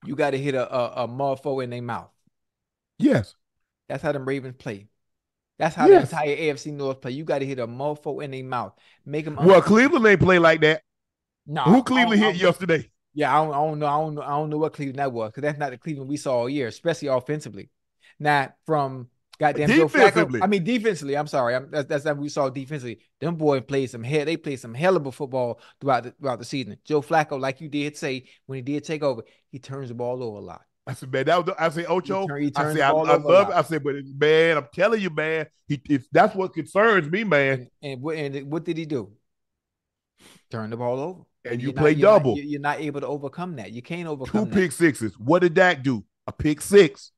You got to hit a a, a motherfucker in their mouth. Yes. That's how them Ravens play. That's how yes. the entire AFC North play. You got to hit a mofo in their mouth, make them. Well, Cleveland ain't play like that. No, who Cleveland hit yesterday? Yeah, I don't, I don't know. I don't know. I don't know what Cleveland that was because that's not the Cleveland we saw all year, especially offensively. Not from goddamn Joe Flacco. I mean, defensively. I'm sorry. I'm, that's that's that we saw defensively. Them boys played some hell. They played some hell of a football throughout the, throughout the season. Joe Flacco, like you did say when he did take over, he turns the ball over a lot. I said, man, that was I say, Ocho. He turn, he I said, I, I love. I said, but man, I'm telling you, man, he it's, that's what concerns me, man. And, and, and what did he do? Turn the ball over. And you play not, double. You're not, you're not, able to overcome that. You can't overcome two pick sixes. What did Dak do? A pick six.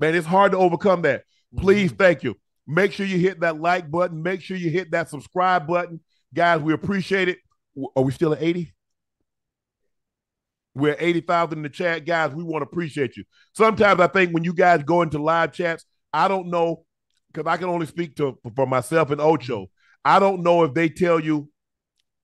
Man, it's hard to overcome that. Please, mm-hmm. thank you. Make sure you hit that like button. Make sure you hit that subscribe button, guys. We appreciate it. Are we still at eighty? We're 80,000 in the chat. Guys, we want to appreciate you. Sometimes I think when you guys go into live chats, I don't know, because I can only speak to for myself and Ocho. I don't know if they tell you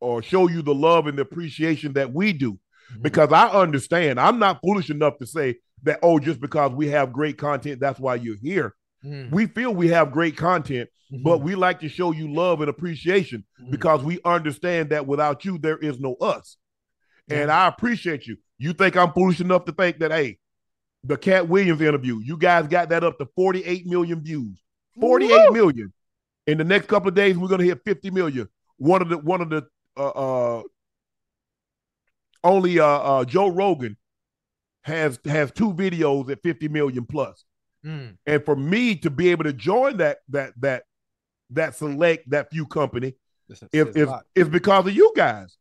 or show you the love and the appreciation that we do. Mm-hmm. Because I understand. I'm not foolish enough to say that, oh, just because we have great content, that's why you're here. Mm-hmm. We feel we have great content, mm-hmm. but we like to show you love and appreciation mm-hmm. because we understand that without you, there is no us. And I appreciate you. You think I'm foolish enough to think that, hey, the Katt Williams interview, you guys got that up to 48 million views. 48 Woo! million. In the next couple of days, we're gonna hit 50 million. One of the one of the uh, uh only uh, uh Joe Rogan has has two videos at 50 million plus. Mm. And for me to be able to join that that that that select that few company, if if it's because of you guys.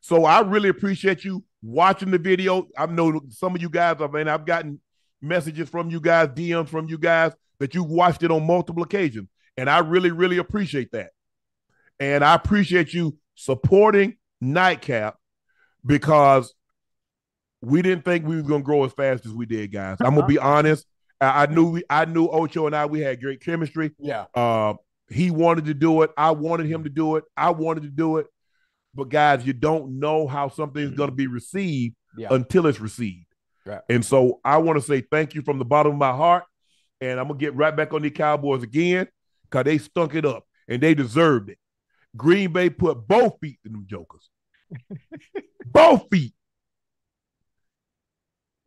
So I really appreciate you watching the video. I know some of you guys, I mean, I've gotten messages from you guys, DMs from you guys that you've watched it on multiple occasions. And I really, really appreciate that. And I appreciate you supporting Nightcap because we didn't think we was gonna grow as fast as we did, guys. I'm gonna be honest. I, I knew we, I knew Ocho and I we had great chemistry. Yeah. Uh, He wanted to do it. I wanted him to do it. I wanted to do it. But guys, you don't know how something is going to be received yeah. until it's received. Right. And so I want to say thank you from the bottom of my heart. And I'm gonna get right back on the Cowboys again because they stunk it up and they deserved it. Green Bay put both feet in them jokers. both feet.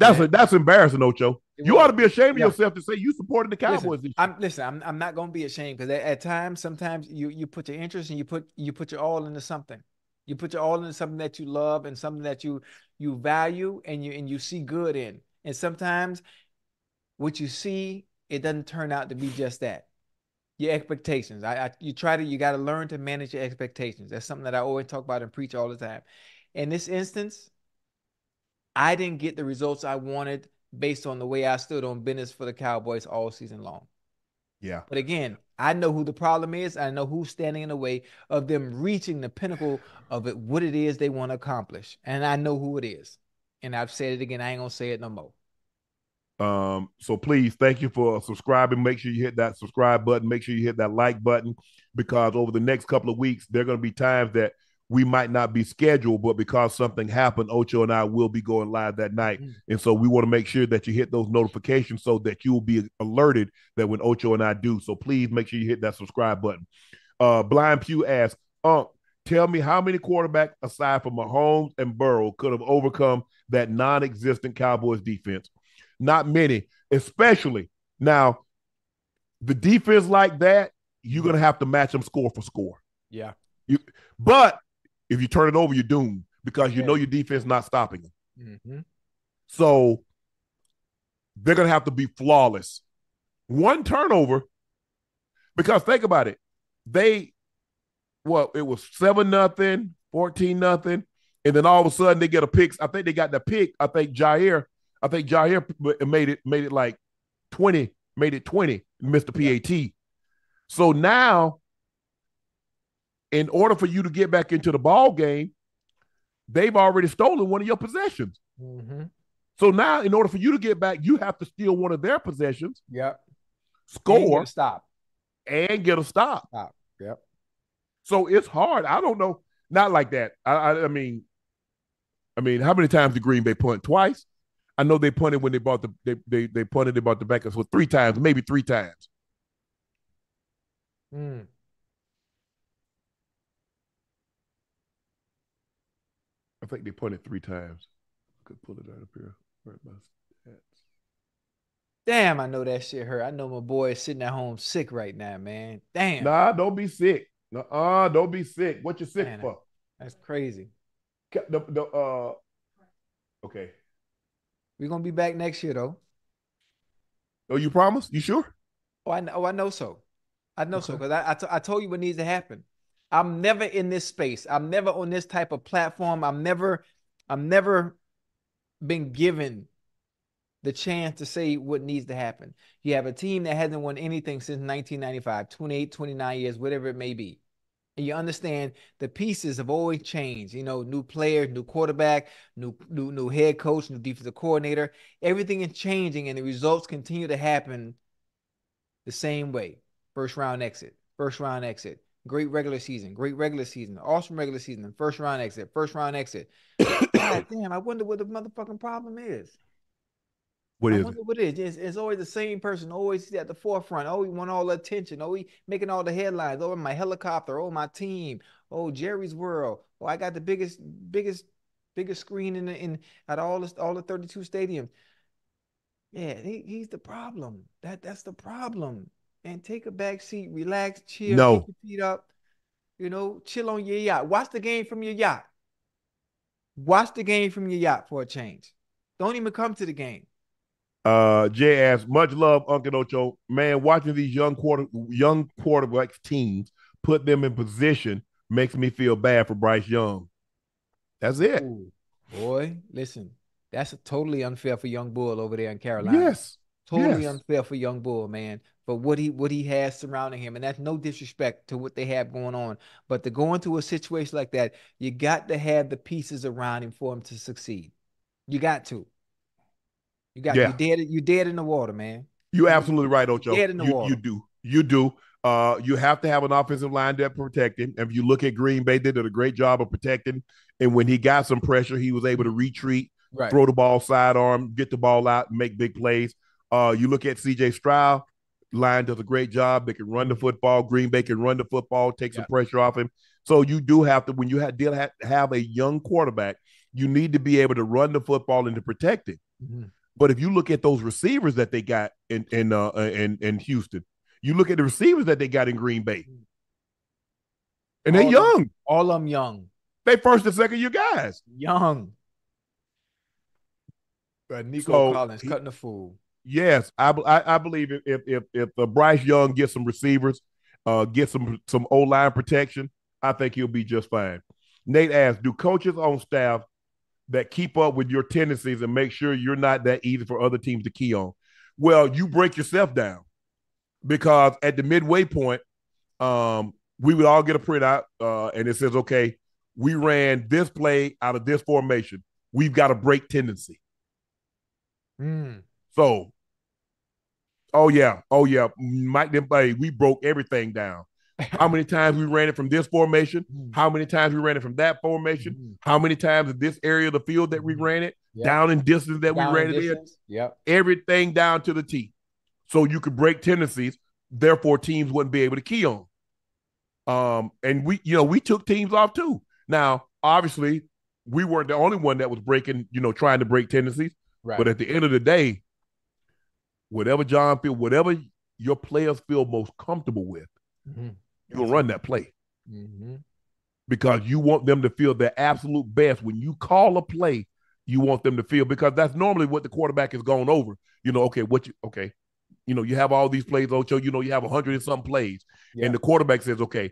That's a, that's embarrassing, Ocho. You ought to be ashamed yeah. of yourself to say you supported the Cowboys. Listen, I'm listen. I'm, I'm not gonna be ashamed because at, at, times, sometimes you you put your interest and you put you put your all into something. You put your all into something that you love and something that you you value and you and you see good in. And sometimes what you see, it doesn't turn out to be just that. Your expectations. I, I you try to you got to learn to manage your expectations. That's something that I always talk about and preach all the time. In this instance, I didn't get the results I wanted based on the way I stood on business for the Cowboys all season long. Yeah. But again, I know who the problem is. I know who's standing in the way of them reaching the pinnacle of it, what it is they want to accomplish. And I know who it is. And I've said it again. I ain't gonna say it no more. Um, so please thank you for subscribing. Make sure you hit that subscribe button. Make sure you hit that like button because over the next couple of weeks, there are going to be times that we might not be scheduled, but because something happened, Ocho and I will be going live that night. Mm. And so we want to make sure that you hit those notifications so that you will be alerted that when Ocho and I do. So please make sure you hit that subscribe button. Uh, Blind Pew asks, Unc, tell me how many quarterbacks aside from Mahomes and Burrow could have overcome that non existent Cowboys defense? Not many, especially now, the defense like that, you're going to have to match them score for score. Yeah. You, but if you turn it over, you're doomed because you know your defense not stopping them. Mm-hmm. So they're going to have to be flawless. One turnover, because think about it. They, well, it was 7 nothing, 14 nothing. And then all of a sudden they get a pick. I think they got the pick. I think Jaire, I think Jaire made it, made it like 20, made it 20, missed the PAT. Yeah. So now in order for you to get back into the ball game, they've already stolen one of your possessions. Mm-hmm. So now, in order for you to get back, you have to steal one of their possessions. Yep. Score. And stop. And get a stop. Stop. Yep. So it's hard. I don't know. Not like that. I, I, I mean, I mean, how many times did Green Bay punt? Twice. I know they punted when they bought the they they, they punted they bought the back so three times, maybe three times. Hmm. Think they punted three times. I could pull it out up here. Right my stats. Damn, I know that shit hurt. I know my boy is sitting at home sick right now, man. Damn. Nah, don't be sick. Uh, don't be sick. What you sick man, for? That's crazy. The, the, uh, okay. We're gonna be back next year though. Oh, you promise? You sure? Oh, I know. Oh, I know so. I know okay. so because I, I, t- I told you what needs to happen. I'm never in this space. I'm never on this type of platform. I'm never, I'm never been given the chance to say what needs to happen. You have a team that hasn't won anything since 1995, 28, 29 years, whatever it may be. And you understand the pieces have always changed. You know, new players, new quarterback, new new new head coach, new defensive coordinator. Everything is changing, and the results continue to happen the same way. First round exit, first round exit, Great regular season, great regular season, awesome regular season, first round exit, first round exit. God damn, I wonder what the motherfucking problem is. What I is wonder it? what it is. It's, it's, always the same person, always at the forefront. Oh, we want all the attention. Oh, we making all the headlines. Oh, my helicopter. Oh, my team. Oh, Jerry's world. Oh, I got the biggest, biggest, biggest screen in the, in at all the all the 32 stadiums. Yeah, he, he's the problem. That that's the problem and take a back seat, relax, chill, no. your feet up, you know, chill on your yacht. Watch the game from your yacht. Watch the game from your yacht for a change. Don't even come to the game. Uh, Jay asks, much love, Uncle Ocho. Man, watching these young quarter young quarterbacks teams put them in position makes me feel bad for Bryce Young. That's it. Ooh, boy, listen, that's a totally unfair for young Bull over there in Carolina. Yes. Totally yes. unfair for young Bull, man But what he what he has surrounding him, and that's no disrespect to what they have going on. But to go into a situation like that, you got to have the pieces around him for him to succeed. You got to. You got yeah. you dead you dead in the water, man. You absolutely right, Ocho. Dead in the you, water. You do. You do. Uh, you have to have an offensive line that protect him. If you look at Green Bay, they did a great job of protecting. And when he got some pressure, he was able to retreat, right. throw the ball sidearm, get the ball out, make big plays. Uh, you look at CJ Stroud, line does a great job. They can run the football. Green Bay can run the football, take some pressure off him. So you do have to, when you have, deal have, have a young quarterback, you need to be able to run the football and to protect it. Mm-hmm. But if you look at those receivers that they got in in uh, in, in Houston, you look at the receivers that they got in Green Bay, and they're young. Them, all of them young. They first and second year guys. Young. But Nico so, Collins cutting the fool. Yes, I, I, I believe if if if, if Bryce Young gets some receivers, uh, get some some O line protection, I think he'll be just fine. Nate asked, do coaches on staff that keep up with your tendencies and make sure you're not that easy for other teams to key on? Well, you break yourself down because at the midway point, um, we would all get a printout uh, and it says, okay, we ran this play out of this formation. We've got a break tendency. Mm. So, oh yeah, oh yeah, Mike didn't play. We broke everything down. How many times we ran it from this formation? Mm. How many times we ran it from that formation? Mm. How many times in this area of the field that we mm-hmm. ran it yep. down in distance that down we ran it in? Yep. Everything down to the T. So you could break tendencies. Therefore, teams wouldn't be able to key on. Um, and we, you know, we took teams off too. Now, obviously, we weren't the only one that was breaking, you know, trying to break tendencies. Right. But at the end of the day, whatever John feel, whatever your players feel most comfortable with, mm-hmm. you're gonna run that play. Mm-hmm. Because you want them to feel their absolute best. When you call a play, you want them to feel because that's normally what the quarterback has gone over. You know, okay, what you okay, you know, you have all these plays, Ocho, you know, you have a hundred and some plays. Yeah. And the quarterback says, okay,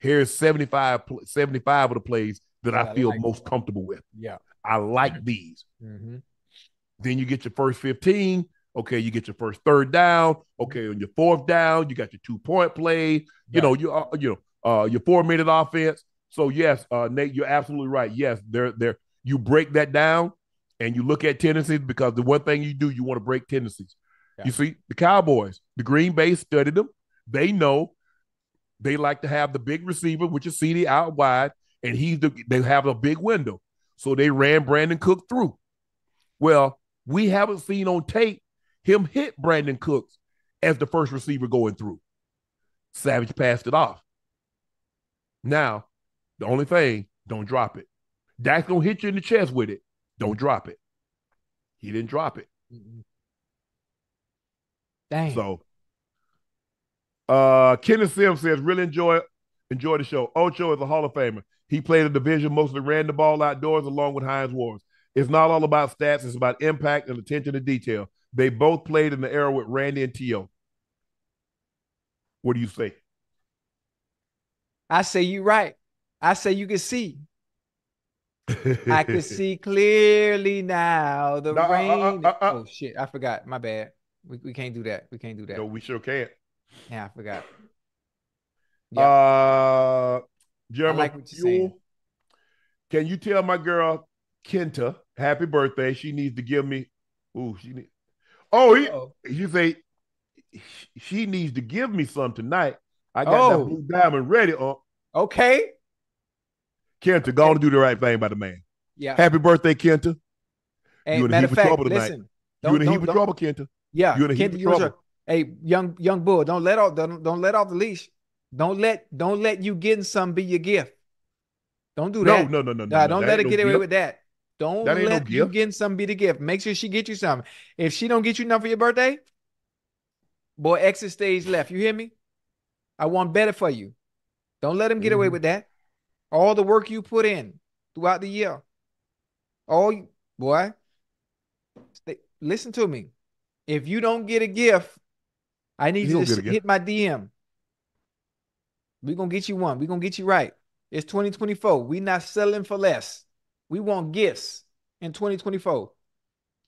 here's 75, 75 of the plays that yeah, I feel I like most comfortable with. Yeah. I like these. Mm-hmm. Then you get your first 15. Okay, you get your first third down. Okay, on your fourth down, you got your two point play. You yeah. know, you uh, you know, uh, your four minute offense. So yes, uh, Nate, you're absolutely right. Yes, there, there. You break that down, and you look at tendencies because the one thing you do, you want to break tendencies. Yeah. You see, the Cowboys, the Green Bay studied them. They know they like to have the big receiver, which is CeeDee out wide, and he's the, they have a big window. So they ran Brandin Cook through. Well, we haven't seen on tape him hit Brandin Cooks as the first receiver going through. Savage passed it off. Now, the only thing, don't drop it. Dak's gonna hit you in the chest with it. Don't drop it. He didn't drop it. Dang. So uh Kenneth Sims says, really enjoy enjoy the show. Ocho is a Hall of Famer. He played a division, mostly ran the ball outdoors along with Hines Ward. It's not all about stats, it's about impact and attention to detail. They both played in the era with Randy and T.O. What do you say? I say you're right. I say you can see. I can see clearly now the no, rain. Uh, uh, uh, oh shit! I forgot. My bad. We, we can't do that. We can't do that. No, we sure can't. Yeah, I forgot. Yeah. Uh, Jeremy, like saying. Can you tell my girl Kenta happy birthday? She needs to give me. Ooh, she need. Oh, he, you say she needs to give me some tonight. I got oh. that blue diamond ready. Uh. Okay. Kenta, go on and do the right thing by the man. Yeah. Happy birthday, Kenta. Hey, you in a heap of trouble tonight. Listen, you in a heap of trouble, Kenta. Yeah. You in a heap of trouble. hey, young young bull, don't let off don't, don't let off the leash. Don't let don't let you getting some be your gift. Don't do that. No, no, no, no. Nah, no don't let it get away with that. Don't that let no you getting some be the gift. Make sure she get you something. If she don't get you nothing for your birthday, boy, exit stage left. You hear me? I want better for you. Don't let him get mm-hmm. away with that. All the work you put in throughout the year. All boy, stay, listen to me. If you don't get a gift, I need you, to hit my DM. We're gonna get you one. We're gonna get you right. It's 2024. We not selling for less. We want gifts in 2024.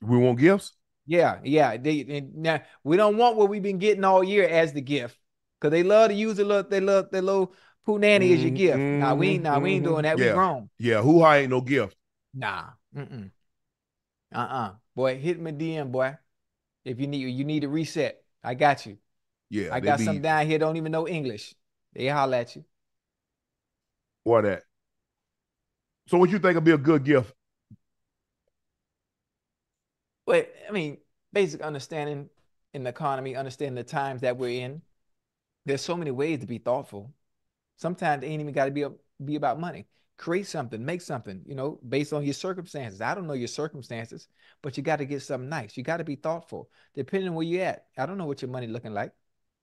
We want gifts? Yeah, yeah. They now we don't want what we've been getting all year as the gift. Cause they love to use it, look, they love their little poo nanny mm-hmm, as your mm-hmm, gift. Mm-hmm, nah, we ain't nah, we ain't doing that. Yeah. We grown. Yeah, who I ain't no gift. Nah. Mm-mm. Uh-uh. Boy, hit me DM, boy. If you need you need a reset. I got you. Yeah, I got be... some down here don't even know English. They holler at you. What that? So what you think would be a good gift? Well, I mean, basic understanding in the economy, understanding the times that we're in. There's so many ways to be thoughtful. Sometimes it ain't even got to be a, be about money. Create something, make something, you know, based on your circumstances. I don't know your circumstances, but you got to get something nice. You got to be thoughtful, depending on where you're at. I don't know what your money looking like,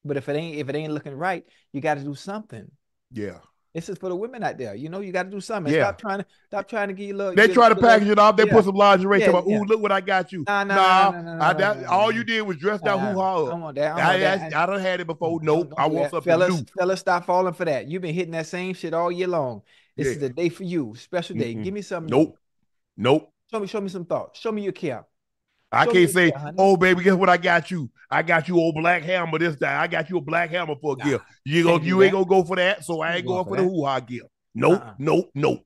but if it ain't if it ain't looking right, you got to do something. Yeah. This is for the women out there. You know, you got to do something. Yeah. Stop trying to stop trying to get you little. They try to package it off. They yeah. put some lingerie. Yeah, about, Ooh, look what I got you. Nah, nah, nah. nah, nah, I, that, nah, all you did was dress down hoo ha. Come on, that. I, that. I, I, done had it before. Nope. I want something fellas, new. Fellas, stop falling for that. You've been hitting that same shit all year long. This is the day for you. Special day. Mm-mm. Give me something. Nope. New. Nope. Show me, show me some thought. Show me your care. I can't say, "Oh, baby, guess what I got you? I got you old black hammer this time. I got you a black hammer for a nah, gift. You go, you ain't gonna go for that, so I ain't going for, for the hoo ha gift. Nope, uh-uh. nope, nope.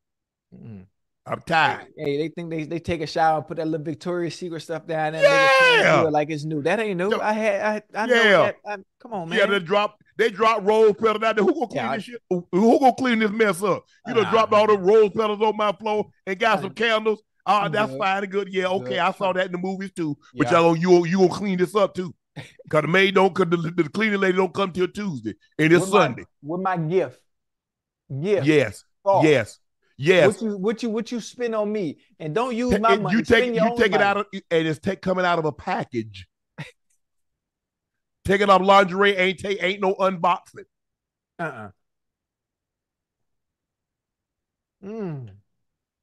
mm I'm tired. Hey, they think they, they take a shower and put that little Victoria's Secret stuff down there. Yeah, it like it's new. That ain't new. I had, I, I know that. I, come on, man. Yeah, they drop, they drop rose petals out there. Who gonna clean yeah, this shit? Who, who gonna clean this mess up? You know, uh, dropped all the rose petals on my floor and got some candles. Oh, that's good. fine and good. Yeah, okay. Good. I saw that in the movies too. But yeah. y'all, you you gonna clean this up too? Cause the maid don't, cause the, the cleaning lady don't come till Tuesday and it's with Sunday. My, with my gift, gift. Yes, yes. Yes. What you what you what you spend on me, and don't use my money. You take you take it money. out of and it's take coming out of a package. Taking off lingerie ain't take ain't no unboxing. Uh uh-uh. uh mm.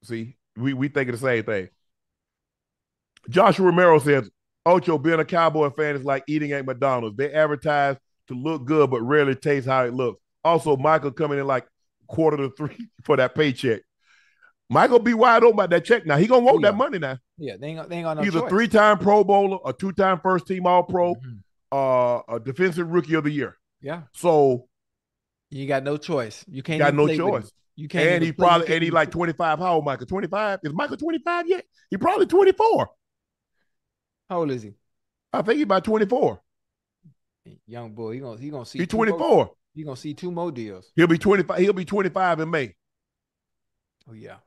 See, we we think of the same thing. Joshua Romero says, Ocho, being a Cowboy fan is like eating at McDonald's. They advertise to look good, but rarely taste how it looks. Also, Micah coming in like quarter to three for that paycheck. Micah be wide open about that check now. He gonna want yeah. that money now. Yeah, they ain't, they ain't got no He's choice. a three-time Pro Bowler, a two-time First Team All Pro, mm-hmm. uh, a Defensive Rookie of the Year. Yeah. So you got no choice. You can't. Got no choice. You can't. And he probably and he like twenty-five. How old Micah? Twenty-five. Is Micah twenty-five yet? He probably twenty-four. How old is he? I think he about twenty-four. Young boy, he gonna he gonna see. He's twenty-four. He gonna see two more deals. He'll be 25. He'll be 25 in May. Oh, yeah.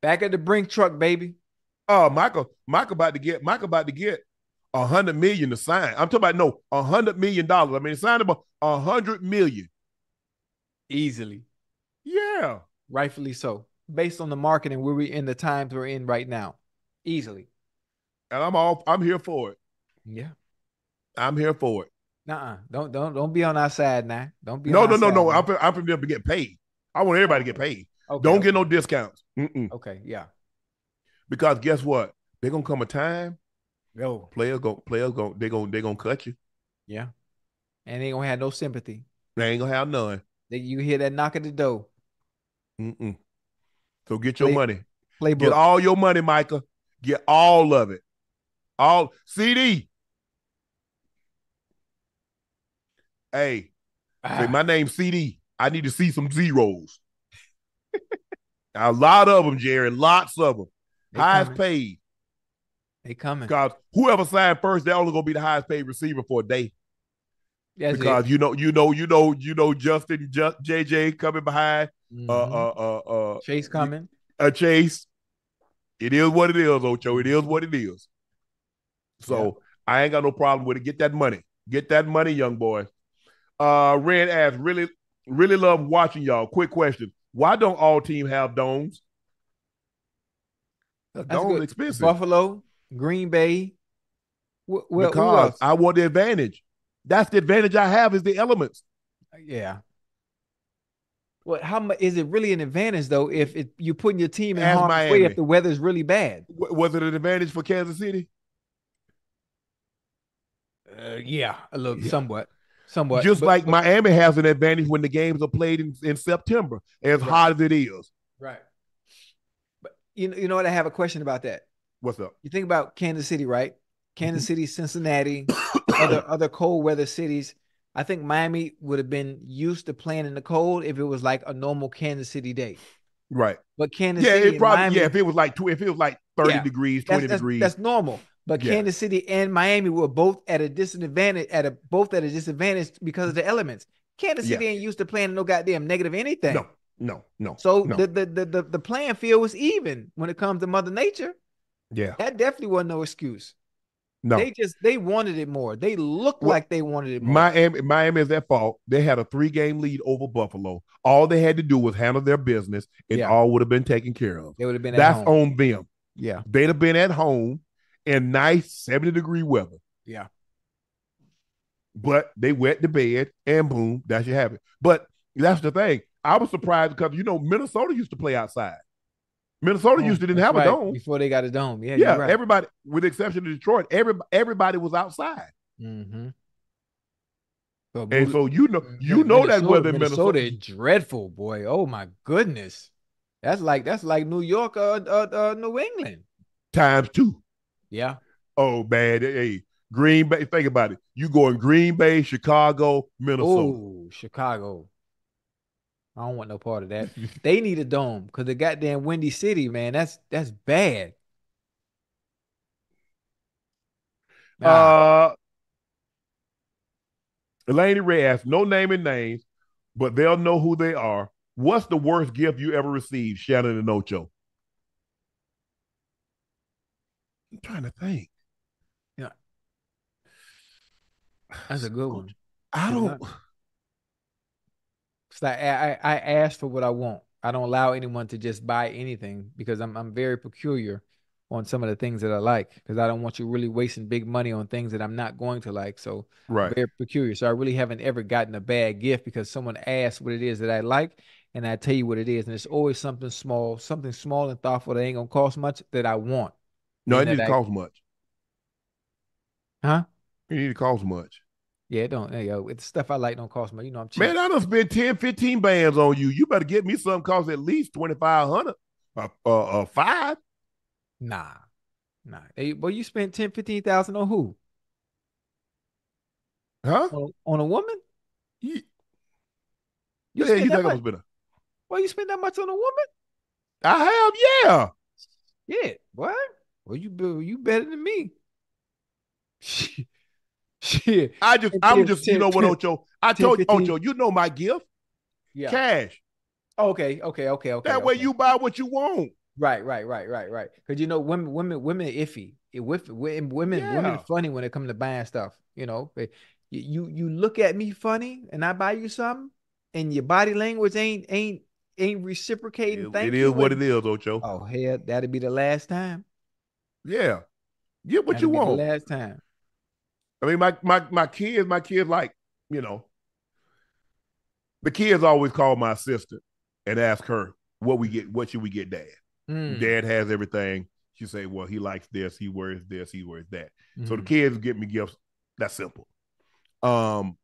Back at the brink truck, baby. Oh, Micah, Micah about to get Micah about to get a hundred million to sign. I'm talking about no, a hundred million dollars. I mean, sign about a hundred million. Easily. Yeah. Rightfully so. Based on the marketing where we in the times we're in right now. Easily. And I'm all I'm here for it. Yeah. I'm here for it. Nuh-uh. Don't don't don't be on our side now. Don't be. No, no, no, no. I'm from, I'm from them to get paid. I want everybody to get paid. Okay, don't okay. get no discounts. Mm-mm. Okay, yeah. Because guess what? They're gonna come a time. Yo, players go players go they gonna they gonna cut you. Yeah, and they ain't gonna have no sympathy. They ain't gonna have none. They, you hear that knock at the door. Mm-mm. So get your Play, money. Playbook. Get all your money, Micah. Get all of it. All CeeDee. Hey, ah. say my name's CeeDee. I need to see some zeros. a lot of them, Jerry. Lots of them. They highest coming. paid. They coming. Because whoever signed first, they're only gonna be the highest paid receiver for a day. That's because it. you know, you know, you know, you know, Justin, J- JJ coming behind. Uh, mm-hmm. Uh, uh, uh, uh, Chase coming. A Chase. It is what it is, Ocho. It is what it is. So yeah. I ain't got no problem with it. Get that money. Get that money, young boy. Uh, Red ass really, really love watching y'all. Quick question: Why don't all teams have domes? A dome expensive. Buffalo, Green Bay. Well, because I want the advantage. That's the advantage I have is the elements. Yeah. Well, how much is it really an advantage though? If it, you're putting your team in harm's way if the weather's really bad, w- was it an advantage for Kansas City? Uh, yeah, a little, yeah. somewhat. Somewhat. Just but, like but, Miami has an advantage when the games are played in, in September, as right. hot as it is. Right. But you know, you know what? I have a question about that. What's up? You think about Kansas City, right? Kansas mm-hmm. City, Cincinnati, other other cold weather cities. I think Miami would have been used to playing in the cold if it was like a normal Kansas City day. Right. But Kansas yeah, City it probably Miami, yeah, if it was like if it was like 30 yeah, degrees, 20 that's, degrees. That's normal. But yeah. Kansas City and Miami were both at a disadvantage, at a both at a disadvantage because of the elements. Kansas City yeah. ain't used to playing no goddamn negative anything. No, no, no. So no. The, the the the the playing field was even when it comes to Mother Nature. Yeah, that definitely wasn't no excuse. No, they just they wanted it more. They looked well, like they wanted it more. Miami, Miami is at fault. They had a three game lead over Buffalo. All they had to do was handle their business, and yeah. all would have been taken care of. They would have been. That's on them. Yeah, they'd have been at home in nice seventy degree weather. Yeah, but they wet the bed, and boom, that should happen. But that's the thing. I was surprised because you know Minnesota used to play outside. Minnesota oh, used to didn't have right. a dome before they got a dome. Yeah, yeah. Right. Everybody, with the exception of Detroit, every everybody was outside. Mm-hmm. So, and so you know, you know that weather in Minnesota, Minnesota is dreadful, boy. Oh my goodness, that's like that's like New York, uh, uh, uh New England times two. Yeah. Oh man, hey, Green Bay. Think about it. You go in Green Bay, Chicago, Minnesota. Oh, Chicago. I don't want no part of that. they need a dome because the goddamn Windy City, man, that's that's bad. Uh Elaine Ray asked, no naming names, but they'll know who they are. What's the worst gift you ever received, Shannon and Ocho? I'm trying to think. Yeah. That's a good one. I don't I, I, I ask for what I want. I don't allow anyone to just buy anything because I'm I'm very peculiar on some of the things that I like because I don't want you really wasting big money on things that I'm not going to like. So right. very peculiar. So I really haven't ever gotten a bad gift because someone asked what it is that I like and I tell you what it is. And it's always something small, something small and thoughtful that ain't gonna cost much that I want. No, it didn't cost much. Huh? It didn't cost much. Yeah, it don't. Yo, it's stuff I like don't cost me. You know, I'm cheap. Man, I done spent 10, 15 bands on you. You better get me something cost at least 2500 uh, uh, uh, five. Nah. Nah. Hey, well, you spent 10, 15,000 on who? Huh? On, on a woman? You, you yeah, you think I was better. Well, you spend that much on a woman? I have, yeah. Yeah. What? Well, you you better than me. Shit. I just, 10, I'm just, 10, you know what, Ocho? I 10, told you, Ocho, you know my gift. Yeah. Cash. Okay, okay, okay, okay. That okay. way you buy what you want. Right, right, right, right, right. Because you know, women, women, women, iffy. It with women, women, yeah. women funny when it comes to buying stuff. You know, you you look at me funny, and I buy you something, and your body language ain't ain't ain't reciprocating. It, Thank it is what it is, Ocho. Oh hell, that'll be the last time. Yeah, get what that'll you want. last time. I mean, my my my kids, my kids like, you know, the kids always call my sister and ask her what we get, what should we get dad? Mm. Dad has everything. She say, well, he likes this, he wears this, he wears that. Mm. So the mm. kids get me gifts. That's simple. Um,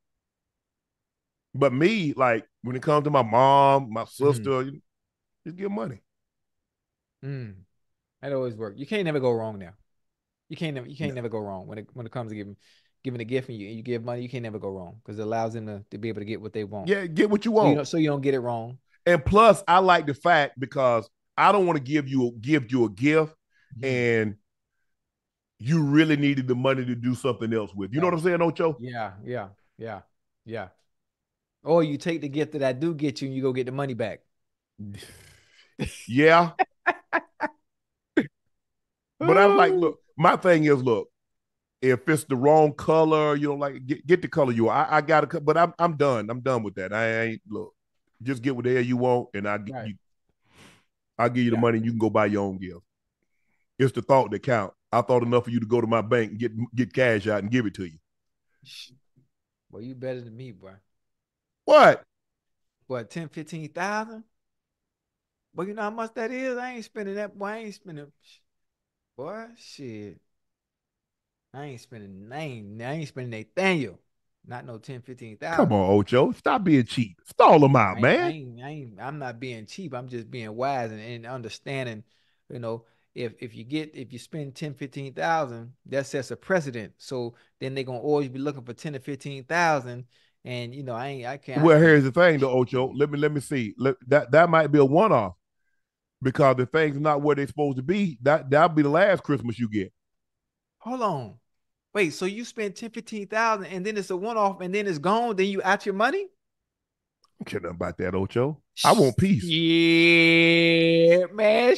but me, like when it comes to my mom, my sister, mm. just give money. Mm. That always work. You can't never go wrong now. You can't never you can't never go wrong when it when it comes to giving giving a gift and you, you give money, you can't never go wrong because it allows them to, to be able to get what they want. Yeah, get what you want. So you, know, so you don't get it wrong. And plus, I like the fact because I don't want to give you a, give you a gift mm-hmm. and you really needed the money to do something else with. You know what I'm saying, Ocho? Yeah, yeah, yeah, yeah. Or you take the gift that I do get you and you go get the money back. yeah. but I'm like, look, my thing is, look, if it's the wrong color, you know, like get, get the color you want. I, I got to, but I'm I'm done. I'm done with that. I ain't look. Just get whatever you want, and I right. you, I'll give you the yeah. money. and You can go buy your own gift. It's the thought that count. I thought enough for you to go to my bank and get get cash out and give it to you. Well, you better than me, boy. What? What, 10, 15,000? Well, you know how much that is? I ain't spending that. Boy, I ain't spending. Boy, shit. I ain't spending I ain't, I ain't spending Nathaniel. Not no 10, 15,000. Come on, Ocho. Stop being cheap. Stall them out, I man. I ain't, I ain't, I'm not being cheap. I'm just being wise and, and understanding, you know, if if you get if you spend 10, 15,000, that sets a precedent. So then they're gonna always be looking for 10 to 15,000. And you know, I ain't I can't Well, here's the thing though, Ocho. Let me let me see. Let, that that might be a one-off because if thing's are not where they're supposed to be. That that'll be the last Christmas you get. Hold on. Wait, so you spend 10, 15,000 and then it's a one off and then it's gone, then you out your money? I care nothing about that, Ocho. I want peace. Yeah, man.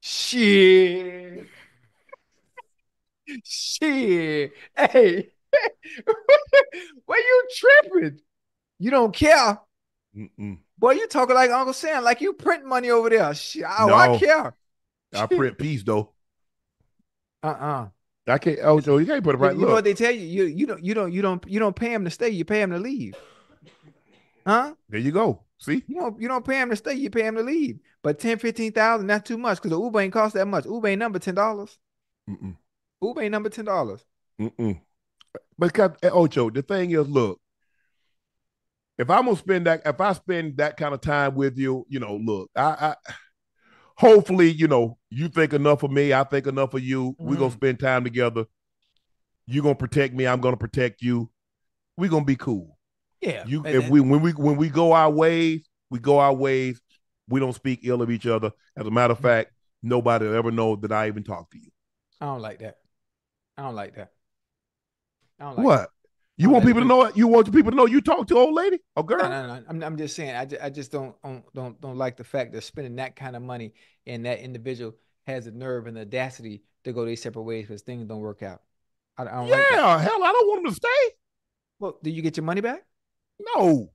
Shit. Shit. Hey. Why you tripping? You don't care. Mm-mm. Boy, you talking like Uncle Sam, like you print money over there. Shit, oh, no, I care. I print peace though. Uh-uh. I can't. Oh, so you can't put it right. You, you know what they tell you? You you don't you don't you don't you don't pay him to stay. You pay him to leave. Huh? There you go. See, you don't you don't pay him to stay. You pay him to leave. But 10, 15,000, that's too much because the Uber ain't cost that much. Uber ain't number ten dollars. Uber ain't number ten dollars. Because eh, Ocho, the thing is, look, if I'm gonna spend that, if I spend that kind of time with you, you know, look, I, I hopefully, you know, you think enough of me, I think enough of you. Mm-hmm. We're gonna spend time together. You're gonna protect me, I'm gonna protect you. We're gonna be cool. Yeah. You if we when we when we go our ways, we go our ways. We don't speak ill of each other. As a matter of fact, nobody will ever know that I even talk to you. I don't like that. I don't like that. I don't like what? That. You want people to know it? You want people to know you talk to old lady oh, or girl? No, no, no. I'm, I'm just saying. I just, I just don't, don't, don't like the fact that spending that kind of money and that individual has the nerve and the audacity to go their separate ways because things don't work out. I, I don't yeah, like hell, I don't want them to stay. Well, did you get your money back? No.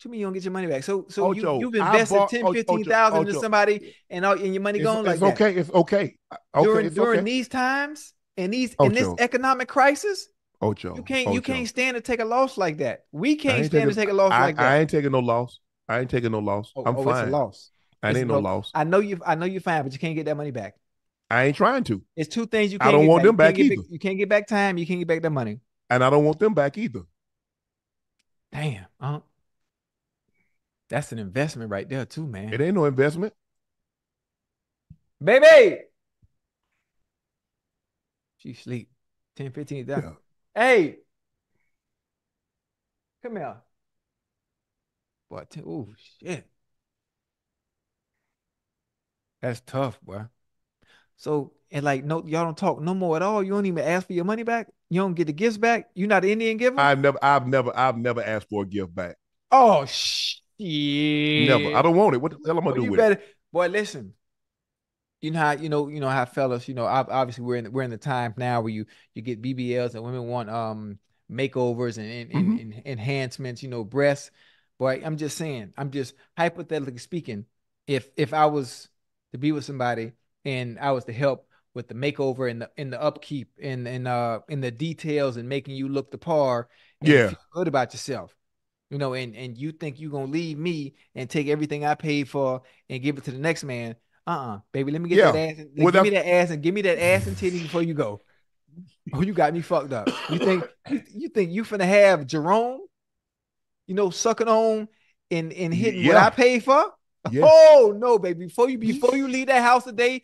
To me, you don't get your money back. So, so Ocho, you, you've invested bought, 10, 15,000 into somebody and all, and your money it's, gone it's like okay. That. It's okay. okay. During, it's during okay. these times and these Ocho. in this economic crisis, Ocho. You can't Ocho. you can't stand to take a loss like that. We can't stand taking, to take a loss I, like that. I ain't taking no loss. I ain't taking no loss. Oh, I'm oh, fine. It's a loss. I ain't no, no loss. I know you I know you're fine, but you can't get that money back. I ain't trying to. It's two things you can't I don't want back. them back you either. Back, you can't get back time, you can't get back that money. And I don't want them back either. Damn. Uh, that's an investment right there, too, man. It ain't no investment. Baby. She sleep. 10, 15 yeah. Hey, Come here. Boy, oh shit. That's tough, boy. So and like no, y'all don't talk no more at all. You don't even ask for your money back. You don't get the gifts back. You're not an Indian giver. I've never, I've never, I've never asked for a gift back. Oh shit! Never. I don't want it. What the hell am I gonna do with better, it? Boy, listen. You know how you know you know how fellas you know obviously we're in we're in the time now where you you get BBLs and women want um makeovers and, and, mm-hmm. and, and enhancements, you know, breasts. but I'm just saying, I'm just hypothetically speaking, if if I was to be with somebody and I was to help with the makeover and the in the upkeep and and uh in the details and making you look the par yeah good about yourself you know and and you think you're gonna leave me and take everything i paid for and give it to the next man uh-uh baby let me get yeah. that ass and, well, give me that ass and give me that ass and titty before you go Oh, you got me fucked up. You think you, you think you finna have Jerome, you know, sucking on and and hitting yeah. what I paid for? Yeah. Oh no, baby. Before you before you leave that house today,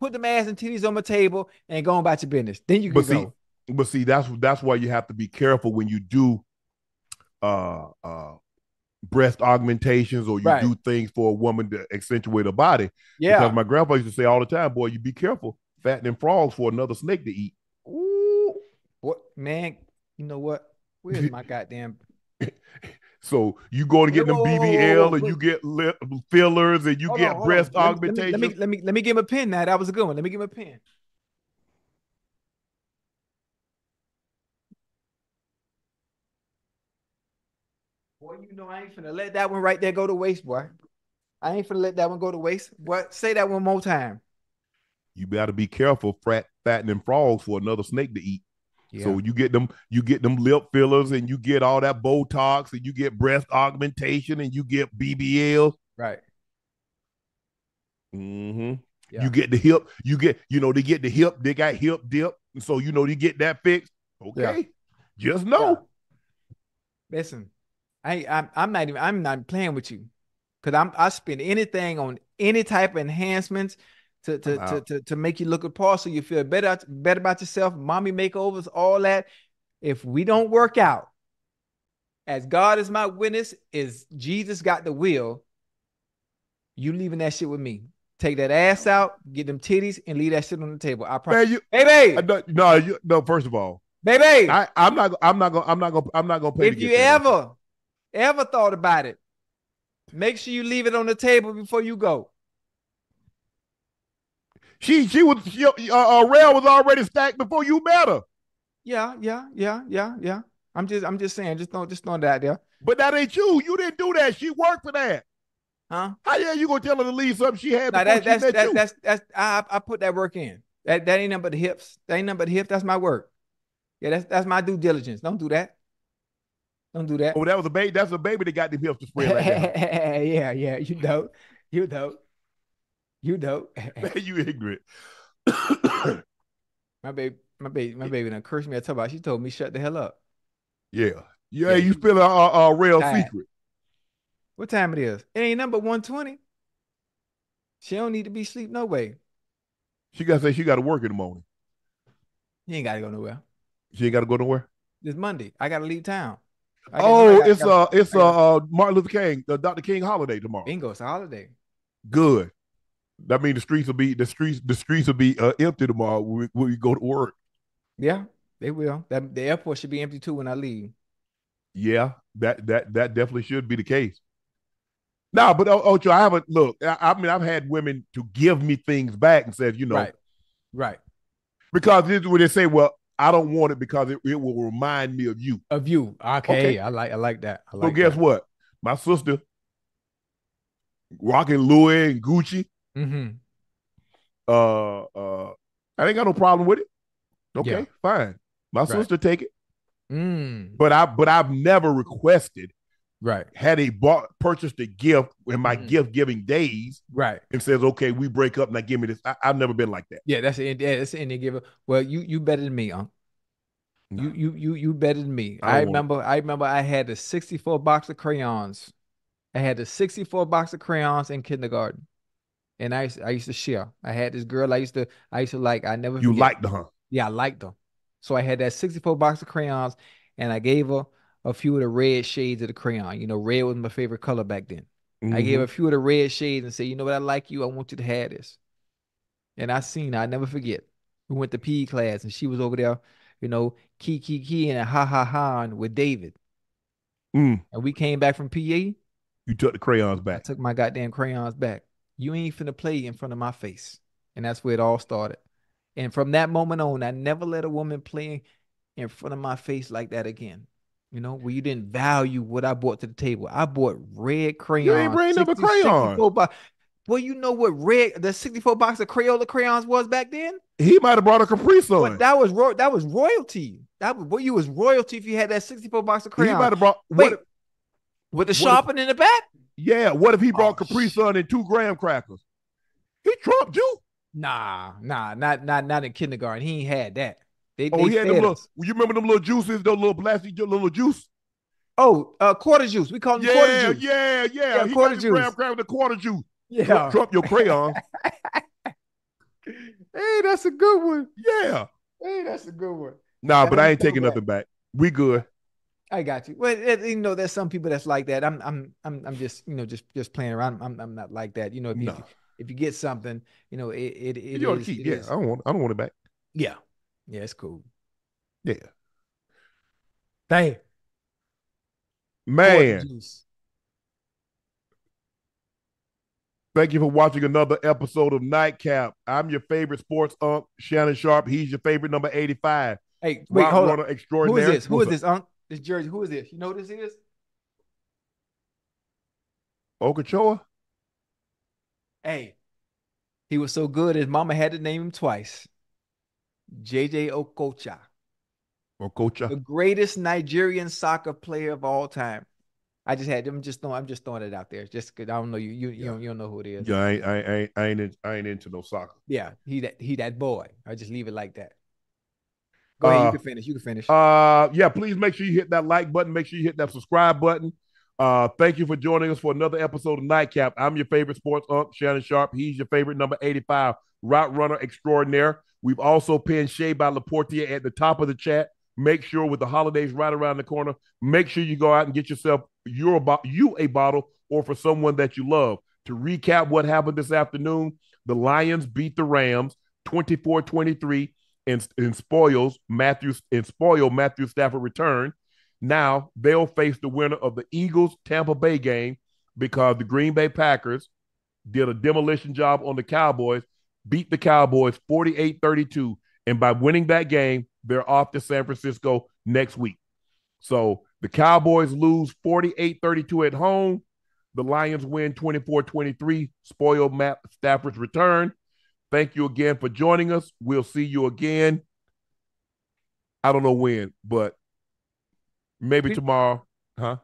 put them ass and titties on my table and go on about your business. Then you can but go. See, but see, that's that's why you have to be careful when you do uh uh breast augmentations or you right. do things for a woman to accentuate her body. Yeah. Because my grandpa used to say all the time, boy, you be careful fattening frogs for another snake to eat. Ooh. What man? You know what? Where's my goddamn? So you go to get them BBL and you get lip fillers and you hold get on, breast on. augmentation. Let me, let me, let me let me give him a pin. Now that was a good one. Let me give him a pin. Boy, you know I ain't finna let that one right there go to waste, boy. I ain't finna let that one go to waste. What? Say that one more time. You better be careful, fat, fattening frogs for another snake to eat. Yeah. So you get them, you get them lip fillers, and you get all that Botox, and you get breast augmentation, and you get BBL. Right. Mm-hmm. Yeah. You get the hip, you get, you know, they get the hip, they got hip dip, and so you know you get that fixed. Okay, yeah. just know. Listen, I, I'm, I'm not even, I'm not playing with you, because I'm, I spend anything on any type of enhancements to to, to, to, to make you look apart so you feel better better about yourself, mommy makeovers, all that. If we don't work out, as God is my witness, is Jesus got the will, you leaving that shit with me. Take that ass out, get them titties, and leave that shit on the table. I promise. you, baby. No, no, you, no. First of all, baby, I, I'm not. I'm not gonna. I'm not gonna. I'm not gonna pay. If you ever, ever thought about it, make sure you leave it on the table before you go. She, she was. She, uh, uh, Rail was already stacked before you met her. Yeah, yeah, yeah, yeah, yeah. I'm just, I'm just saying, just don't, just throwing that there. But that ain't you. You didn't do that. She worked for that. Huh? How yeah you gonna tell her to leave something she had nah, that, that's, that, that's, that's, that's, I, I put that work in. That that ain't nothing but the hips. That ain't nothing but the hips. That's my work. Yeah, that's that's my due diligence. Don't do that. Don't do that. Oh, that was a baby. That's a baby that got the hips to spread like yeah, yeah. You know, you know, you know. Man, you ignorant. my baby, my baby, my baby done cursed me. I tell about. She told me shut the hell up. Yeah, yeah. yeah you spill a, a, a real secret. What time it is? It ain't number 120. She don't need to be sleep no way. She gotta say she gotta work in the morning. You ain't gotta go nowhere. She ain't gotta go nowhere. It's Monday. I gotta leave town. Oh, it's uh it's uh, uh Martin Luther King, the Dr. King holiday tomorrow. Bingo, it's a holiday. Good. That means the streets will be the streets the streets will be uh, empty tomorrow when we, when we go to work. Yeah, they will. That the airport should be empty too when I leave. Yeah, that that that definitely should be the case. No, but Ocho, I haven't look. I, I, mean, I've had women to give me things back and said, you know, right, right, because this is when they say, well, I don't want it because it, it will remind me of you. Of you, okay. okay. I like, I like that. I like so guess that. what? My sister, rocking Louis and Gucci. Mm-hmm. Uh, uh, I ain't got no problem with it. Okay, yeah. fine. My right. sister take it. Mm. But I, but I've never requested right. Had a bought purchased a gift in my mm-hmm. gift giving days right. and says okay we break up now give me this. I, have never been like that. Yeah that's it yeah, that's the giver. Well you you better than me huh no. you you you you better than me. I, I remember I remember I had a 64 box of crayons. I had a 64 box of crayons in kindergarten. And I used, I used to share. I had this girl I used to I used to like I never you liked her. Yeah I liked her. So I had that 64 box of crayons and I gave her a few of the red shades of the crayon. You know, red was my favorite color back then. Mm-hmm. I gave mm-hmm. a few of the red shades and said, you know what, I like you. I want you to have this. And I seen I never forget. We went to PE class and she was over there, you know, key, key, key, and ha ha ha with David. Mm. And we came back from PE. You took the crayons back. I took my goddamn crayons back. You ain't finna play in front of my face. And that's where it all started. And from that moment on, I never let a woman play in front of my face like that again. You know, where you didn't value what I brought to the table. I bought red crayons. You ain't bring up a crayon. Bo- well, you know what red the 64 box of Crayola crayons was back then? He might have brought a Capri Sun. But that was ro- that was royalty. That was what you was royalty if you had that 64 box of crayons. He might have brought Wait, what, with the sharpening in the back? Yeah. What if he brought oh, Capri Sun and two graham crackers? He trumped you. Nah, nah, not not not in kindergarten. He ain't had that. They, oh, they he had them little. You remember them little juices, those little plastic little juice. Oh, uh, quarter juice. We call them yeah, quarter juice. Yeah, yeah, yeah. He quarter juice. Grab, grab the quarter juice. Yeah. Trump your crayon. hey, that's a good one. Yeah. Hey, that's a good one. Nah, that but I ain't taking nothing back. We good. I got you. Well, you know, there's some people that's like that. I'm, I'm, I'm, I'm just, you know, just, just playing around. I'm, I'm not like that. You know, if no. you, if you get something, you know, it, it, it you is, keep. yeah, is. I don't want, I don't want it back. Yeah, yeah, it's cool. Yeah. Damn. Man. Thank you for watching another episode of Nightcap. I'm your favorite sports Unc, Shannon Sharpe. He's your favorite number 85. Hey, wait, Rock hold on. Extraordinary. Who is this? Who is this, Unc? This jersey. Who is this? You know who this is? Okocha? Hey, he was so good his mama had to name him twice. JJ Okocha. Okocha. The greatest Nigerian soccer player of all time. I just had them just throwing, I'm just throwing it out there. Just cause I don't know you you you, don't, you don't know who it is. Yeah, I ain't, I ain't, I ain't, I ain't into no soccer. Yeah, he that he that boy. I just leave it like that. Go ahead, uh, you can finish. You can finish. Uh yeah, please make sure you hit that like button, make sure you hit that subscribe button. Uh, thank you for joining us for another episode of Nightcap. I'm your favorite sports Unc, Shannon Sharpe. He's your favorite number 85 route runner extraordinaire. We've also pinned Shay by Le Portier at the top of the chat. Make sure with the holidays right around the corner, make sure you go out and get yourself your you a bottle or for someone that you love. To recap what happened this afternoon, the Lions beat the Rams 24 23 and, and spoils Matthew and spoil Matthew Stafford return. Now they'll face the winner of the Eagles Tampa Bay game because the Green Bay Packers did a demolition job on the Cowboys, beat the Cowboys 48 32. And by winning that game, they're off to San Francisco next week. So the Cowboys lose 48 32 at home. The Lions win 24 23, spoil Matt Stafford's return. Thank you again for joining us. We'll see you again. I don't know when, but maybe tomorrow. Huh?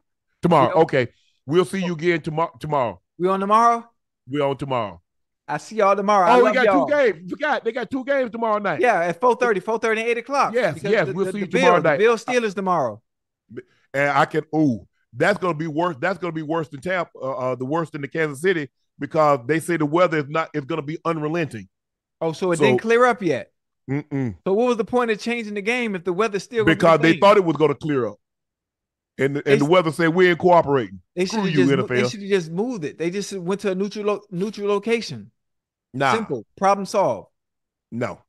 Tomorrow. Okay. We'll see you again tomorrow. Tomorrow. We on tomorrow? We on tomorrow. I see y'all tomorrow. Oh, we got y'all. two games. We got they got two games tomorrow night. Yeah, at 4:30, 4:30 and 8 o'clock. Yes, yes. The, we'll the, see you the tomorrow Bill, night. Bill Steelers tomorrow. And I can. Ooh, that's gonna be worse. That's gonna be worse than Tampa. Uh, uh, the worst in the Kansas City because they say the weather is not is gonna be unrelenting. Oh, so it so, didn't clear up yet. Mm-mm. So what was the point of changing the game if the weather still because be they thought it was going to clear up, and and the weather said we ain't cooperating. They should have just they should have just moved it. They just went to a neutral lo- neutral location. Nah. Simple problem solved. No.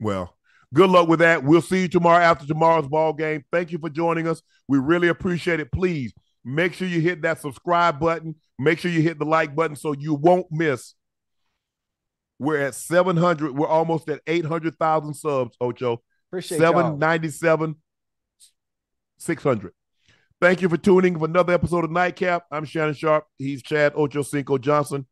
Well, good luck with that. We'll see you tomorrow after tomorrow's ball game. Thank you for joining us. We really appreciate it. Please make sure you hit that subscribe button. Make sure you hit the like button so you won't miss we're at 700. We're almost at 800,000 subs, Ocho. Appreciate 797, 600. Thank you for tuning for another episode of Nightcap. I'm Shannon Sharpe. He's Chad Ochocinco Johnson.